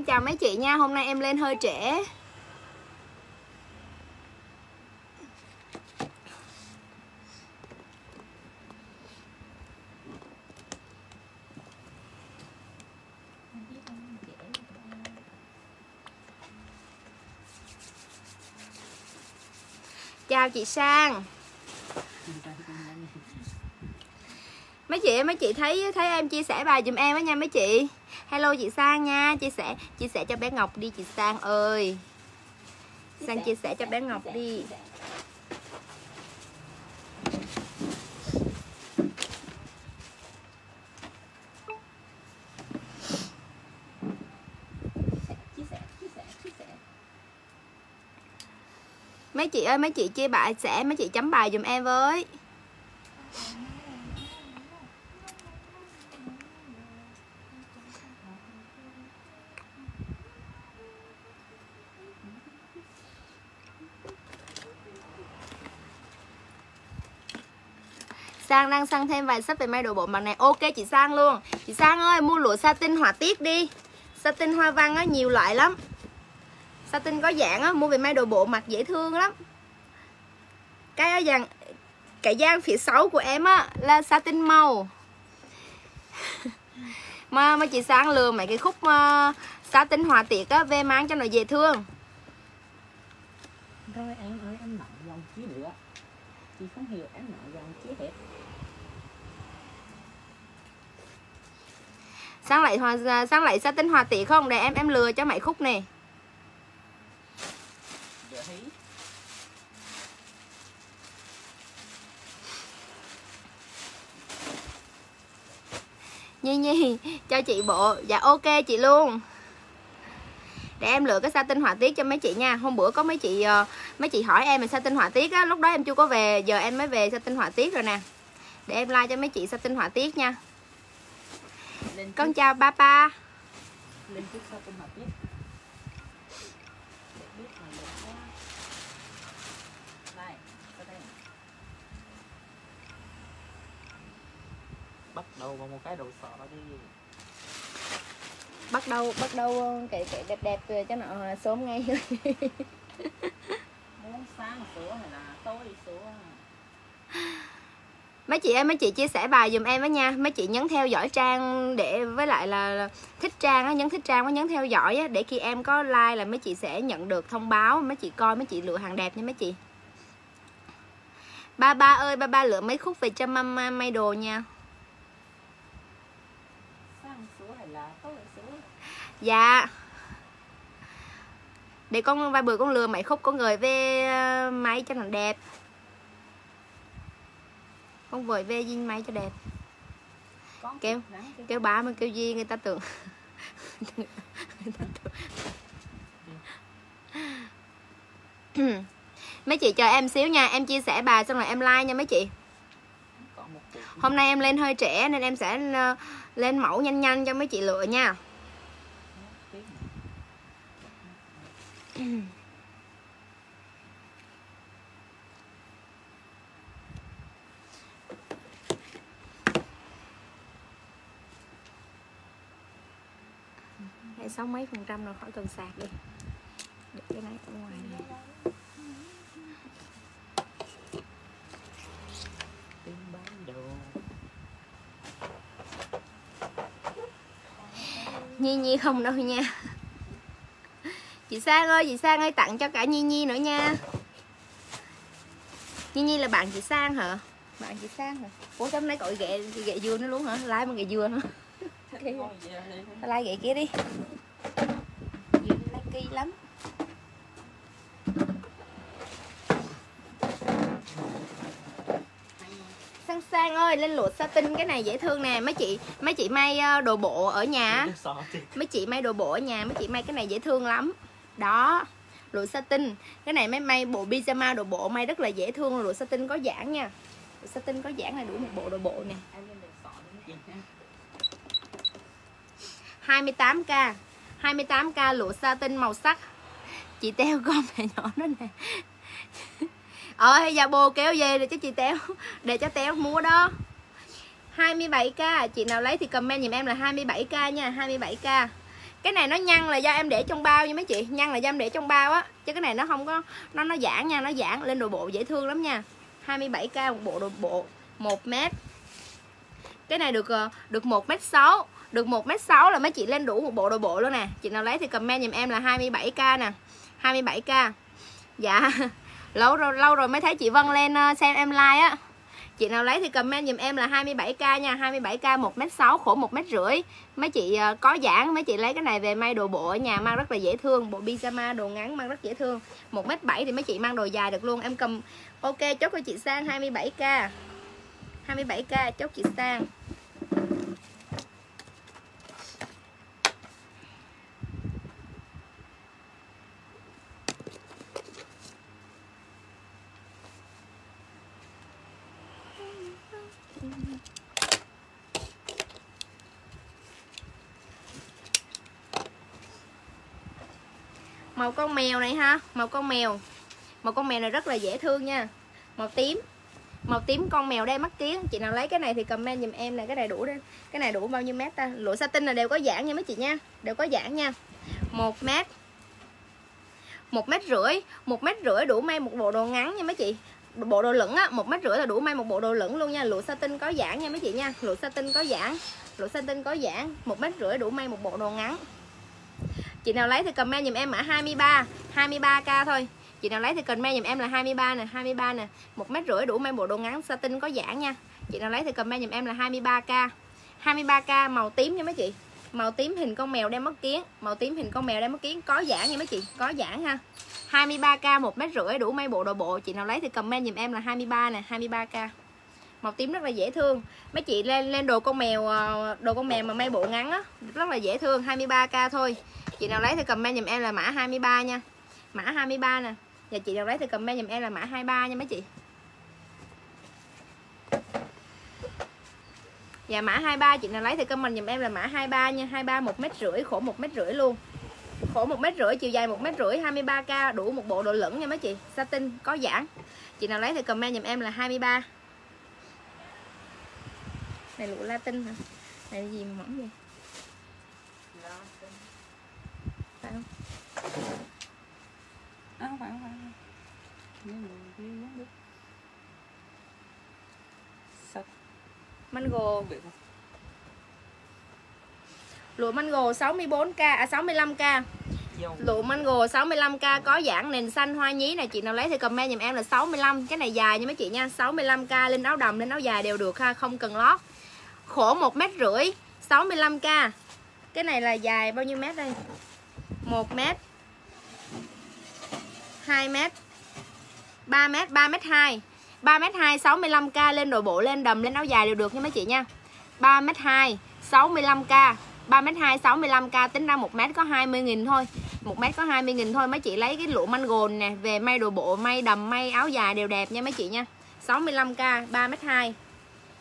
em chào mấy chị nha hôm nay em lên hơi trễ. Chào chị sang. Mấy chị mấy chị thấy thấy em chia sẻ bài giùm em á nha mấy chị. Hello chị sang nha, chia sẻ chia sẻ cho bé ngọc đi chị sang ơi. Sang chia sẻ cho bé ngọc đi. Mấy chị ơi, mấy chị chia bài sẽ mấy chị chấm bài giùm em với. Sang đang sang thêm vài sắp về may đồ bộ mặt này. Ok chị Sang luôn. Chị Sang ơi mua lụa satin họa tiết đi. Satin hoa văn á nhiều loại lắm. Satin có dạng á mua về may đồ bộ mặt dễ thương lắm. Cái ở dàn Cái gian phía sau của em á là satin màu. Mà, mà chị Sang lừa mấy cái khúc uh, satin hòa tiệc á về mang cho nó dễ thương. Rồi em ơi em nặng dòng chí nữa. Chị không hiểu em nặng dòng chí hết sang lại hòa sang lại satin hòa tiệc không? Để em em lừa cho mấy khúc này Nhi Nhi cho chị bộ. Dạ ok chị luôn. Để em lựa cái satin họa tiết cho mấy chị nha. Hôm bữa có mấy chị uh, mấy chị hỏi em về satin họa tiết á. Lúc đó em chưa có về giờ em mới về satin họa tiết rồi nè. Để em like cho mấy chị satin họa tiết nha con chào papa lên trước satin họa tiết bắt đầu bằng một cái đầu sọ đi. Bắt đầu bắt đầu cái cái đẹp đẹp cho nó sớm ngay. Muốn sáng sữa hay là tối sữa mấy chị em mấy chị chia sẻ bài dùm em với nha. Mấy chị nhấn theo dõi trang để, với lại là thích trang á, nhấn thích trang có nhấn theo dõi á, để khi em có like là mấy chị sẽ nhận được thông báo. Mấy chị coi, mấy chị lựa hàng đẹp nha mấy chị. Ba ba ơi, ba ba lựa mấy khúc về cho mama may đồ nha. Dạ. Để con vài bữa con lừa mấy khúc con gửi về ờ, máy cho nó đẹp con vội về dinh máy cho đẹp. Kêu kêu bà mà kêu gì người ta tưởng. Mấy chị chờ em xíu nha em chia sẻ bài xong rồi em like nha mấy chị. Hôm nay em lên hơi trẻ nên em sẽ ờ, lên mẫu nhanh nhanh cho mấy chị lựa nha hay sáu mấy phần trăm rồi khỏi cần sạc đi. Để cái này ở ngoài này. Nhi Nhi không đâu nha. Chị sang ơi chị sang ơi tặng cho cả nhi nhi nữa nha. Nhi nhi là bạn chị sang hả? Bạn chị sang hả? Ủa trong nay gọi ghẹ ghẹ dừa nó luôn hả? Lái một ghẹ dừa nữa lái ghẹ kia đi. Lái kỳ lắm. Sang sang ơi lên lụa satin cái này dễ thương nè. Mấy chị mấy chị may ờ, đồ bộ ở nhà mấy chị may đồ bộ ở nhà mấy chị may cái này dễ thương lắm. Đó lụa satin cái này mấy may bộ pyjama đồ bộ may rất là dễ thương. Lụa satin có giãn nha. Lụa satin có giãn là đủ một bộ đồ bộ nè 28k 28k lụa satin màu sắc. Chị teo con mẹ nhỏ nó nè. Ờ hay bồ kéo về để cho chị teo, để cho teo mua đó. 27k chị nào lấy thì comment giùm em là 27k nha 27k cái này nó nhăn là do em để trong bao nha mấy chị, nhăn là do em để trong bao á, chứ cái này nó không có, nó nó giãn nha, nó giãn, lên đồ bộ dễ thương lắm nha. 27k một bộ đồ bộ 1 mét. Cái này được ờ, được 1 mét 6 được 1m6 là mấy chị lên đủ một bộ đồ bộ luôn nè. Chị nào lấy thì comment giùm em là 27k nè. 27k dạ. Lâu rồi lâu rồi mới thấy chị Vân lên ờ, xem em like á. Chị nào lấy thì comment giùm em là 27k nha. 27k 1m6 khổ 1m rưỡi. Mấy chị ờ, có giãn mấy chị lấy cái này về may đồ bộ ở nhà mang rất là dễ thương. Bộ pyjama, đồ ngắn mang rất dễ thương. 1m7 thì mấy chị mang đồ dài được luôn. Em cầm, ok, chốt cho chị sang 27k 27k chốt chị sang. Màu con mèo này ha màu con mèo. Màu con mèo này rất là dễ thương nha. Màu tím. Màu tím con mèo đây mắt kiến. Chị nào lấy cái này thì comment giùm em là cái này đủ đây cái này đủ bao nhiêu mét ta? Lụa satin là đều có giãn nha mấy chị nha. Đều có giãn nha. Một mét. Một mét rưỡi. Một mét rưỡi đủ may một bộ đồ ngắn nha mấy chị. Bộ đồ lửng á, một mét rưỡi là đủ may một bộ đồ lửng luôn nha. Lụa satin có giãn nha mấy chị nha. Lụa satin có giãn. Lụa satin có giãn. Một mét rưỡi đủ may một bộ đồ ngắn chị nào lấy thì comment giùm em mã 23 23k thôi chị nào lấy thì comment giùm em là 23 nè 23 nè một mét rưỡi đủ may bộ đồ ngắn satin có giãn nha chị nào lấy thì comment giùm em là 23k 23k màu tím nha mấy chị màu tím hình con mèo đem mất kiến màu tím hình con mèo đem mất kiến có giãn nha mấy chị có giãn ha 23k một mét rưỡi đủ may bộ đồ bộ chị nào lấy thì comment giùm em là 23 nè 23k màu tím rất là dễ thương mấy chị lên lên đồ con mèo đồ con mèo mà may bộ ngắn á rất là dễ thương 23k thôi chị nào lấy thì comment giùm em là mã 23 nha. Mã 23 nè. Và chị nào lấy thì comment giùm em là mã 23 nha mấy chị. Và mã 23 chị nào lấy thì comment giùm em là mã 23 nha. 23 1 mét rưỡi, khổ 1 mét rưỡi luôn. Khổ 1 mét rưỡi, chiều dài 1 mét rưỡi 23k đủ một bộ đồ lửng nha mấy chị. Satin, có giãn chị nào lấy thì comment giùm em là 23 này, lụa latin hả? Này, gì mà mỏng vậy phải không à, không phải không phải sao? Mango. Lụa mango 64k à 65k dầu lụa mango 65k có giãn nền xanh hoa nhí này. Chị nào lấy thì comment giùm em là 65 cái này dài nha mấy chị nha. 65k lên áo đầm lên áo dài đều được ha không cần lót. Khổ một mét rưỡi 65k cái này là dài bao nhiêu mét đây? 1 mét 2m 3m 3m2 3m2 65k lên đồ bộ, lên đầm, lên áo dài đều được nha mấy chị nha. 3m2 65k 3m2 65k tính ra 1m có 20.000 thôi. 1m có 20.000 thôi, mấy chị lấy cái lụa manh gồn nè, về may đồ bộ, may đầm, may áo dài đều đẹp nha mấy chị nha. 65k 3m2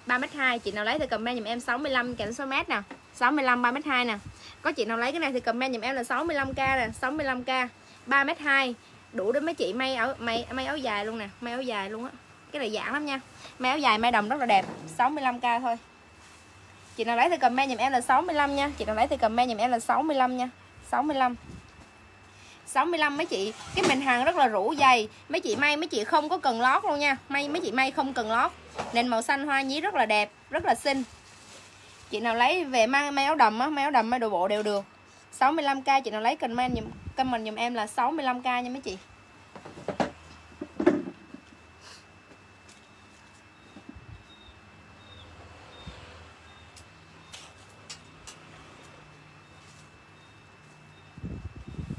3m2 chị nào lấy thì comment giùm em 65 kèm số mét nè. 65 3m2 nè. Có chị nào lấy cái này thì comment giùm em là 65k nè 65k 3m2 đủ để mấy chị may áo may may áo dài luôn nè may áo dài luôn á. Cái này giảm lắm nha. May áo dài may đồng rất là đẹp 65k thôi. Chị nào lấy thì comment giùm em là 65 nha. Chị nào lấy thì comment giùm em là 65 nha. 65 65 mấy chị cái mình hàng rất là rủ dày. Mấy chị may mấy chị không có cần lót luôn nha. May mấy chị may không cần lót. Nền màu xanh hoa nhí rất là đẹp rất là xinh. Chị nào lấy về may, may áo đầm á may áo đầm may đồ bộ đều được. 65k chị nào lấy comment giùm comment giùm em là 65k nha mấy chị.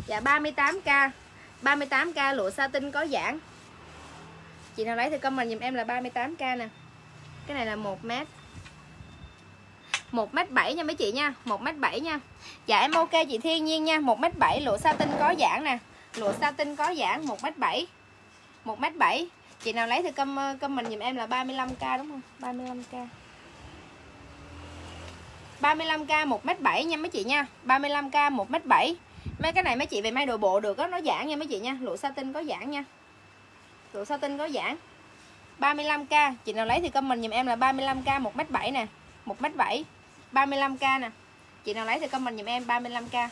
Dạ 38k 38k lụa satin có giãn. Chị nào lấy thì comment giùm em là 38k nè. Cái này là 1m 1m7 nha mấy chị nha 1m7 nha. Dạ em ok chị Thiên Nhiên nha. 1m7 lụa satin có giãn nè. Lụa satin có giãn 1m7 1m7 Chị nào lấy thì comment, ờ, comment giùm em là 35k đúng không? 35k 35k 1m7 nha mấy chị nha. 35k 1m7 mấy cái này mấy chị về may đồ bộ được đó nó giãn nha mấy chị nha. Lụa satin có giãn nha. Lụa satin có giãn. 35k chị nào lấy thì comment giùm em là 35k 1m7 nè. 1m7 35k nè chị nào lấy thì comment giùm em 35k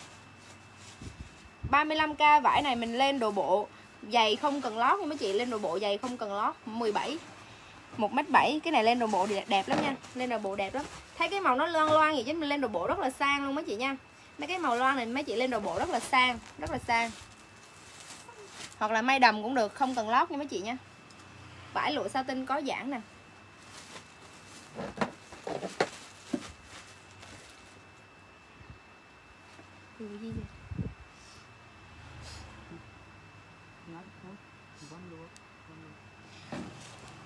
35k vải này mình lên đồ bộ giày không cần lót nha mấy chị, lên đồ bộ giày không cần lót 17 một mét bảy. Cái này lên đồ bộ thì đẹp lắm nha, lên đồ bộ đẹp lắm. Thấy cái màu nó loan loan gì chứ mình lên đồ bộ rất là sang luôn mấy chị nha. Mấy cái màu loan này mấy chị lên đồ bộ rất là sang, rất là sang. Hoặc là may đầm cũng được, không cần lót nha mấy chị nha. Vải lụa satin có giãn nè. Ừ, Điều gì vậy?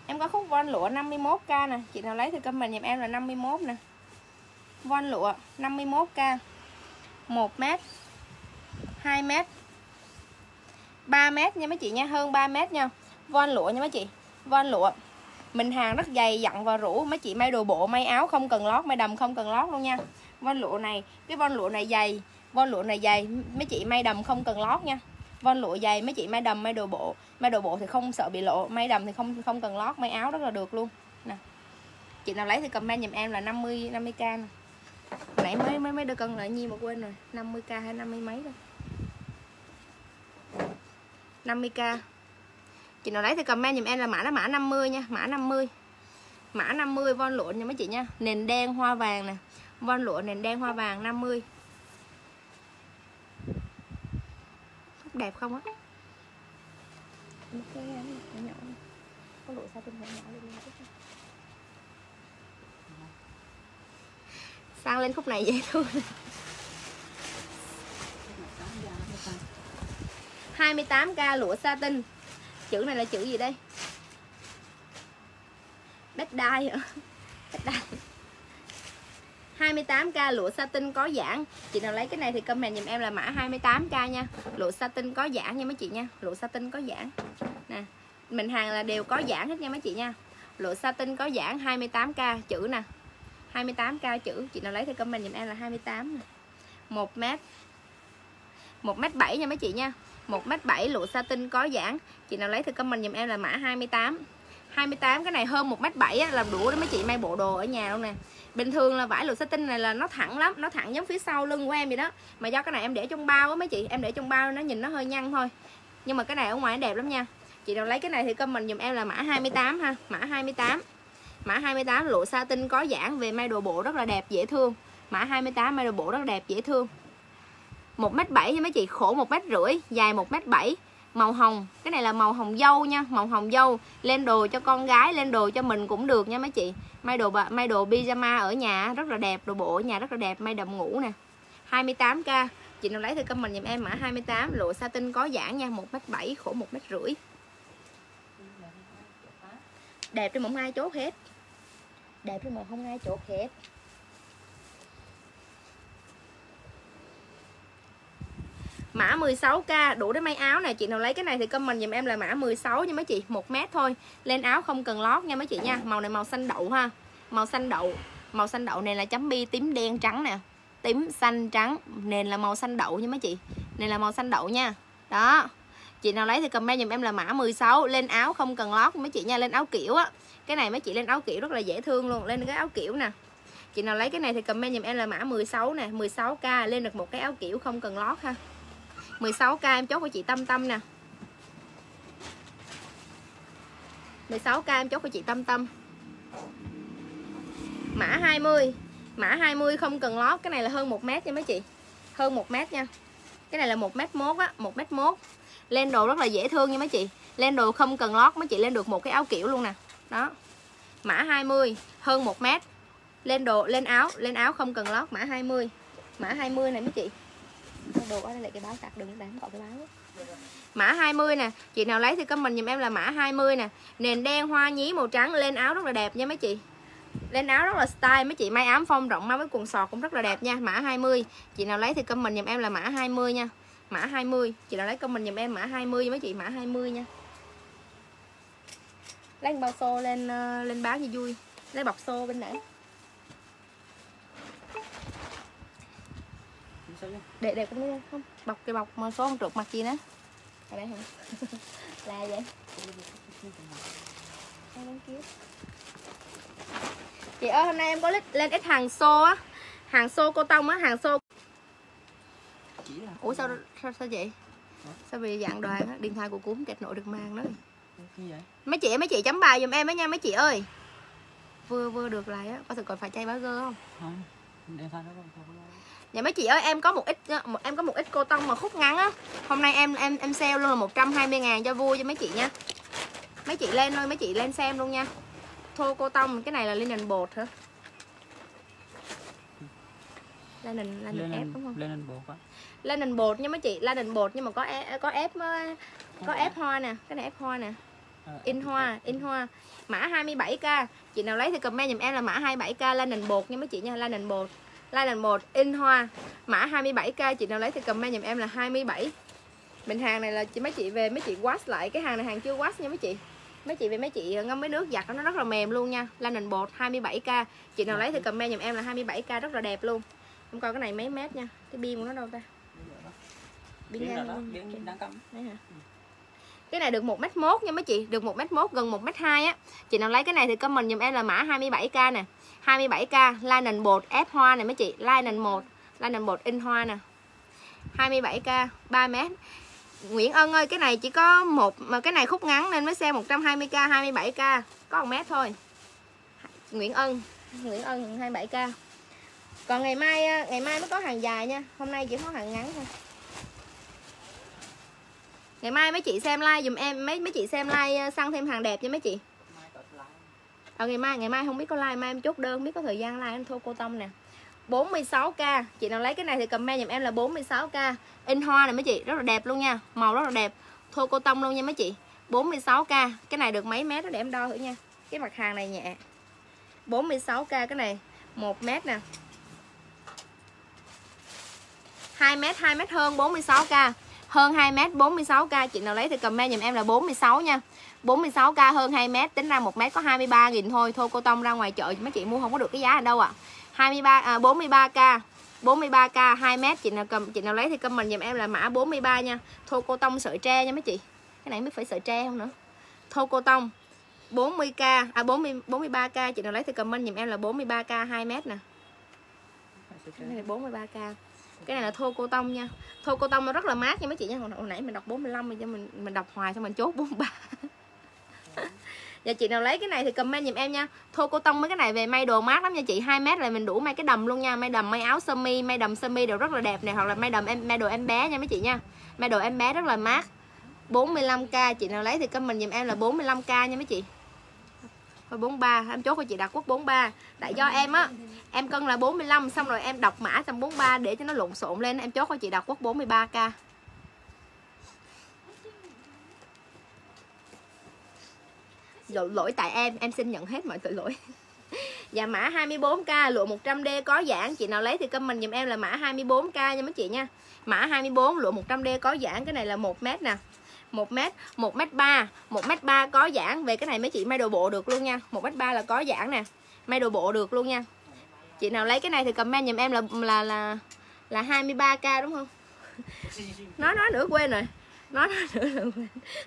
Em có khúc von lụa 51k nè. Chị nào lấy thì comment giùm em là 51 nè. Von lụa 51k 1m 2m 3m nha mấy chị nha. Hơn 3m nha. Von lụa nha mấy chị. Von lụa. Mình hàng rất dày, dặn và rũ. Mấy chị may đồ bộ, may áo không cần lót, May đầm không cần lót luôn nha. Von lụa này, Cái von lụa này dày Von lụa này dày, Mấy chị may đầm không cần lót nha. Von lụa dày, mấy chị may đầm, may đồ bộ. May đồ bộ thì không sợ bị lộ, may đầm thì không không cần lót, may áo rất là được luôn. Nè, chị nào lấy thì comment giùm em là 50 50k nè. Nãy mới mới mới đưa cân lại, nhi mà quên rồi. 50k hay 50 mấy rồi 50k chị nào lấy thì comment giùm em là mã nó mã 50 nha, mã 50 mã 50 von lụa nha mấy chị nha. Nền đen hoa vàng nè. Von lụa nền đen hoa vàng 50 đẹp không á? Một cái nhỏ nhỏ có lụa sao tinh nhỏ nhỏ lên sang lên khúc này cái ta 28k lụa satin chữ này là chữ gì đây? Bét đai hả? Bét đai 28k lụa satin có giãn. Chị nào lấy cái này thì comment giùm em là mã 28k nha. Lụa satin có giãn nha mấy chị nha. Lụa satin có giãn. Nè mình hàng là đều có giãn hết nha mấy chị nha. Lụa satin có giãn 28k chữ nè. 28k chữ. Chị nào lấy thì comment giùm em là 28 nè. 1 mét 1 mét 7 nha mấy chị nha. 1 mét 7 lụa satin có giãn. Chị nào lấy thì comment giùm em là mã 28 28 cái này hơn 1 mét 7 á, làm đủ đó mấy chị. May bộ đồ ở nhà luôn nè bình thường là vải lụa satin này là nó thẳng lắm, nó thẳng giống phía sau lưng của em vậy đó. Mà do cái này em để trong bao á mấy chị, em để trong bao nó nhìn nó hơi nhăn thôi. Nhưng mà cái này ở ngoài nó đẹp lắm nha. Chị nào lấy cái này thì comment dùm em là mã 28 ha, mã 28 mã 28 lụa satin có giãn về may đồ bộ rất là đẹp, dễ thương. Mã 28 may đồ bộ rất là đẹp, dễ thương. 1m7 nha mấy chị, khổ 1 mét rưỡi, dài 1m7 màu hồng. Cái này là màu hồng dâu nha, màu hồng dâu. Lên đồ cho con gái, lên đồ cho mình cũng được nha mấy chị. May đồ may đồ pyjama ở nhà rất là đẹp, đồ bộ ở nhà rất là đẹp, may đầm ngủ nè. 28k chị nào lấy thì comment giùm em mã 28 lụa satin có giãn nha 1m7 khổ 1 mét rưỡi. Đẹp trên mỏng ai chốt hết. Đẹp trên mỏng không ai chốt hết. Mã 16k đủ để may áo nè. Chị nào lấy cái này thì comment dùm em là mã 16 nha mấy chị. 1 mét thôi. Lên áo không cần lót nha mấy chị nha. Màu này màu xanh đậu ha. Màu xanh đậu. Màu xanh đậu này là chấm bi tím đen trắng nè. Tím xanh trắng. Nền là màu xanh đậu nha mấy chị. Nền là màu xanh đậu nha. Đó. Chị nào lấy thì comment dùm em là mã 16 Lên áo không cần lót mấy chị nha. Lên áo kiểu á. Cái này mấy chị lên áo kiểu rất là dễ thương luôn. Lên cái áo kiểu nè. Chị nào lấy cái này thì comment dùm em là mã 16 nè. 16k lên được một cái áo kiểu không cần lót ha. 16k em chốt của chị Tâm Tâm nè. 16k em chốt của chị Tâm Tâm. Mã 20 Mã 20 không cần lót, Cái này là hơn 1 mét nha mấy chị. Hơn 1 mét nha. Cái này là 1 mét mốt á 1 mét mốt. Lên đồ rất là dễ thương nha mấy chị. Lên đồ không cần lót, mấy chị lên được một cái áo kiểu luôn nè. Đó. Mã 20 hơn 1 mét. Lên đồ, lên áo Lên áo không cần lót, mã 20 Mã 20 này mấy chị. Con đồ ở đây lại cái báo sạc đừng đánh cọ cái báo. Mã 20 nè, Chị nào lấy thì comment giùm em là mã 20 nè. Nền đen, hoa nhí, màu trắng, Lên áo rất là đẹp nha mấy chị. Lên áo rất là style Mấy chị may áo phong rộng mau với quần sọt cũng rất là đẹp nha, Mã 20 Chị nào lấy thì comment giùm em là mã 20 nha. Mã 20 Chị nào lấy comment giùm em mã 20 mấy chị, Mã 20 nha. Lấy bao xô lên ờ, lên báo cho vui. Lấy bọc xô bên nãy Không sao nha để để cũng không bọc cái bọc mà số không trượt mặt gì nữa ở đây hả? Là vậy. Chị ơi hôm nay em có lít- lên ít hàng xô á. Hàng xô cô tông á hàng xô. Ủa sao sao sao vậy? Sao bị dạng đoàn á? Điện thoại của cúm kẹt nội được mang đó. Mấy chị mấy chị chấm bài giùm em với nha mấy chị ơi. Vừa vừa được lại á. Có thực còn phải chay bá gơ không? Không. Điện thoại nó không Dạ mấy chị ơi em có một ít một, em có một ít cô tông mà khúc ngắn á. Hôm nay em em em sale luôn là 120 ngàn cho vui cho mấy chị nha. Mấy chị lên thôi mấy chị lên xem luôn nha. Thô cô tông cái này là linen bột hả? Linen, linen ép đúng không? lên bột á. Linen bột nha mấy chị Linen bột nhưng mà có ép, có ép ờ, có ép. hoa nè Cái này ép hoa nè. Ờ, in hoa. in hoa. Mã 27k chị nào lấy thì comment giùm em là mã 27k linen bột nha mấy chị nha linen bột linen bột in hoa. Mã 27k chị nào lấy thì comment giùm em là 27 bình hàng này là chị mấy chị về mấy chị wash lại. Cái hàng này hàng chưa wash nha mấy chị. Mấy chị về mấy chị ngâm với nước giặt nó rất là mềm luôn nha. Linen bột 27k chị nào lấy thì comment giùm em là 27k rất là đẹp luôn. Em coi cái này mấy mét nha. Cái biên của nó đâu ta? Biên ngang cấm Đấy hả? Cái này được 1m1 nha mấy chị, được 1m1 gần 1m2 á. Chị nào lấy cái này thì comment giùm em là mã 27k nè. 27k linen bột ép hoa này mấy chị, linen một, linen bột in hoa nè. 27k 3m. Nguyễn Ân ơi, cái này chỉ có một mà cái này khúc ngắn nên mới xe 120k 27k, có 1 mét thôi. Nguyễn Ân, Nguyễn Ân 27k. Còn ngày mai à, ngày mai mới có hàng dài nha, hôm nay chỉ có hàng ngắn thôi ngày mai mấy chị xem like dùm em mấy mấy chị xem like à, săn thêm hàng đẹp nha mấy chị à, ngày mai ngày mai không biết có like mai em chốt đơn không biết có thời gian like em thô cô tông nè. 46k chị nào lấy cái này thì comment giùm em là 46k in hoa này mấy chị rất là đẹp luôn nha màu rất là đẹp. Thô cô tông luôn nha mấy chị 46k cái này được mấy mét đó để em đo thử nha. Cái mặt hàng này nhẹ. 46k cái này 1 mét nè. 2 mét 2 mét hơn 46k hơn 2 mét 46k chị nào lấy thì comment giùm em là 46 nha. 46k hơn 2 mét tính ra 1 mét có 23 nghìn thôi thôi cô tông ra ngoài chợ mấy chị mua không có được cái giá ở đâu ạ à. 23 à, 43k 43k 2 mét chị nào cầm chị nào lấy thì comment giùm em là mã 43 nha thô cô tông sợi tre nha mấy chị cái này mới phải sợi tre không nữa thô cô tông 40k à 40 43k chị nào lấy thì comment giùm em là 43k 2 mét nè cái này 43k cái này là thô cô tông nha thô cô tông nó rất là mát nha mấy chị nha hồi, hồi nãy mình đọc 45 rồi cho mình mình đọc hoài xong mình chốt 43 Dạ chị nào lấy cái này thì comment giùm em nha. Thô cô tông mấy cái này về may đồ mát lắm nha chị. 2 mét là mình đủ may cái đầm luôn nha. May đầm, may áo sơ mi, may đầm sơ mi đều rất là đẹp này Hoặc là may đầm em may đồ em bé nha mấy chị nha. May đồ em bé rất là mát. 45k chị nào lấy thì comment giùm em là 45k nha mấy chị. Thôi 43 em chốt cho chị đặt quốc 43 Tại do em á Em cân là 45 xong rồi em đọc mã xong 43 để cho nó lộn xộn lên. Em chốt cho chị đặt quốc 43k lỗi, tại em em xin nhận hết mọi tội lỗi. Và dạ, mã 24k lụa 100D có giãn Chị nào lấy thì comment giùm em là mã 24k nha mấy chị nha. Mã 24 lụa 100D có giãn Cái này là 1 mét nè. 1 mét 1 mét 3 1 mét 3 có giãn Về cái này mấy chị may đồ bộ được luôn nha. 1 mét 3 là có giãn nè. May đồ bộ được luôn nha. Chị nào lấy cái này thì comment giùm em là là là là 23k đúng không? Nói nói nữa quên rồi nói nữa là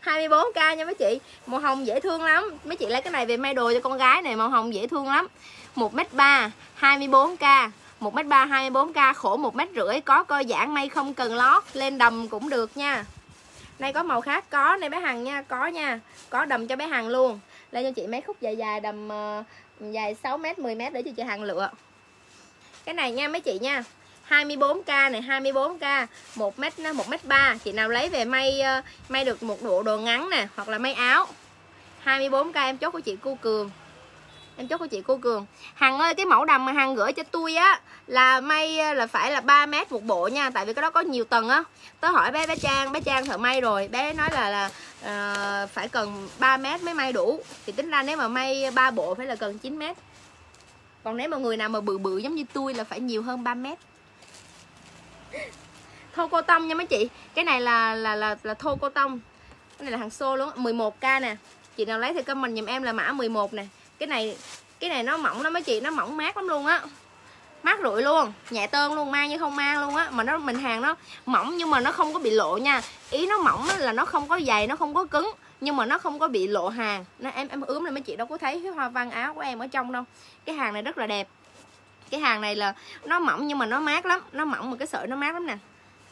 24k nha mấy chị. Màu hồng dễ thương lắm. Mấy chị lấy cái này về may đồ cho con gái này màu hồng dễ thương lắm. 1m3 24k 1m3 24k khổ 1m rưỡi có cơ giãn may không cần lót lên đầm cũng được nha. Đây có màu khác có này bé Hằng nha có nha. Có đầm cho bé Hằng luôn. Lên cho chị mấy khúc dài dài đầm uh, dài 6m, 10m để cho chị Hằng lựa. Cái này nha mấy chị nha. 24k này 24k 1 mét 1 mét 3 chị nào lấy về may ờ, may được một bộ đồ ngắn nè hoặc là may áo. 24k em chốt của chị cô Cường. Em chốt của chị cô Cường. Hằng ơi cái mẫu đầm mà Hằng gửi cho tôi á là may ờ, là phải là 3 mét một bộ nha tại vì cái đó có nhiều tầng á. Tớ hỏi bé bé Trang bé Trang thợ may rồi. Bé nói là là uh, phải cần 3 mét mới may đủ. Thì tính ra nếu mà may 3 bộ phải là cần 9 mét. Còn nếu mà người nào mà bự bự giống như tôi là phải nhiều hơn 3 mét thô cô tông nha mấy chị. Cái này là là là là thô cô tông. Cái này là hàng xô luôn 11k nè. Chị nào lấy thì comment giùm em là mã 11 nè. Cái này cái này nó mỏng lắm mấy chị, nó mỏng mát lắm luôn á. Mát rượi luôn, nhẹ tơn luôn, mang như không mang luôn á. Mà nó, mình hàng nó mỏng nhưng mà nó không có bị lộ nha. Ý nó mỏng là nó không có dày, nó không có cứng, nhưng mà nó không có bị lộ hàng. Nó, em em ướm là mấy chị, đâu có thấy cái hoa văn áo của em ở trong đâu. Cái hàng này rất là đẹp cái hàng này là nó mỏng nhưng mà nó mát lắm, nó mỏng mà cái sợi nó mát lắm nè.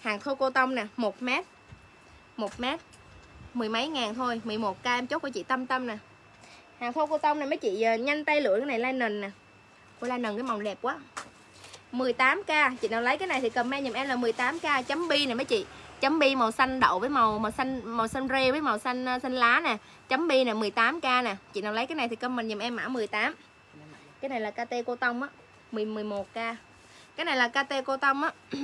Hàng thô cô tông nè, một mét một mét, mười mấy ngàn thôi 11k em chốt của chị Tâm Tâm nè. Hàng thô cô tông này mấy chị ờ, nhanh tay lựa cái này linen nè. Ôi linen cái màu đẹp quá. 18k chị nào lấy cái này thì comment giùm em là 18k chấm bi này mấy chị. Chấm bi màu xanh đậu với màu màu xanh màu xanh rêu với màu xanh ờ, xanh lá nè. Chấm bi nè 18k nè. Chị nào lấy cái này thì comment giùm em mã 18 cái này là KT cô tông á. 11k cái này là KT cô tâm á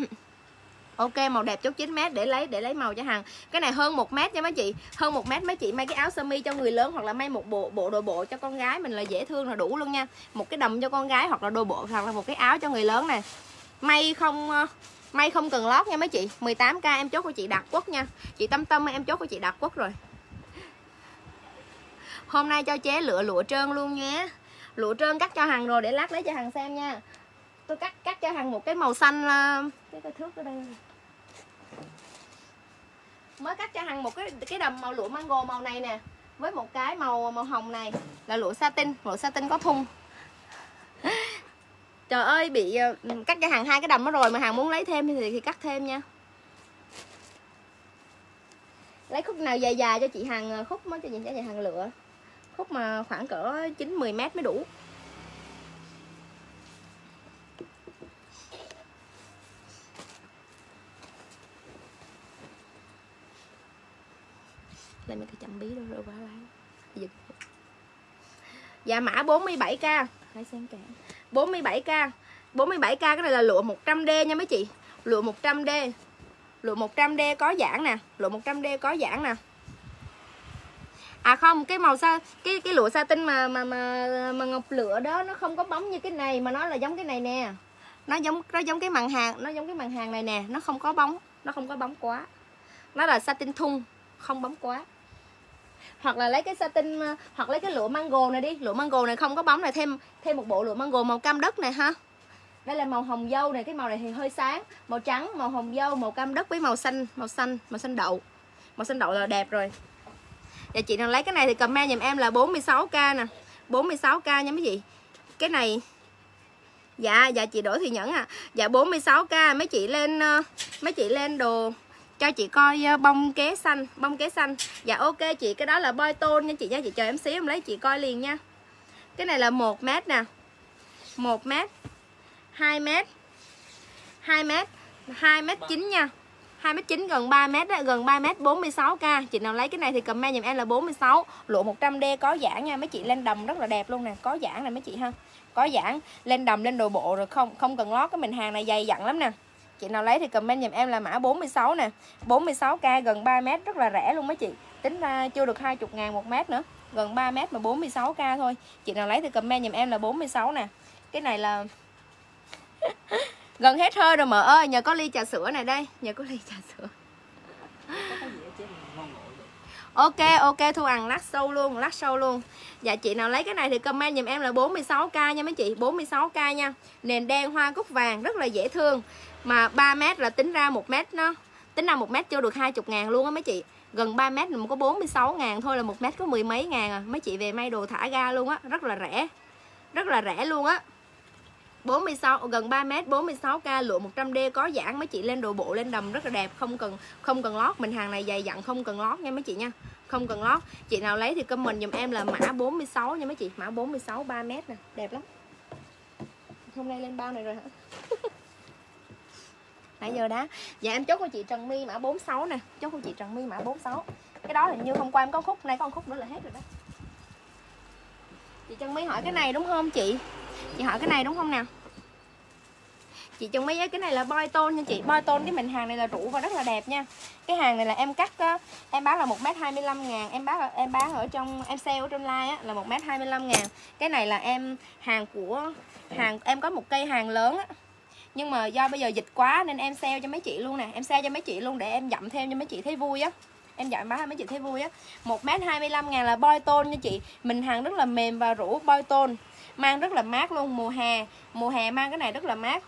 Ok, màu đẹp chốt 9 mét, để lấy để lấy màu cho hàng. Cái này hơn 1 mét nha mấy chị. Hơn 1 mét mấy chị may cái áo sơ mi cho người lớn hoặc là may một bộ bộ đồ bộ cho con gái mình là dễ thương là đủ luôn nha. Một cái đầm cho con gái hoặc là đồ bộ hoặc là một cái áo cho người lớn nè. May không ờ, may không cần lót nha mấy chị. 18k em chốt của chị đặt quốc nha. Chị Tâm Tâm em chốt của chị đặt quốc rồi. Hôm nay cho chế lựa, lụa trơn luôn nhé. Lụa trơn cắt cho hàng rồi để lát lấy cho hàng xem nha. Tôi cắt cắt cho hàng một cái màu xanh ờ, cái cái thước ở đây. Mới cắt cho hằng một cái cái đầm màu lụa mango màu này nè với một cái màu màu hồng này là lụa satin lụa satin có thun. Trời ơi bị ờ, cắt cho hàng hai cái đầm đó rồi mà hàng muốn lấy thêm thì, thì cắt thêm nha. Lấy khúc nào dài dài cho chị hàng ờ, khúc mới cho chị cho hàng lựa khúc mà khoảng cỡ 9 10 mét mới đủ. Đây mấy cái chậm bí đâu rồi quá bán. Giật. Dạ mã 47k hai sen cả 47k 47k cái này là lụa 100D nha mấy chị. Lụa 100D lụa 100D có giãn nè. Lụa 100D có giãn nè à không, cái màu sa, cái cái lụa sa tinh mà mà mà mà ngọc lửa đó, nó không có bóng như cái này, mà nó là giống cái này nè. Nó giống nó giống cái màn hàng, nó giống cái màn hàng này nè, nó không có bóng, nó không có bóng quá. Nó là sa tinh thun, không bóng quá. Hoặc là lấy cái satin tinh, hoặc lấy cái lụa mango này đi. Lụa mango này không có bóng này, thêm thêm một bộ lụa mango màu cam đất này ha. Đây là màu hồng dâu này, cái màu này thì hơi sáng, màu trắng, màu hồng dâu, màu cam đất với màu xanh màu xanh màu xanh đậu. Màu xanh đậu là đẹp rồi và chị nào lấy cái này thì comment giùm em là 46k nè. 46k nha mấy chị. Cái này dạ dạ chị đổi thì nhẫn à dạ 46k mấy chị lên ờ, mấy chị lên đồ cho chị coi ờ, bông ké xanh, bông ké xanh. Dạ ok chị, cái đó là boy tôn nha chị nha chị chờ em xíu em lấy chị coi liền nha. Cái này là một mét nè. một mét 2 mét 2 mét 2 mét 9 nha. 2m9 gần 3m đó, gần 3m 46k chị nào lấy cái này thì comment giùm em là 46 lụa 100D có giãn nha mấy chị lên đầm rất là đẹp luôn nè. Có giãn nè mấy chị ha. Có giãn lên đầm lên đồ bộ rồi không không cần lót cái mình hàng này dày dặn lắm nè. Chị nào lấy thì comment giùm em là mã 46 nè. 46k gần 3m rất là rẻ luôn mấy chị. Tính ra chưa được 20 ngàn 1 mét nữa. Gần 3 mét mà 46k thôi. Chị nào lấy thì comment giùm em là 46 nè. Cái này là Gần hết hơi rồi mợ ơi, Nhờ có ly trà sữa này đây, Nhờ có ly trà sữa. Ok ok, Thu ăn lát sâu luôn Lát sâu luôn. Dạ chị nào lấy cái này thì comment giùm em là 46k nha mấy chị 46k nha. Nền đen, hoa cúc vàng, rất là dễ thương. Mà 3 mét là tính ra một mét nó, tính ra một mét chưa được 20 ngàn luôn á mấy chị. Gần 3 mét mà có 46 ngàn thôi là một mét có mười mấy ngàn à. Mấy chị về may đồ thả ga luôn á, rất là rẻ, rất là rẻ luôn á. 46 gần 3 m 46k lụa 100D có giãn mấy chị lên đồ bộ, lên đầm rất là đẹp. Không cần không cần lót, mình hàng này dày dặn không cần lót nha mấy chị nha. Không cần lót. Chị nào lấy thì comment giùm em là mã 46 nha mấy chị. Mã 46 3 m nè, đẹp lắm. Hôm nay lên bao này rồi hả? Nãy giờ đã dạ em chốt của chị Trần My mã 46 nè. Chốt của chị Trần My mã 46 cái đó hình như hôm qua em có khúc, nay có một khúc nữa là hết rồi đó. Chị Trần My hỏi cái này đúng không chị? Chị hỏi cái này đúng không nào? Chị Trần My cái này là boy tôn nha chị. Boy tôn cái mình hàng này là rủ và rất là đẹp nha. Cái hàng này là em cắt em bán là một mét 25 ngàn. Em bán em bán ở trong em sale ở trong like á, là một mét 25 ngàn. Cái này là em hàng của hàng em có một cây hàng lớn á. Nhưng mà do bây giờ dịch quá nên em sale cho mấy chị luôn nè. Em sale cho mấy chị luôn để em dặm thêm cho mấy chị thấy vui á. Em dặm bán mấy chị thấy vui á. Một mét 25 ngàn là boy tôn nha chị. Mình hàng rất là mềm và rũ boy tôn mang rất là mát luôn mùa hè. Mùa hè mang cái này rất là mát.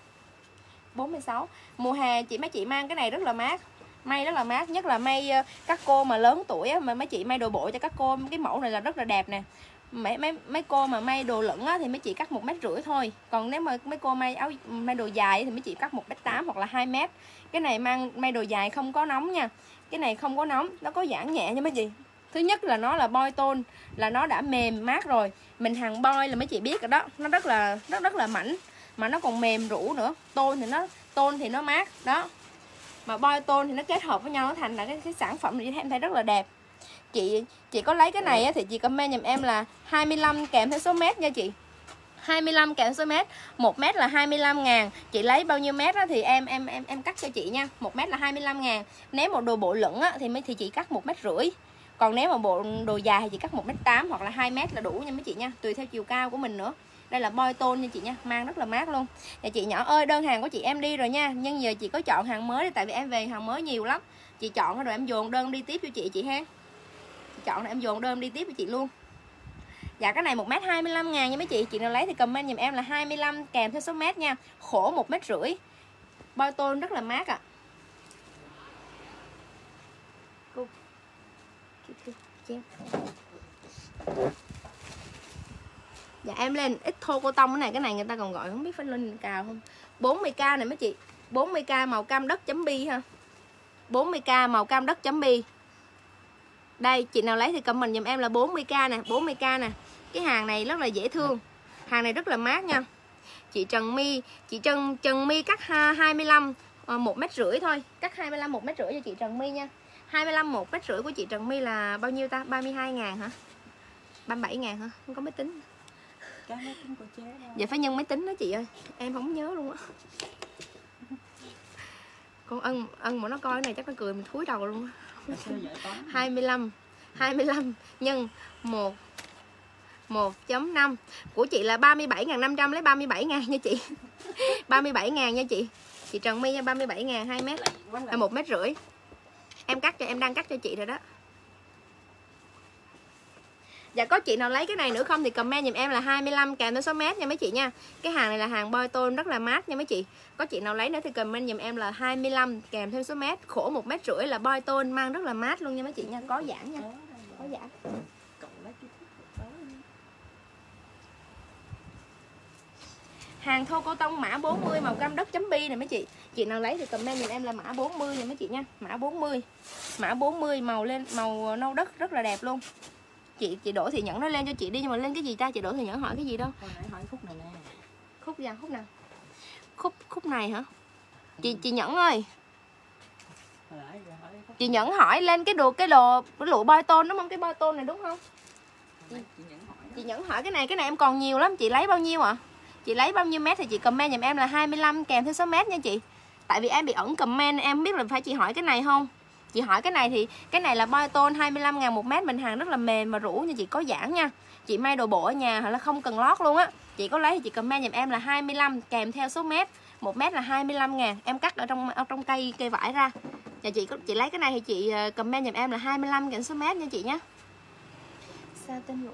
46 mùa hè chị mấy chị mang cái này rất là mát. May rất là mát nhất là may ờ, các cô mà lớn tuổi á, mà mấy chị may đồ bộ cho các cô cái mẫu này là rất là đẹp nè. Mấy mấy mấy cô mà may đồ lửng á, thì mấy chị cắt một mét rưỡi thôi. Còn nếu mà mấy cô may áo may đồ dài thì mấy chị cắt một mét tám hoặc là 2 mét. Cái này mang may đồ dài không có nóng nha. Cái này không có nóng nó có giãn nhẹ nha mấy chị thứ nhất là nó là boi tôn là nó đã mềm mát rồi. Mình hàng boi là mấy chị biết rồi đó. Nó rất là rất rất là mảnh mà nó còn mềm rũ nữa. Tôn thì nó tôn thì nó mát đó. Mà boi tôn thì nó kết hợp với nhau nó thành là cái, cái sản phẩm này em thấy rất là đẹp. Chị chị có lấy cái này á, thì chị comment giùm em là 25 kèm theo số mét nha chị. 25 kèm số mét 1 mét là 25 ngàn. Chị lấy bao nhiêu mét đó thì em em em em cắt cho chị nha. 1 mét là 25 ngàn. Nếu một đồ bộ lửng á, thì mới thì chị cắt 1 mét rưỡi. Còn nếu mà bộ đồ dài thì chị cắt 1 mét 8 hoặc là 2 mét là đủ nha mấy chị nha, Tùy theo chiều cao của mình nữa. Đây là boy tôn nha chị nha, mang rất là mát luôn. Và chị nhỏ ơi, đơn hàng của chị em đi rồi nha, nhưng giờ chị có chọn hàng mới đi, tại vì em về hàng mới nhiều lắm. Chị chọn rồi em dồn đơn đi tiếp cho chị chị ha. Chọn rồi em dồn đơn đi tiếp cho chị luôn. Dạ cái này 1 mét 25 ngàn nha mấy chị. Chị nào lấy thì comment dùm em là 25 kèm theo số mét nha. Khổ 1 mét rưỡi. Boy tôn rất là mát ạ. à. Dạ em lên ít thô cô tông cái này Cái này người ta còn gọi không biết phải lên cào không? 40k này mấy chị. 40k màu cam đất chấm bi ha. 40k màu cam đất chấm bi. Đây, chị nào lấy thì comment giùm em là 40k nè 40k nè. Cái hàng này rất là dễ thương. Hàng này rất là mát nha. Chị Trần My chị Trần Trần My cắt 25 ờ, một mét rưỡi thôi. Cắt 25 một mét rưỡi cho chị Trần My nha. 25 một mét rưỡi của chị Trần My là bao nhiêu ta? 32 ngàn hả? 37 ngàn hả? Không có máy tính. Dạ phải nhân máy tính đó chị ơi. Em không nhớ luôn á. Con ân ân mà nó coi cái này chắc nó cười mình thúi đầu luôn á. 25 25 nhân 1 1.5 của chị là 37.500 lấy 37 ngàn nha chị. 37 ngàn nha chị. Chị Trần My nha 37 ngàn 2 mét. À, 1 mét rưỡi em cắt cho, em đang cắt cho chị rồi đó. Dạ có chị nào lấy cái này nữa không thì comment giùm em là 25 kèm theo số mét nha mấy chị nha. Cái hàng này là hàng boy tôn rất là mát nha mấy chị. Có chị nào lấy nữa thì comment giùm em là 25 kèm theo số mét. Khổ một mét rưỡi là boy tôn mang rất là mát luôn nha mấy chị nha. Có giảm nha. Có giảm. Hàng thô cô tông mã 40 màu cam đất chấm bi này mấy chị. Chị nào lấy thì comment giùm em là mã 40 nha mấy chị nha. Mã 40 Mã 40 màu lên màu nâu đất rất là đẹp luôn. Chị chị đổ thì nhẫn nó lên cho chị đi nhưng mà lên cái gì ta? Chị đổ thì nhẫn hỏi cái gì đâu? Hỏi khúc này nè. Khúc gì khúc nào? Khúc khúc này hả? Chị chị nhẫn ơi. Chị nhẫn hỏi lên cái đồ cái đồ cái lụa boi tôn đúng không? Cái boi tôn này đúng không? Chị nhẫn hỏi cái này cái này em còn nhiều lắm. Chị lấy bao nhiêu ạ? à? Chị lấy bao nhiêu mét thì chị comment giùm em là 25 kèm theo số mét nha chị. Tại vì em bị ẩn comment, em biết là phải chị hỏi cái này không? Chị hỏi cái này thì cái này là boy tôn 25 ngàn một mét, mình hàng rất là mềm mà rũ nha chị, có giãn nha. Chị may đồ bộ ở nhà hoặc là không cần lót luôn á. Chị có lấy thì chị comment giùm em là 25 kèm theo số mét. Một mét là 25 ngàn, em cắt ở trong ở trong cây cây vải ra. Và chị có, chị lấy cái này thì chị ờ, comment giùm em là 25 kèm số mét nha chị nhé sao tên lộ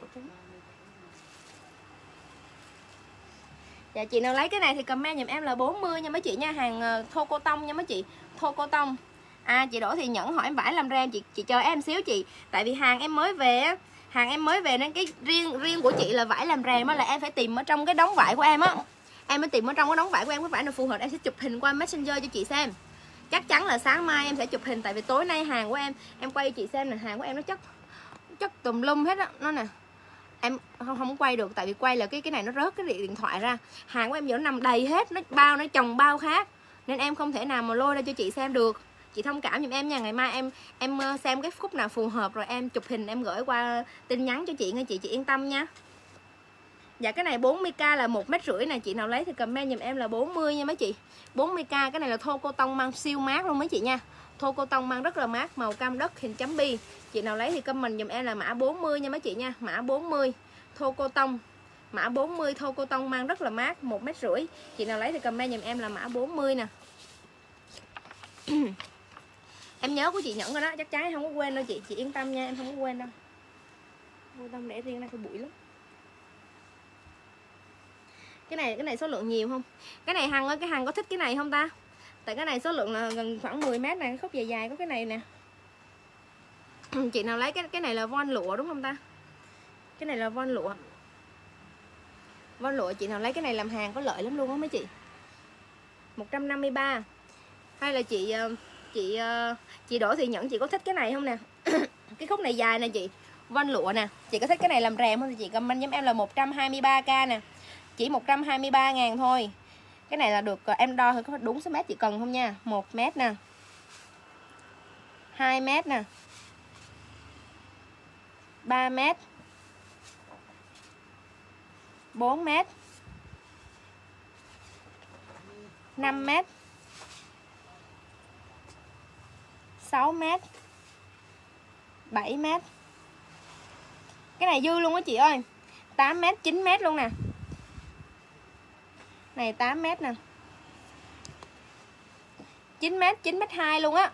Dạ chị nào lấy cái này thì comment giùm em là 40 nha mấy chị nha, Hàng ờ, thô cô tông nha mấy chị. Thô cô tông. À chị đỗ thì nhẫn hỏi em vải làm ra em chị chị chờ em xíu chị. Tại vì hàng em mới về á, hàng em mới về nên cái riêng riêng của chị là vải làm rèm á, là em phải tìm ở trong cái đống vải của em á. Em mới tìm ở trong cái đống vải của em cái vải nào phù hợp, em sẽ chụp hình qua messenger cho chị xem. Chắc chắn là sáng mai em sẽ chụp hình, tại vì tối nay hàng của em em quay cho chị xem là hàng của em nó chất chất tùm lum hết á. Nó nè em không không quay được, tại vì quay là cái cái này nó rớt cái điện thoại ra. Hàng của em giờ nó nằm đầy hết, nó bao, nó chồng bao khác. Nên em không thể nào mà lôi ra cho chị xem được. Chị thông cảm giùm em nha, ngày mai em em ờ, xem cái khúc nào phù hợp rồi em chụp hình, em gửi qua tin nhắn cho chị nghe chị chị yên tâm nha. Dạ cái này 40k là một mét rưỡi nè Chị nào lấy thì comment giùm em là 40 nha mấy chị. 40k cái này là thô cô tông mang siêu mát luôn mấy chị nha. Thô cô tông mang rất là mát, Màu cam đất, hình chấm bi. Chị nào lấy thì comment giùm em là mã 40 nha mấy chị nha. Mã 40 Thô cô tông. Mã 40 thô cô tông mang rất là mát, một mét rưỡi. Chị nào lấy thì comment giùm em là mã 40 nè. Em nhớ của chị nhẫn rồi đó, chắc chắn không có quên đâu chị. Chị yên tâm nha, em không có quên đâu. Vô tâm để riêng ra cái bụi lắm cái này cái này số lượng nhiều không? Cái này hằng ơi, cái hằng có thích cái này không ta? Tại cái này số lượng là gần khoảng 10 mét này khúc dài dài có cái này nè. Chị nào lấy cái cái này là von lụa đúng không ta? Cái này là von lụa. Von lụa, chị nào lấy cái này làm hàng có lợi lắm luôn á mấy chị. 153 hay là chị ờ, chị ờ, chị đổ thì Nhẫn, chị có thích cái này không nè? Cái khúc này dài nè chị. Von lụa nè. Chị có thích cái này làm rèm không thì chị comment giúp em là 123k nè chỉ 123 ngàn thôi. Cái này là được ờ, em đo thôi có đúng số mét chị cần không nha. 1 mét nè. 2 mét nè. 3 mét. 4 mét. 5 mét. 6 mét. 7 mét. Cái này dư luôn á chị ơi. 8 mét 9 mét luôn nè. Này 8 mét nè. 9 mét 9 mét 2 luôn á.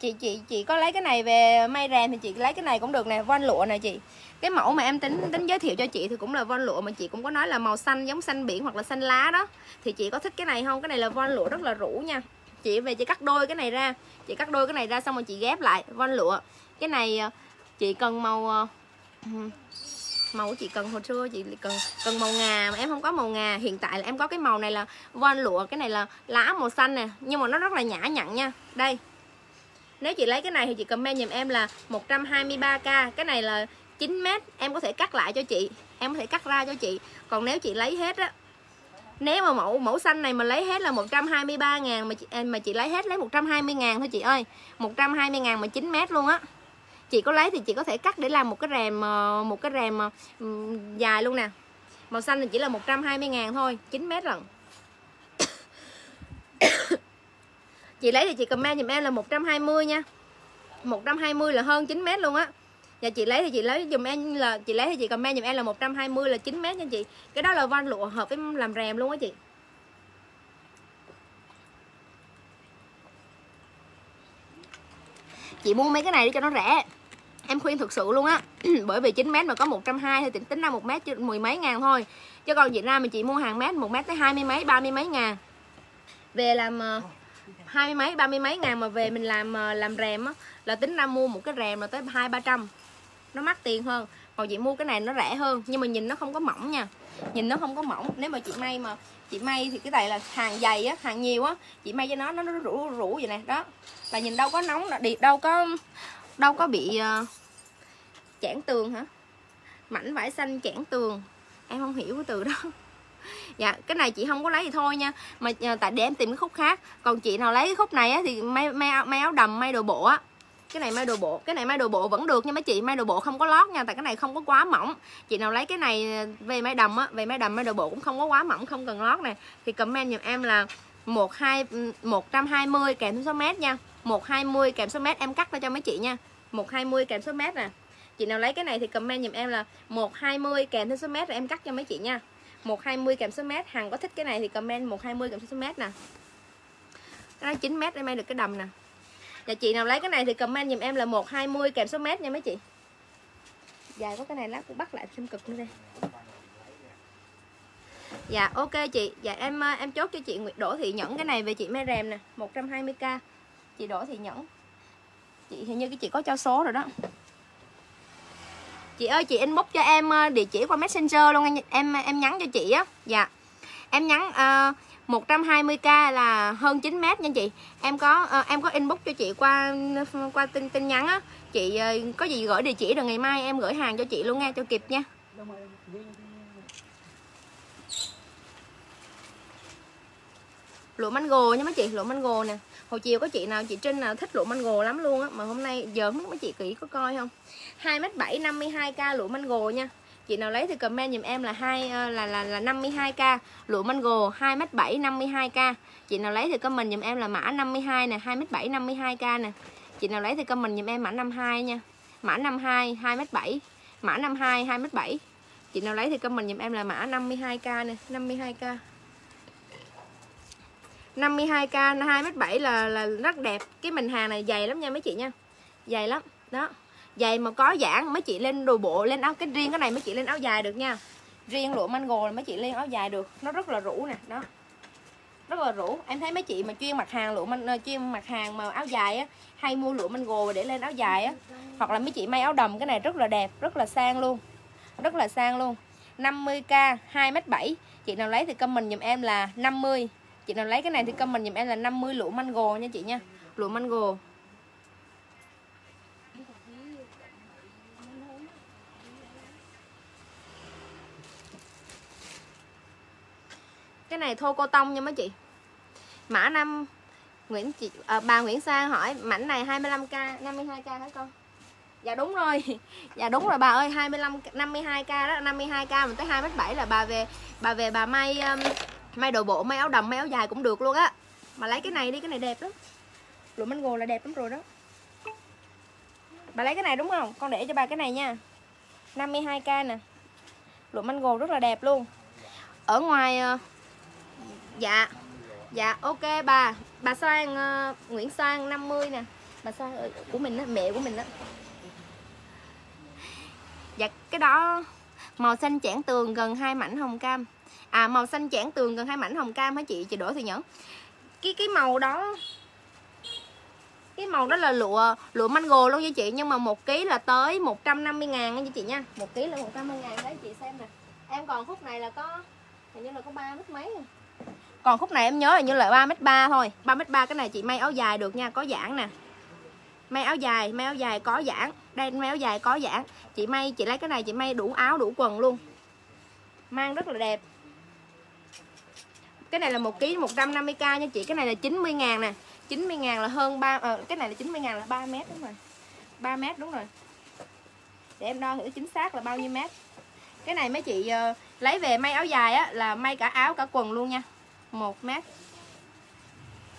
Chị chị chị có lấy cái này về may rèm thì chị lấy cái này cũng được nè, von lụa nè chị. Cái mẫu mà em tính tính giới thiệu cho chị thì cũng là von lụa, mà chị cũng có nói là màu xanh giống xanh biển hoặc là xanh lá đó. Thì chị có thích cái này không? Cái này là von lụa rất là rủ nha. Chị về chị cắt đôi cái này ra. Chị cắt đôi cái này ra xong rồi chị ghép lại, von lụa. Cái này ờ, chị cần màu ờ, màu chị cần hồi xưa chị cần cần màu ngà mà em không có màu ngà. Hiện tại là em có cái màu này là von lụa cái này là lá màu xanh nè. Nhưng mà nó rất là nhã nhặn nha. Đây. Nếu chị lấy cái này thì chị comment giùm em là 123k cái này là 9 mét. Em có thể cắt lại cho chị. Em có thể cắt ra cho chị. Còn nếu chị lấy hết á nếu mà mẫu mẫu xanh này mà lấy hết là 123 ngàn mà chị, mà chị lấy hết lấy 120 ngàn thôi chị ơi. 120 ngàn mà 9 mét luôn á chị có lấy thì chị có thể cắt để làm một cái rèm ờ, một cái rèm ờ, dài luôn nè. Màu xanh thì chỉ là 120 ngàn thôi 9 mét lần chị lấy thì chị comment giùm em là 120 nha. 120 là hơn 9 mét luôn á. Và chị lấy thì chị lấy dùm em là, chị lấy thì chị comment dùm em là 120 là 9 mét nha chị. Cái đó là van lụa hợp với làm rèm luôn á chị. Chị mua mấy cái này để cho nó rẻ em khuyên thực sự luôn á. Bởi vì 9 mét mà có 120 thì tính tính ra một mét chứ mười mấy ngàn thôi. Chứ còn Việt Nam mà chị mua hàng mét một mét tới hai mươi mấy ba mươi mấy ngàn. Về làm ờ, hai mươi mấy ba mươi mấy ngàn mà về mình làm ờ, làm rèm á là tính ra mua một cái rèm là tới hai ba trăm. Nó mắc tiền hơn. Còn chị mua cái này nó rẻ hơn nhưng mà nhìn nó không có mỏng nha. Nhìn nó không có mỏng. Nếu mà chị may mà chị may thì cái này là hàng dày á hàng nhiều á. Chị may cho nó nó rủ rủ vậy nè. Đó. Là nhìn đâu có nóng đi đâu có đâu có bị uh, chản tường hả? Mảnh vải xanh chản tường. Em không hiểu cái từ đó. Dạ cái này chị không có lấy thì thôi nha. Mà ờ, tại để em tìm cái khúc khác. Còn chị nào lấy cái khúc này á, thì may, may, may áo đầm may đồ bộ á. Cái này may đồ bộ cái này may đồ bộ vẫn được nha mấy chị may đồ bộ không có lót nha tại cái này không có quá mỏng. Chị nào lấy cái này ờ, về may đầm á về may đầm may đồ bộ cũng không có quá mỏng không cần lót nè. Thì comment giùm em là một hai ừ, một trăm hai mươi kèm số mét nha. Một hai mươi kèm số mét em cắt ra cho mấy chị nha. Một hai mươi kèm số mét nè chị nào lấy cái này thì comment giùm em là một hai mươi kèm theo số mét rồi em cắt cho mấy chị nha. 120 kèm số mét, Hằng có thích cái này thì comment 120 kèm số mét nè. Cái đó 9 mét em may được cái đầm nè. Và chị nào lấy cái này thì comment giùm em là 120 kèm số mét nha mấy chị. Dài có cái này lát cũng bắt lại thêm cực nữa đây Dạ ok chị. Dạ em ờ, em chốt cho chị Nguyệt Đỗ Thị Nhẫn cái này về chị may rèm nè 120k Chị Đỗ Thị Nhẫn. Chị hình như cái chị có cho số rồi đó chị ơi chị inbox cho em ờ, địa chỉ qua messenger luôn em em nhắn cho chị á. Dạ. Em nhắn ờ, uh, 120k là hơn 9 mét nha chị. Em có uh, em có inbox cho chị qua qua tin tin nhắn á. Chị uh, có gì gửi địa chỉ rồi ngày mai em gửi hàng cho chị luôn nghe cho kịp nha. Lụa mango nha mấy chị lụa mango nè hồi chiều có chị nào chị Trinh nào thích lụa mango lắm luôn á mà hôm nay giờ mất mấy chị kỹ có coi không 2m7 52k lụa mango nha chị nào lấy thì comment giùm em là hai là là là 52k lụa mango 2m7 52k chị nào lấy thì comment giùm em là mã 52 nè 2m7 52k nè chị nào lấy thì comment giùm em mã 52 nha mã 52 2m7 mã 52 2m7 chị nào lấy thì comment giùm em là mã 52k nè 52k 52k 2m7 là là rất đẹp. Cái mình hàng này dày lắm nha mấy chị nha. Dày lắm, đó. Dày mà có giãn, mấy chị lên đồ bộ, lên áo, cái riêng cái này mấy chị lên áo dài được nha. Riêng lụa mango là mấy chị lên áo dài được. Nó rất là rủ nè, đó. Rất là rủ em thấy mấy chị mà chuyên mặt hàng lụa man ờ, chuyên mặt hàng mà áo dài á, hay mua lụa mango để lên áo dài á. Hoặc là mấy chị may áo đầm, cái này rất là đẹp, rất là sang luôn. Rất là sang luôn. 50k 2m7 chị nào lấy thì comment giùm em là 50 chị nào lấy cái này thì comment giùm em là 50 lụa mango nha chị nha. Lụa mango. Cái này thô cô tông nha mấy chị. Mã năm Nguyễn chị à, bà Nguyễn Sang hỏi mảnh này 25k 52k hả con dạ đúng rồi. Dạ đúng rồi bà ơi 25 52k đó 52k mình tới 2m7 là bà về bà về bà may um, may đồ bộ may áo đầm may áo dài cũng được luôn á. Mà lấy cái này đi cái này đẹp lắm. Lụa mango là đẹp lắm rồi đó. Bà lấy cái này đúng không? Con để cho bà cái này nha. 52k nè. Lụa mango rất là đẹp luôn. Ở ngoài ờ, dạ dạ ok bà. Bà Soan uh, ờ, Nguyễn Soan 50 nè. Bà Soan uh, ờ, của mình đó, mẹ của mình đó dạ cái đó màu xanh chản tường gần hai mảnh hồng cam à màu xanh chản tường gần hai mảnh hồng cam hả chị? Chị đổ thì nhẫn. Cái cái màu đó, cái màu đó là lụa lụa mango luôn nha chị. Nhưng mà một ký là tới 150 ngàn nha chị nha. Một ký là 150 ngàn đấy, chị xem nè. Em còn khúc này là có, hình như là có ba mét mấy rồi. Còn khúc này em nhớ là như là ba mét ba thôi. Ba mét ba cái này chị may áo dài được nha, có giãn nè. May áo dài, may áo dài có giãn. Đây, may áo dài có giãn. Chị may, chị lấy cái này chị may đủ áo, đủ quần luôn. Mang rất là đẹp cái này là một kg 150k nha chị. Cái này là 90 ngàn nè. 90 ngàn là hơn 3 à, ờ, cái này là 90 ngàn là 3 mét đúng rồi. 3 mét đúng rồi. Để em đo thử chính xác là bao nhiêu mét. Cái này mấy chị uh, lấy về may áo dài á là may cả áo cả quần luôn nha. 1 mét.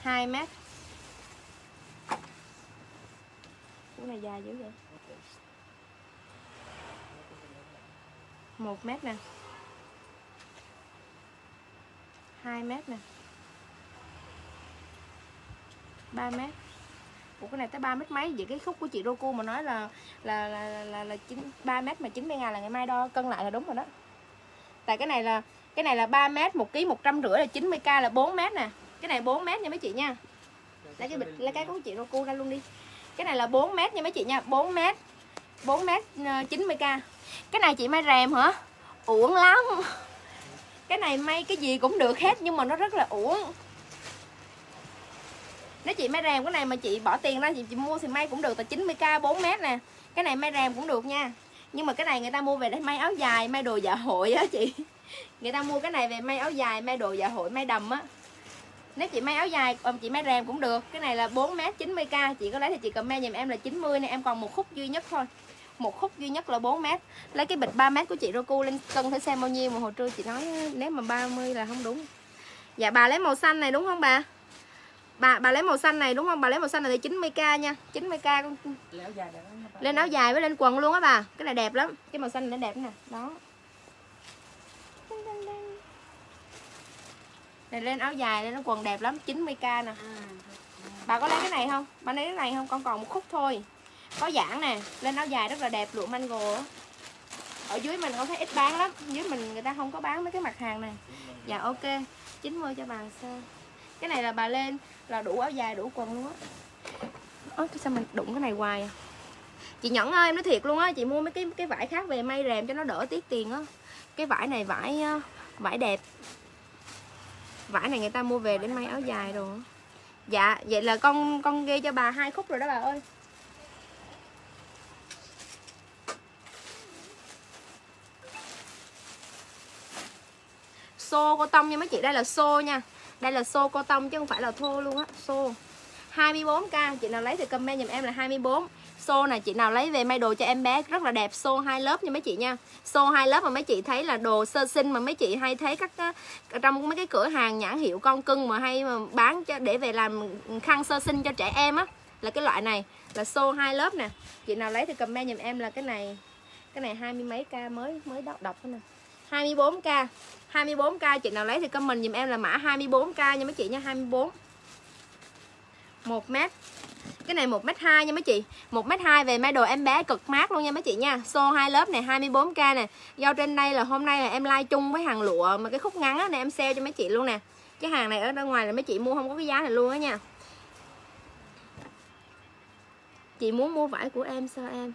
2 mét. Cái này dài dữ vậy? 1 mét nè. 2 mét nè. 3 mét. Ủa cái này tới 3 mét mấy? Vậy cái khúc của chị Roku mà nói là là là là, là, là 9, 3 mét mà 90 ngàn là ngày mai đo cân lại là đúng rồi đó. Tại cái này là cái này là 3 mét 1 ký một trăm rưỡi là 90k là 4 mét nè. Cái này 4 mét nha mấy chị nha. Lấy cái bịch lấy cái của chị Roku ra luôn đi. Cái này là 4 mét nha mấy chị nha. 4 mét 4 mét ờ, 90k cái này chị mai rèm hả? Uổng lắm cái này may cái gì cũng được hết nhưng mà nó rất là uổng. Nếu chị may rèm cái này mà chị bỏ tiền ra chị, chị mua thì may cũng được là 90k 4 mét nè. Cái này may rèm cũng được nha. Nhưng mà cái này người ta mua về để may áo dài may đồ dạ hội á chị. Người ta mua cái này về may áo dài may đồ dạ hội may đầm á. Nếu chị may áo dài ờ, chị may rèm cũng được. Cái này là 4 m 90 k chị có lấy thì chị comment giùm em là 90 nè em còn một khúc duy nhất thôi một khúc duy nhất là 4 m lấy cái bịch 3 m của chị Roku lên cân thử xem bao nhiêu mà hồi trưa chị nói nếu mà 30 là không đúng. Dạ bà lấy màu xanh này đúng không bà? Bà bà lấy màu xanh này đúng không? Bà lấy màu xanh này thì 90k nha. 90k con lên áo dài với lên quần luôn á bà. Cái này đẹp lắm. Cái màu xanh này nó đẹp nè. Đó. Này lên áo dài lên nó quần đẹp lắm. 90k nè. Bà có lấy cái này không? Bà lấy cái này không? Con còn một khúc thôi có giãn nè, lên áo dài rất là đẹp lụa mango ở dưới mình không thấy ít bán lắm, dưới mình người ta không có bán mấy cái mặt hàng này. Dạ ok 90 cho bà sơ. Cái này là bà lên, là đủ áo dài, đủ quần luôn á. Ơ sao mình đụng cái này hoài à? Chị nhẫn ơi, em nói thiệt luôn á, chị mua mấy cái cái vải khác về may rèm cho nó đỡ tiếc tiền á. Cái vải này vải vải đẹp. Vải này người ta mua về để may áo dài rồi dạ vậy là con con ghi cho bà hai khúc rồi đó bà ơi. Xô cô tông nha, mấy chị, đây là xô nha. Đây là xô cô tông chứ không phải là thô luôn á, xô. 24k chị nào lấy thì comment giùm em là 24 xô này, chị nào lấy về may đồ cho em bé, rất là đẹp, xô hai lớp nha mấy chị nha. Xô hai lớp mà mấy chị thấy là đồ sơ sinh mà mấy chị hay thấy các trong mấy cái cửa hàng nhãn hiệu con cưng mà hay mà bán cho, để về làm khăn sơ sinh cho trẻ em á, là cái loại này, là xô hai lớp nè. Chị nào lấy thì comment giùm em là cái này cái này hai mươi mấy k mới mới đọc đọc nè. 24k 24k chị nào lấy thì comment giùm em là mã 24k nha mấy chị nha 24 1 mét. Cái này 1m2 nha mấy chị. 1m2 về may đồ em bé cực mát luôn nha mấy chị nha. Xô hai lớp này 24k nè. Do trên đây là hôm nay là em like chung với hàng lụa Mà cái khúc ngắn á, này em sale cho mấy chị luôn nè. Cái hàng này ở bên ngoài là mấy chị mua không có cái giá này luôn á nha. Chị muốn mua vải của em sao em?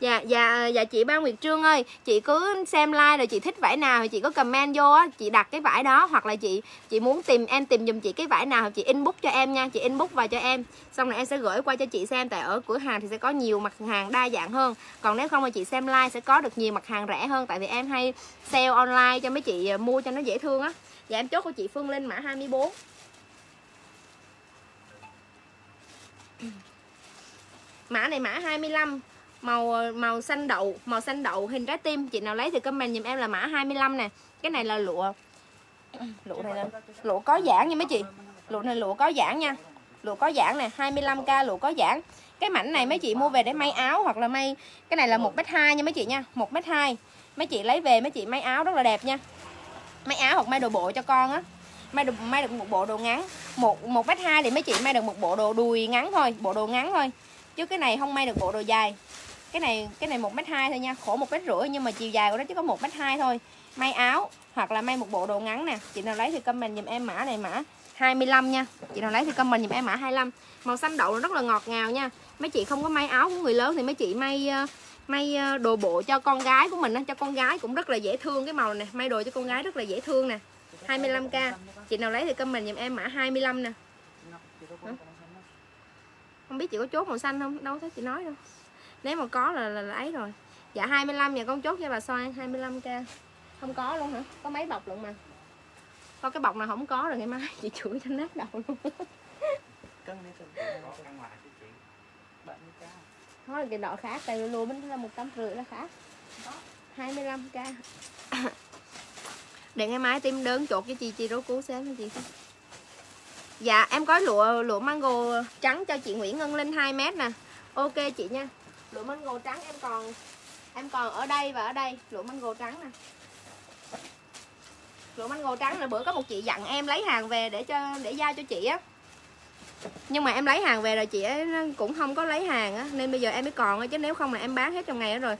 Dạ dạ dạ chị ba Nguyệt Trương ơi, chị cứ xem like rồi chị thích vải nào thì chị có comment vô á, chị đặt cái vải đó hoặc là chị chị muốn tìm em tìm dùm chị cái vải nào thì chị inbox cho em nha, chị inbox vào cho em. Xong rồi em sẽ gửi qua cho chị xem tại ở cửa hàng thì sẽ có nhiều mặt hàng đa dạng hơn. Còn nếu không mà chị xem like sẽ có được nhiều mặt hàng rẻ hơn tại vì em hay sale online cho mấy chị à, mua cho nó dễ thương á. Dạ em chốt của chị Phương Linh mã 24. Mã này mã 25 màu màu xanh đậu màu xanh đậu hình trái tim. Chị nào lấy thì comment giùm em là mã 25 nè. Cái này là lụa. Lụa này là lụa có giãn nha mấy chị. Lụa này lụa có giãn nha. Lụa có giãn nè 25k lụa có giãn. Cái mảnh này mấy chị mua về để may áo hoặc là may cái này là một mét hai nha mấy chị nha. Một mét hai. Mấy chị lấy về mấy chị may áo rất là đẹp nha. May áo hoặc may đồ bộ cho con á. May được may được một bộ đồ ngắn. Một một mét hai thì mấy chị may được một bộ đồ đùi ngắn thôi bộ đồ ngắn thôi. Chứ cái này không may được bộ đồ dài cái này cái này một mét hai thôi nha, khổ một mét rưỡi nhưng mà chiều dài của nó chỉ có một mét hai thôi. May áo, hoặc là may một bộ đồ ngắn nè. Chị nào lấy thì comment giùm em mã này, mã 25 nha. Chị nào lấy thì comment giùm em mã 25 màu xanh đậu nó rất là ngọt ngào nha. Mấy chị không có may áo của người lớn thì mấy chị may ờ, may ờ, đồ bộ cho con gái của mình cho con gái cũng rất là dễ thương cái màu này may đồ cho con gái rất là dễ thương nè. 25k chị nào lấy thì comment giùm em mã 25 nè. Không biết chị có chốt màu xanh không? Đâu thấy chị nói đâu nếu mà có là là, là ấy rồi. Dạ 25 nhà con chốt cho bà xoan 25k không có luôn hả? Có mấy bọc luôn mà. Có cái bọc nào không có rồi ngày mai chị chửi cho nát đầu luôn. Cân bạn mươi k thôi cái đỏ khác tại lùa mình là một trăm rưỡi là khác. 25k để ngày mai tìm đơn chốt cho chị chị rốt cứu xem cho chị không dạ em có lụa lụa mango trắng cho chị Nguyễn Ngân Linh 2 mét nè. Ok chị nha lụa mango trắng em còn em còn ở đây và ở đây. Lụa mango trắng nè. Lụa mango trắng là bữa có một chị dặn em lấy hàng về để cho, để giao cho chị á. Nhưng mà em lấy hàng về rồi chị ấy cũng không có lấy hàng á. Nên bây giờ em mới còn á chứ nếu không là em bán hết trong ngày đó rồi.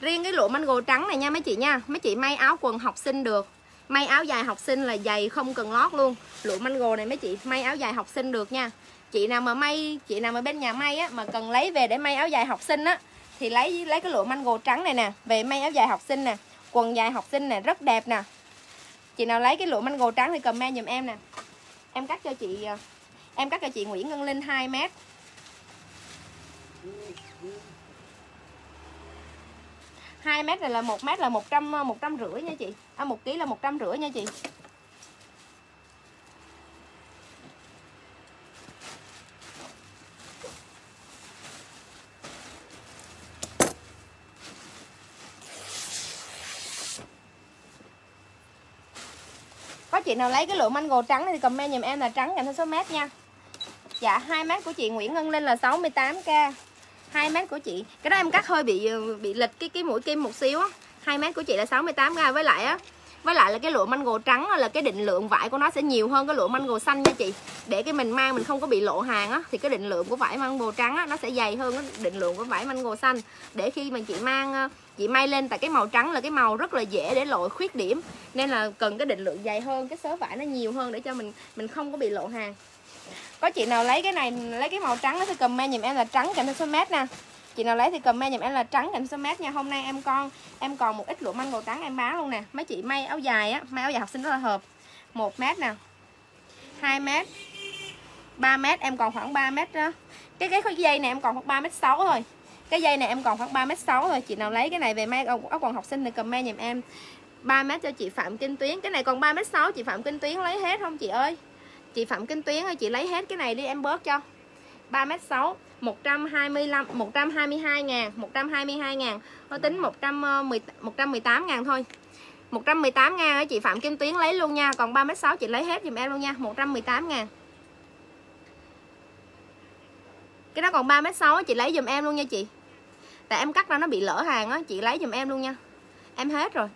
Riêng cái lụa mango trắng này nha mấy chị nha. Mấy chị may áo quần học sinh được. May áo dài học sinh là dày không cần lót luôn. Lụa mango này mấy chị, may áo dài học sinh được nha chị nào mà may chị nào mà bên nhà may á mà cần lấy về để may áo dài học sinh á thì lấy lấy cái lụa mango trắng này nè về may áo dài học sinh nè quần dài học sinh nè rất đẹp nè. Chị nào lấy cái lụa mango trắng thì comment giùm em nè. Em cắt cho chị ờ, em cắt cho chị Nguyễn Ngân Linh 2 mét. Hai mét này là một mét là một trăm một trăm rưỡi nha chị. À, một ký là một trăm rưỡi nha chị. Chị nào lấy cái lượng mango trắng này thì comment giùm em là trắng kèm theo số mét nha. Dạ hai mét của chị Nguyễn Ngân Linh là 68k Hai mét của chị, cái đó em cắt hơi bị bị lệch cái cái mũi kim một xíu á. 2 mét của chị là 68k với lại á với lại là cái lụa mango trắng là cái định lượng vải của nó sẽ nhiều hơn cái lụa mango xanh nha chị. Để cái mình mang mình không có bị lộ hàng á, thì cái định lượng của vải mango trắng á, nó sẽ dày hơn cái định lượng của vải mango xanh. Để khi mà chị mang ờ, chị may lên tại cái màu trắng là cái màu rất là dễ để lộ khuyết điểm. Nên là cần cái định lượng dày hơn, cái sớ vải nó nhiều hơn để cho mình mình không có bị lộ hàng. Có chị nào lấy cái này, lấy cái màu trắng nó thì comment giùm em là trắng kèm theo số mét nè chị nào lấy thì comment giùm em là trắng em số mát nha. Hôm nay em con, em còn một ít lụa măng màu trắng em bán luôn nè. Mấy chị may áo dài á, may áo dài học sinh rất là hợp. Một mét nè, hai mét 3 mét, em còn khoảng 3 mét đó. Cái cái dây này em còn khoảng 3 mét 6 thôi. Cái dây này em còn khoảng 3 mét 6 thôi. Chị nào lấy cái này về may áo quần học sinh thì comment giùm em. 3 mét cho chị Phạm Kinh Tuyến. Cái này còn 3 mét 6 chị Phạm Kinh Tuyến lấy hết không chị ơi? Chị Phạm Kinh Tuyến ơi, chị lấy hết cái này đi, em bớt cho. 3m6 125 122 ngàn 122 ngàn. Nó tính 110 118 ngàn thôi. 118 ờ, ngàn chị Phạm Kim Tuyến lấy luôn nha. Còn 3m6 chị lấy hết dùm em luôn nha. 118 ngàn. Cái đó còn 3m6 chị lấy dùm em luôn nha chị. Tại em cắt ra nó bị lỡ hàng á chị lấy dùm em luôn nha. Em hết rồi.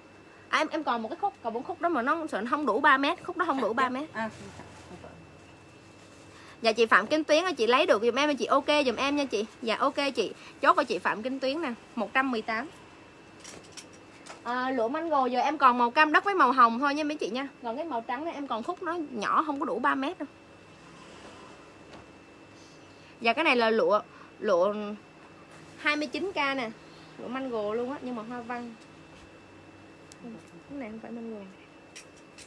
À, em em còn một cái khúc còn một khúc đó mà nó sợ không đủ 3 mét khúc đó không đủ 3 mét. À, Dạ chị Phạm Kinh Tuyến chị lấy được dùm em chị ok dùm em nha chị. Dạ ok chị. Chốt của chị Phạm Kinh Tuyến nè 118 à, Lụa mango giờ em còn màu cam đất với màu hồng thôi nha mấy chị nha. Còn cái màu trắng này em còn khúc nó nhỏ không có đủ 3 mét đâu. Dạ cái này là lụa Lụa 29k nè. Lụa mango luôn á nhưng mà hoa văn. Cái này không phải mango.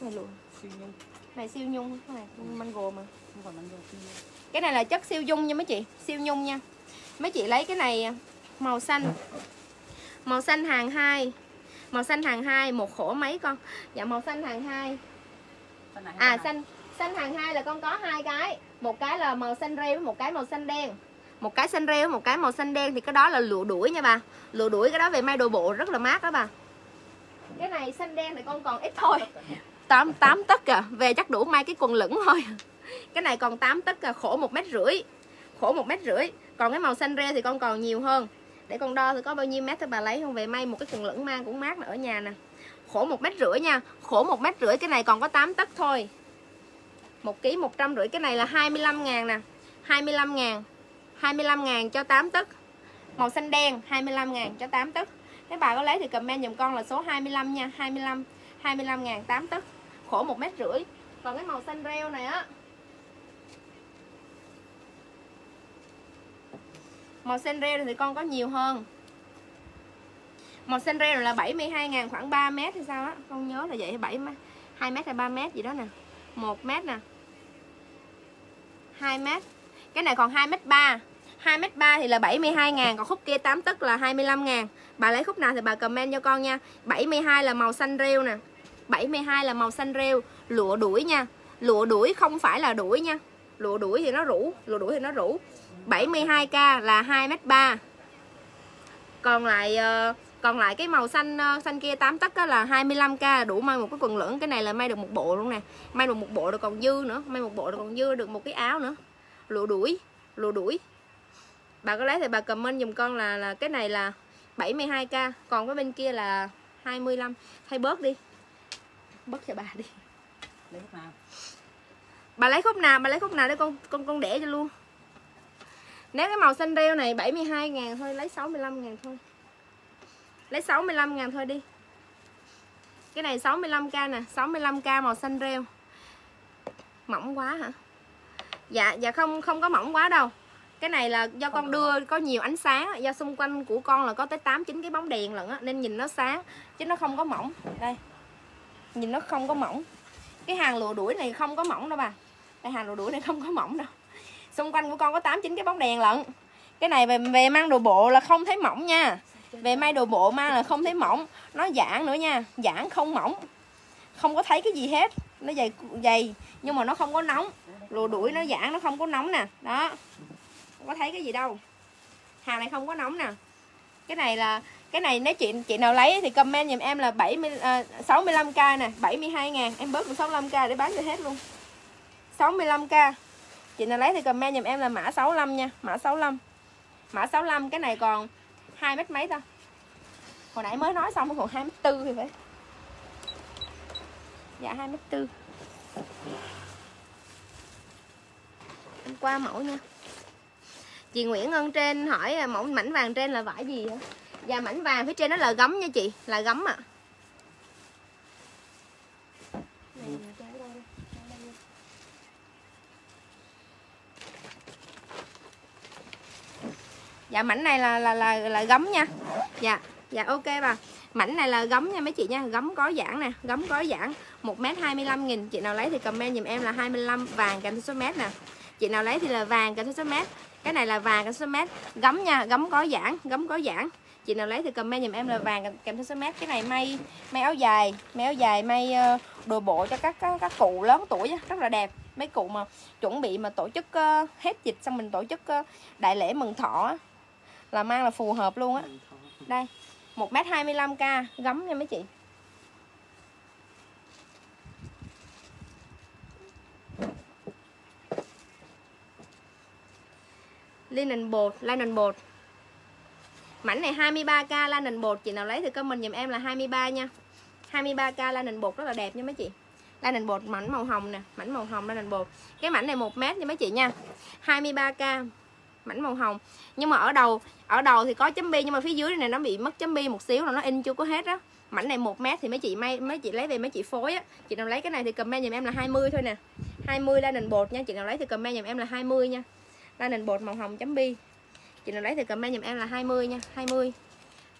Cái này lụa. Siêu nhung này siêu nhung cái này mango mà cái này là chất siêu nhung nha mấy chị siêu nhung nha. Mấy chị lấy cái này màu xanh. Màu xanh hàng hai. Màu xanh hàng hai một khổ mấy con? Dạ màu xanh hàng hai. Cái này à hay xanh xanh hàng hai là con có hai cái. Một cái là màu xanh rêu với một cái màu xanh đen. Một cái xanh rêu một cái màu xanh đen thì cái đó là lụa đuổi nha bà. Lụa đuổi cái đó về may đồ bộ rất là mát đó bà. Cái này xanh đen thì con còn ít thôi. Tám tám tấc à về chắc đủ may cái quần lửng thôi cái này còn 8 tất là khổ một mét rưỡi. Khổ một mét rưỡi. Còn cái màu xanh re thì con còn nhiều hơn. Để con đo thì có bao nhiêu mét thì bà lấy không về may một cái quần lửng mang cũng mát ở nhà nè. Khổ một mét rưỡi nha. Khổ một mét rưỡi, cái này còn có 8 tấc thôi. Một ký một trăm rưỡi, cái này là 25 ngàn nè. 25 ngàn. 25 ngàn cho 8 tấc. Màu xanh đen 25 ngàn cho 8 tấc. Nếu bà có lấy thì comment dùm con là số 25 nha. 25 25 ngàn 8 tấc. Khổ một mét rưỡi. Còn cái màu xanh reo này á màu xanh rêu thì con có nhiều hơn. Màu xanh rêu là 72 ngàn, khoảng 3 mét hay sao á. Con nhớ là vậy 7 mét 2 mét hay 3 mét gì đó nè. 1 mét nè. 2 mét. Cái này còn 2 mét 3 2 mét 3 thì là 72 ngàn, còn khúc kia 8 tức là 25 ngàn. Bà lấy khúc nào thì bà comment cho con nha. 72 là màu xanh rêu nè. 72 là màu xanh rêu. Lụa đuổi nha. Lụa đuổi không phải là đuổi nha. Lụa đuổi thì nó rủ, lụa đuổi thì nó rủ. 72k là 2m3 còn lại uh, còn lại cái màu xanh uh, xanh kia 8 tấc là 25k đủ may một cái quần lửng. Cái này là may được một bộ luôn nè. May được một bộ rồi còn dư nữa. May một bộ rồi còn dư được một cái áo nữa. Lụa đuổi lụa đuổi. Bà có lấy thì bà comment dùm con là là cái này là 72k còn cái bên kia là 25 thay bớt đi. Bớt cho bà đi. Lấy lúc nào? Bà lấy khúc nào bà lấy khúc nào để con con con để cho luôn nếu cái màu xanh rêu này 72 ngàn thôi, lấy 65 ngàn thôi. Lấy 65 ngàn thôi đi. Cái này 65k nè 65k màu xanh rêu mỏng quá hả? Dạ dạ không không có mỏng quá đâu. Cái này là do con đưa có nhiều ánh sáng, do xung quanh của con là có tới 8 9 cái bóng đèn lận á, nên nhìn nó sáng, chứ nó không có mỏng. Đây, nhìn nó không có mỏng. Cái hàng lụa đuổi này không có mỏng đâu bà. Đây hàng lụa đuổi này không có mỏng đâu xung quanh của con có 8 9 cái bóng đèn lận. Cái này về về mang đồ bộ là không thấy mỏng nha. Về may đồ bộ mang là không thấy mỏng. Nó giãn nữa nha giãn không mỏng. Không có thấy cái gì hết. Nó dày dày nhưng mà nó không có nóng. Lùa đuổi nó giãn nó không có nóng nè. Đó. Không có thấy cái gì đâu. Hàng này không có nóng nè. Cái này là cái này nếu chị chị nào lấy thì comment giùm em là 70 à, 65k nè. 72 ngàn. Em bớt được 65k để bán cho hết luôn. 65k chị nào lấy thì comment giùm em là mã 65 nha, mã 65 mã 65 cái này còn hai mét mấy ta hồi nãy mới nói xong còn hai mét tư thì phải. Dạ hai mét tư. Em qua mẫu nha. Chị Nguyễn Ngân trên hỏi à, mẫu mảnh vàng trên là vải gì hả dạ mảnh vàng phía trên nó là gấm nha chị, là gấm ạ. À. dạ mảnh này là là là là gấm nha. Dạ dạ ok bà. Mảnh này là gấm nha mấy chị nha. Gấm có giãn nè gấm có giãn. Một mét 25 nghìn. Chị nào lấy thì comment dùm em là 25 vàng kèm theo số mét nè. Chị nào lấy thì là vàng kèm theo số mét. Cái này là vàng kèm theo số mét. Gấm nha gấm có giãn gấm có giãn. Chị nào lấy thì comment dùm em là vàng kèm theo số mét. Cái này may may áo dài may áo dài may ờ, đồ bộ cho các các, các cụ lớn tuổi á, rất là đẹp. Mấy cụ mà chuẩn bị mà tổ chức ờ, hết dịch xong mình tổ chức ờ, đại lễ mừng thọ là mang là phù hợp luôn á. Đây 1m25k gấm nha mấy chị. Linen bột linen bột mảnh này 23k linen bột chị nào lấy thì comment giùm em là 23 nha. 23k linen bột rất là đẹp nha mấy chị. Linen bột mảnh màu hồng nè, mảnh màu hồng linen bột cái mảnh này 1 mét nha mấy chị nha. 23k mảnh màu hồng. Nhưng mà ở đầu ở đầu thì có chấm bi, nhưng mà phía dưới này nó bị mất chấm bi một xíu, là nó in chưa có hết á. Mảnh này một mét thì mấy chị may, mấy chị lấy về mấy chị phối á. Chị nào lấy cái này thì comment giùm em là 20 thôi nè. 20 la nền bột nha. Chị nào lấy thì comment giùm em là 20 nha. La nền bột màu hồng chấm bi. Chị nào lấy thì comment giùm em là 20 nha. 20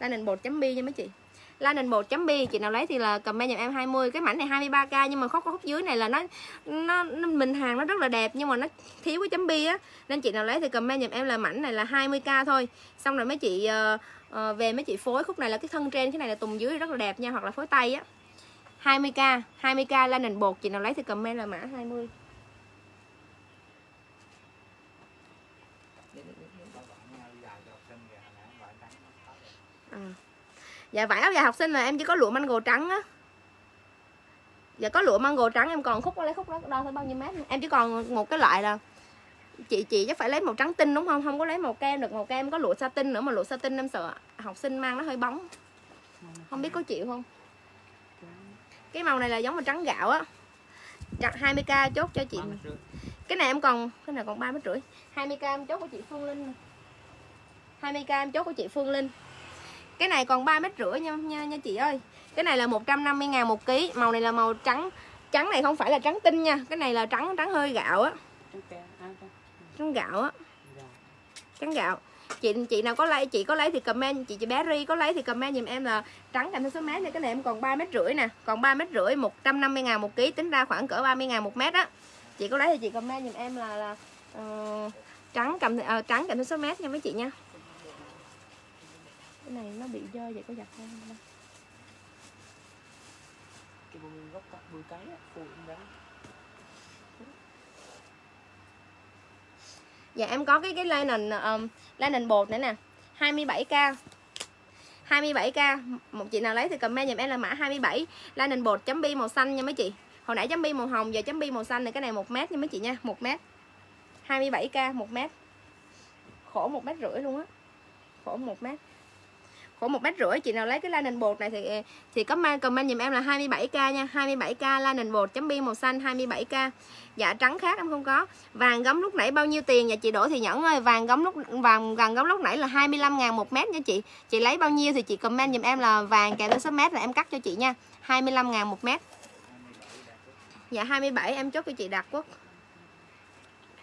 Linen bột chấm bi nha mấy chị. Linen bột chấm bi chị nào lấy thì là comment giùm em 20 cái mảnh này 23k nhưng mà khúc khúc dưới này là nó nó, nó mình hàng nó rất là đẹp nhưng mà nó thiếu cái chấm bi á. Nên chị nào lấy thì comment giùm em là mảnh này là 20k thôi. Xong rồi mấy chị uh, uh, về mấy chị phối khúc này là cái thân trên cái này là tùng dưới rất là đẹp nha hoặc là phối tay á. 20k 20k linen bột chị nào lấy thì comment là mã 20 à dạ vải áo dài học sinh là em chỉ có lụa mango trắng á. Dạ có lụa mango trắng, em còn khúc lấy khúc đó đo thôi, bao nhiêu mét. Em chỉ còn một cái loại là chị chị chắc phải lấy màu trắng tinh đúng không? Không có lấy màu kem được, màu kem có lụa satin nữa mà lụa satin em sợ học sinh mang nó hơi bóng. Không biết có chịu không? Cái màu này là giống màu trắng gạo á. 20k chốt cho chị. Cái này em còn, cái này còn ba mét rưỡi. 20k em chốt của chị Phương Linh 20k em chốt của chị Phương Linh cái này còn 3 mét rưỡi nha, nha nha chị ơi. Cái này là 150 ngàn một ký. Màu này là màu trắng. Trắng này không phải là trắng tinh nha. Cái này là trắng trắng hơi gạo á. Trắng gạo á. Trắng gạo. Chị chị nào có lấy chị có lấy thì comment. Chị chị bé ri có lấy thì comment giùm em là trắng kèm theo số mét này cái này em còn 3 mét rưỡi nè. Còn 3 mét rưỡi 150 ngàn một ký. Tính ra khoảng cỡ 30 ngàn một mét á. Chị có lấy thì chị comment giùm em là, là uh, trắng cầm uh, trắng kèm theo số mét nha mấy chị nha cái này nó bị dơ vậy có giặt không cái bùi gốc bùi cái phụ đó dạ em có cái cái linen um, linen bột nữa nè. 27k 27k một chị nào lấy thì comment giùm em là mã 27 linen bột chấm bi màu xanh nha mấy chị. Hồi nãy chấm bi màu hồng giờ chấm bi màu xanh này cái này một mét nha mấy chị nha một mét. 27k một mét. Khổ một mét rưỡi luôn á. Khổ một mét khoảng một mét rưỡi, chị nào lấy cái linen bột này thì thì có mang comment giùm em là 27k nha. 27k linen bột chấm bi màu xanh 27k dạ trắng khác em không có. Vàng gấm lúc nãy bao nhiêu tiền nhà chị đổ thì nhẫn ơi? Vàng gấm lúc, vàng vàng gấm lúc nãy là 25 ngàn một mét nha chị. Chị lấy bao nhiêu thì chị comment giùm em là vàng kèm theo số mét là em cắt cho chị nha. 25 ngàn một mét. Dạ 27 em chốt cho chị đặt quốc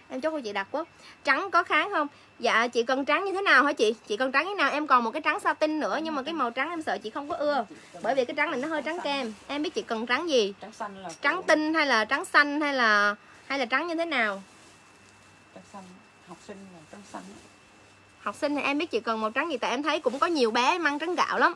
em chốt cho chị đặt quốc. Trắng có kháng không? Dạ chị cần trắng như thế nào hả chị? Chị cần trắng như thế nào? Em còn một cái trắng satin nữa nhưng mà cái màu trắng em sợ chị không có ưa. Bởi vì cái trắng này nó hơi trắng kem. Em biết chị cần trắng gì? Trắng xanh là trắng tinh hay là trắng xanh hay là hay là trắng như thế nào? Trắng xanh. Học sinh là trắng xanh. Học sinh thì em biết chị cần màu trắng gì tại em thấy cũng có nhiều bé mang trắng gạo lắm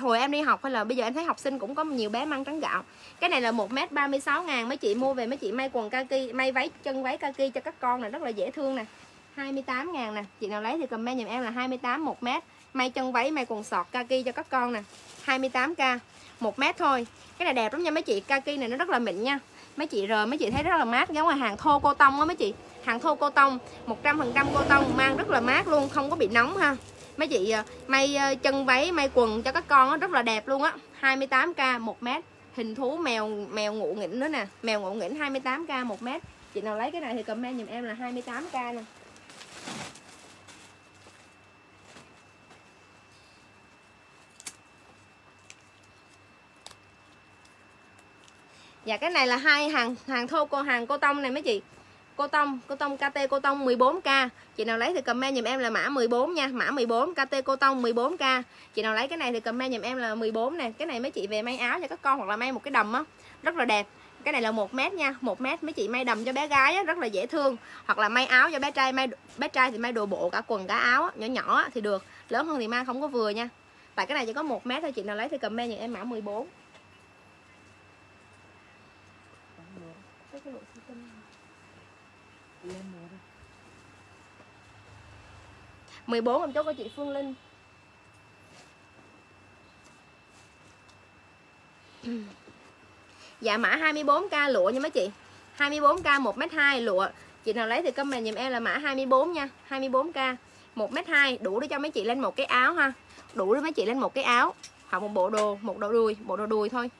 hồi em đi học hay là bây giờ em thấy học sinh cũng có nhiều bé mang trắng gạo. Cái này là một mét ba mươi sáu ngàn, mấy chị mua về mấy chị may quần kaki, may váy, chân váy kaki cho các con này rất là dễ thương nè. 28 ngàn nè, chị nào lấy thì comment giùm em là 28 một mét, may chân váy, may quần sọt kaki cho các con nè. 28k một mét thôi. Cái này đẹp lắm nha, mấy chị, kaki này nó rất là mịn nha. Mấy chị rờ, mấy chị thấy rất là mát, giống là hàng thô cô tông á mấy chị. Hàng thô cô tông 100% cô tông, mang rất là mát luôn, không có bị nóng ha mấy chị ờ, may ờ, chân váy, may quần cho các con rất là đẹp luôn á. 28k một mét. Hình thú mèo mèo ngụ nghĩnh nữa nè. Mèo ngụ nghĩnh 28k một mét. Chị nào lấy cái này thì comment giùm em là 28k nè. Dạ cái này là hai hàng hàng thô cô, hàng cô tông này mấy chị. Cô tông, cô tông KT cô tông 14k. Chị nào lấy thì comment giùm em là mã 14 nha, mã 14 KT cô tông 14k. Chị nào lấy cái này thì comment giùm em là 14 nè. Cái này mấy chị về may áo cho các con hoặc là may một cái đầm á, rất là đẹp. Cái này là một mét nha, một mét mấy chị may đầm cho bé gái á, rất là dễ thương. Hoặc là may áo cho bé trai, may bé trai thì may đồ bộ cả quần cả áo á, nhỏ nhỏ á, thì được. Lớn hơn thì mang không có vừa nha. Tại cái này chỉ có một mét thôi, chị nào lấy thì comment giùm em mã 14. cái lộ xí tinh lên nữa đây 14 em chốt của chị Phương Linh. Dạ mã 24k lụa nha mấy chị. 24k 1m2 lụa. Chị nào lấy thì comment dùm em là mã 24 nha. 24k 1m2 đủ để cho mấy chị lên một cái áo ha. Đủ để mấy chị lên một cái áo. Hoặc một bộ đồ, một đồ đùi, bộ đồ đùi thôi.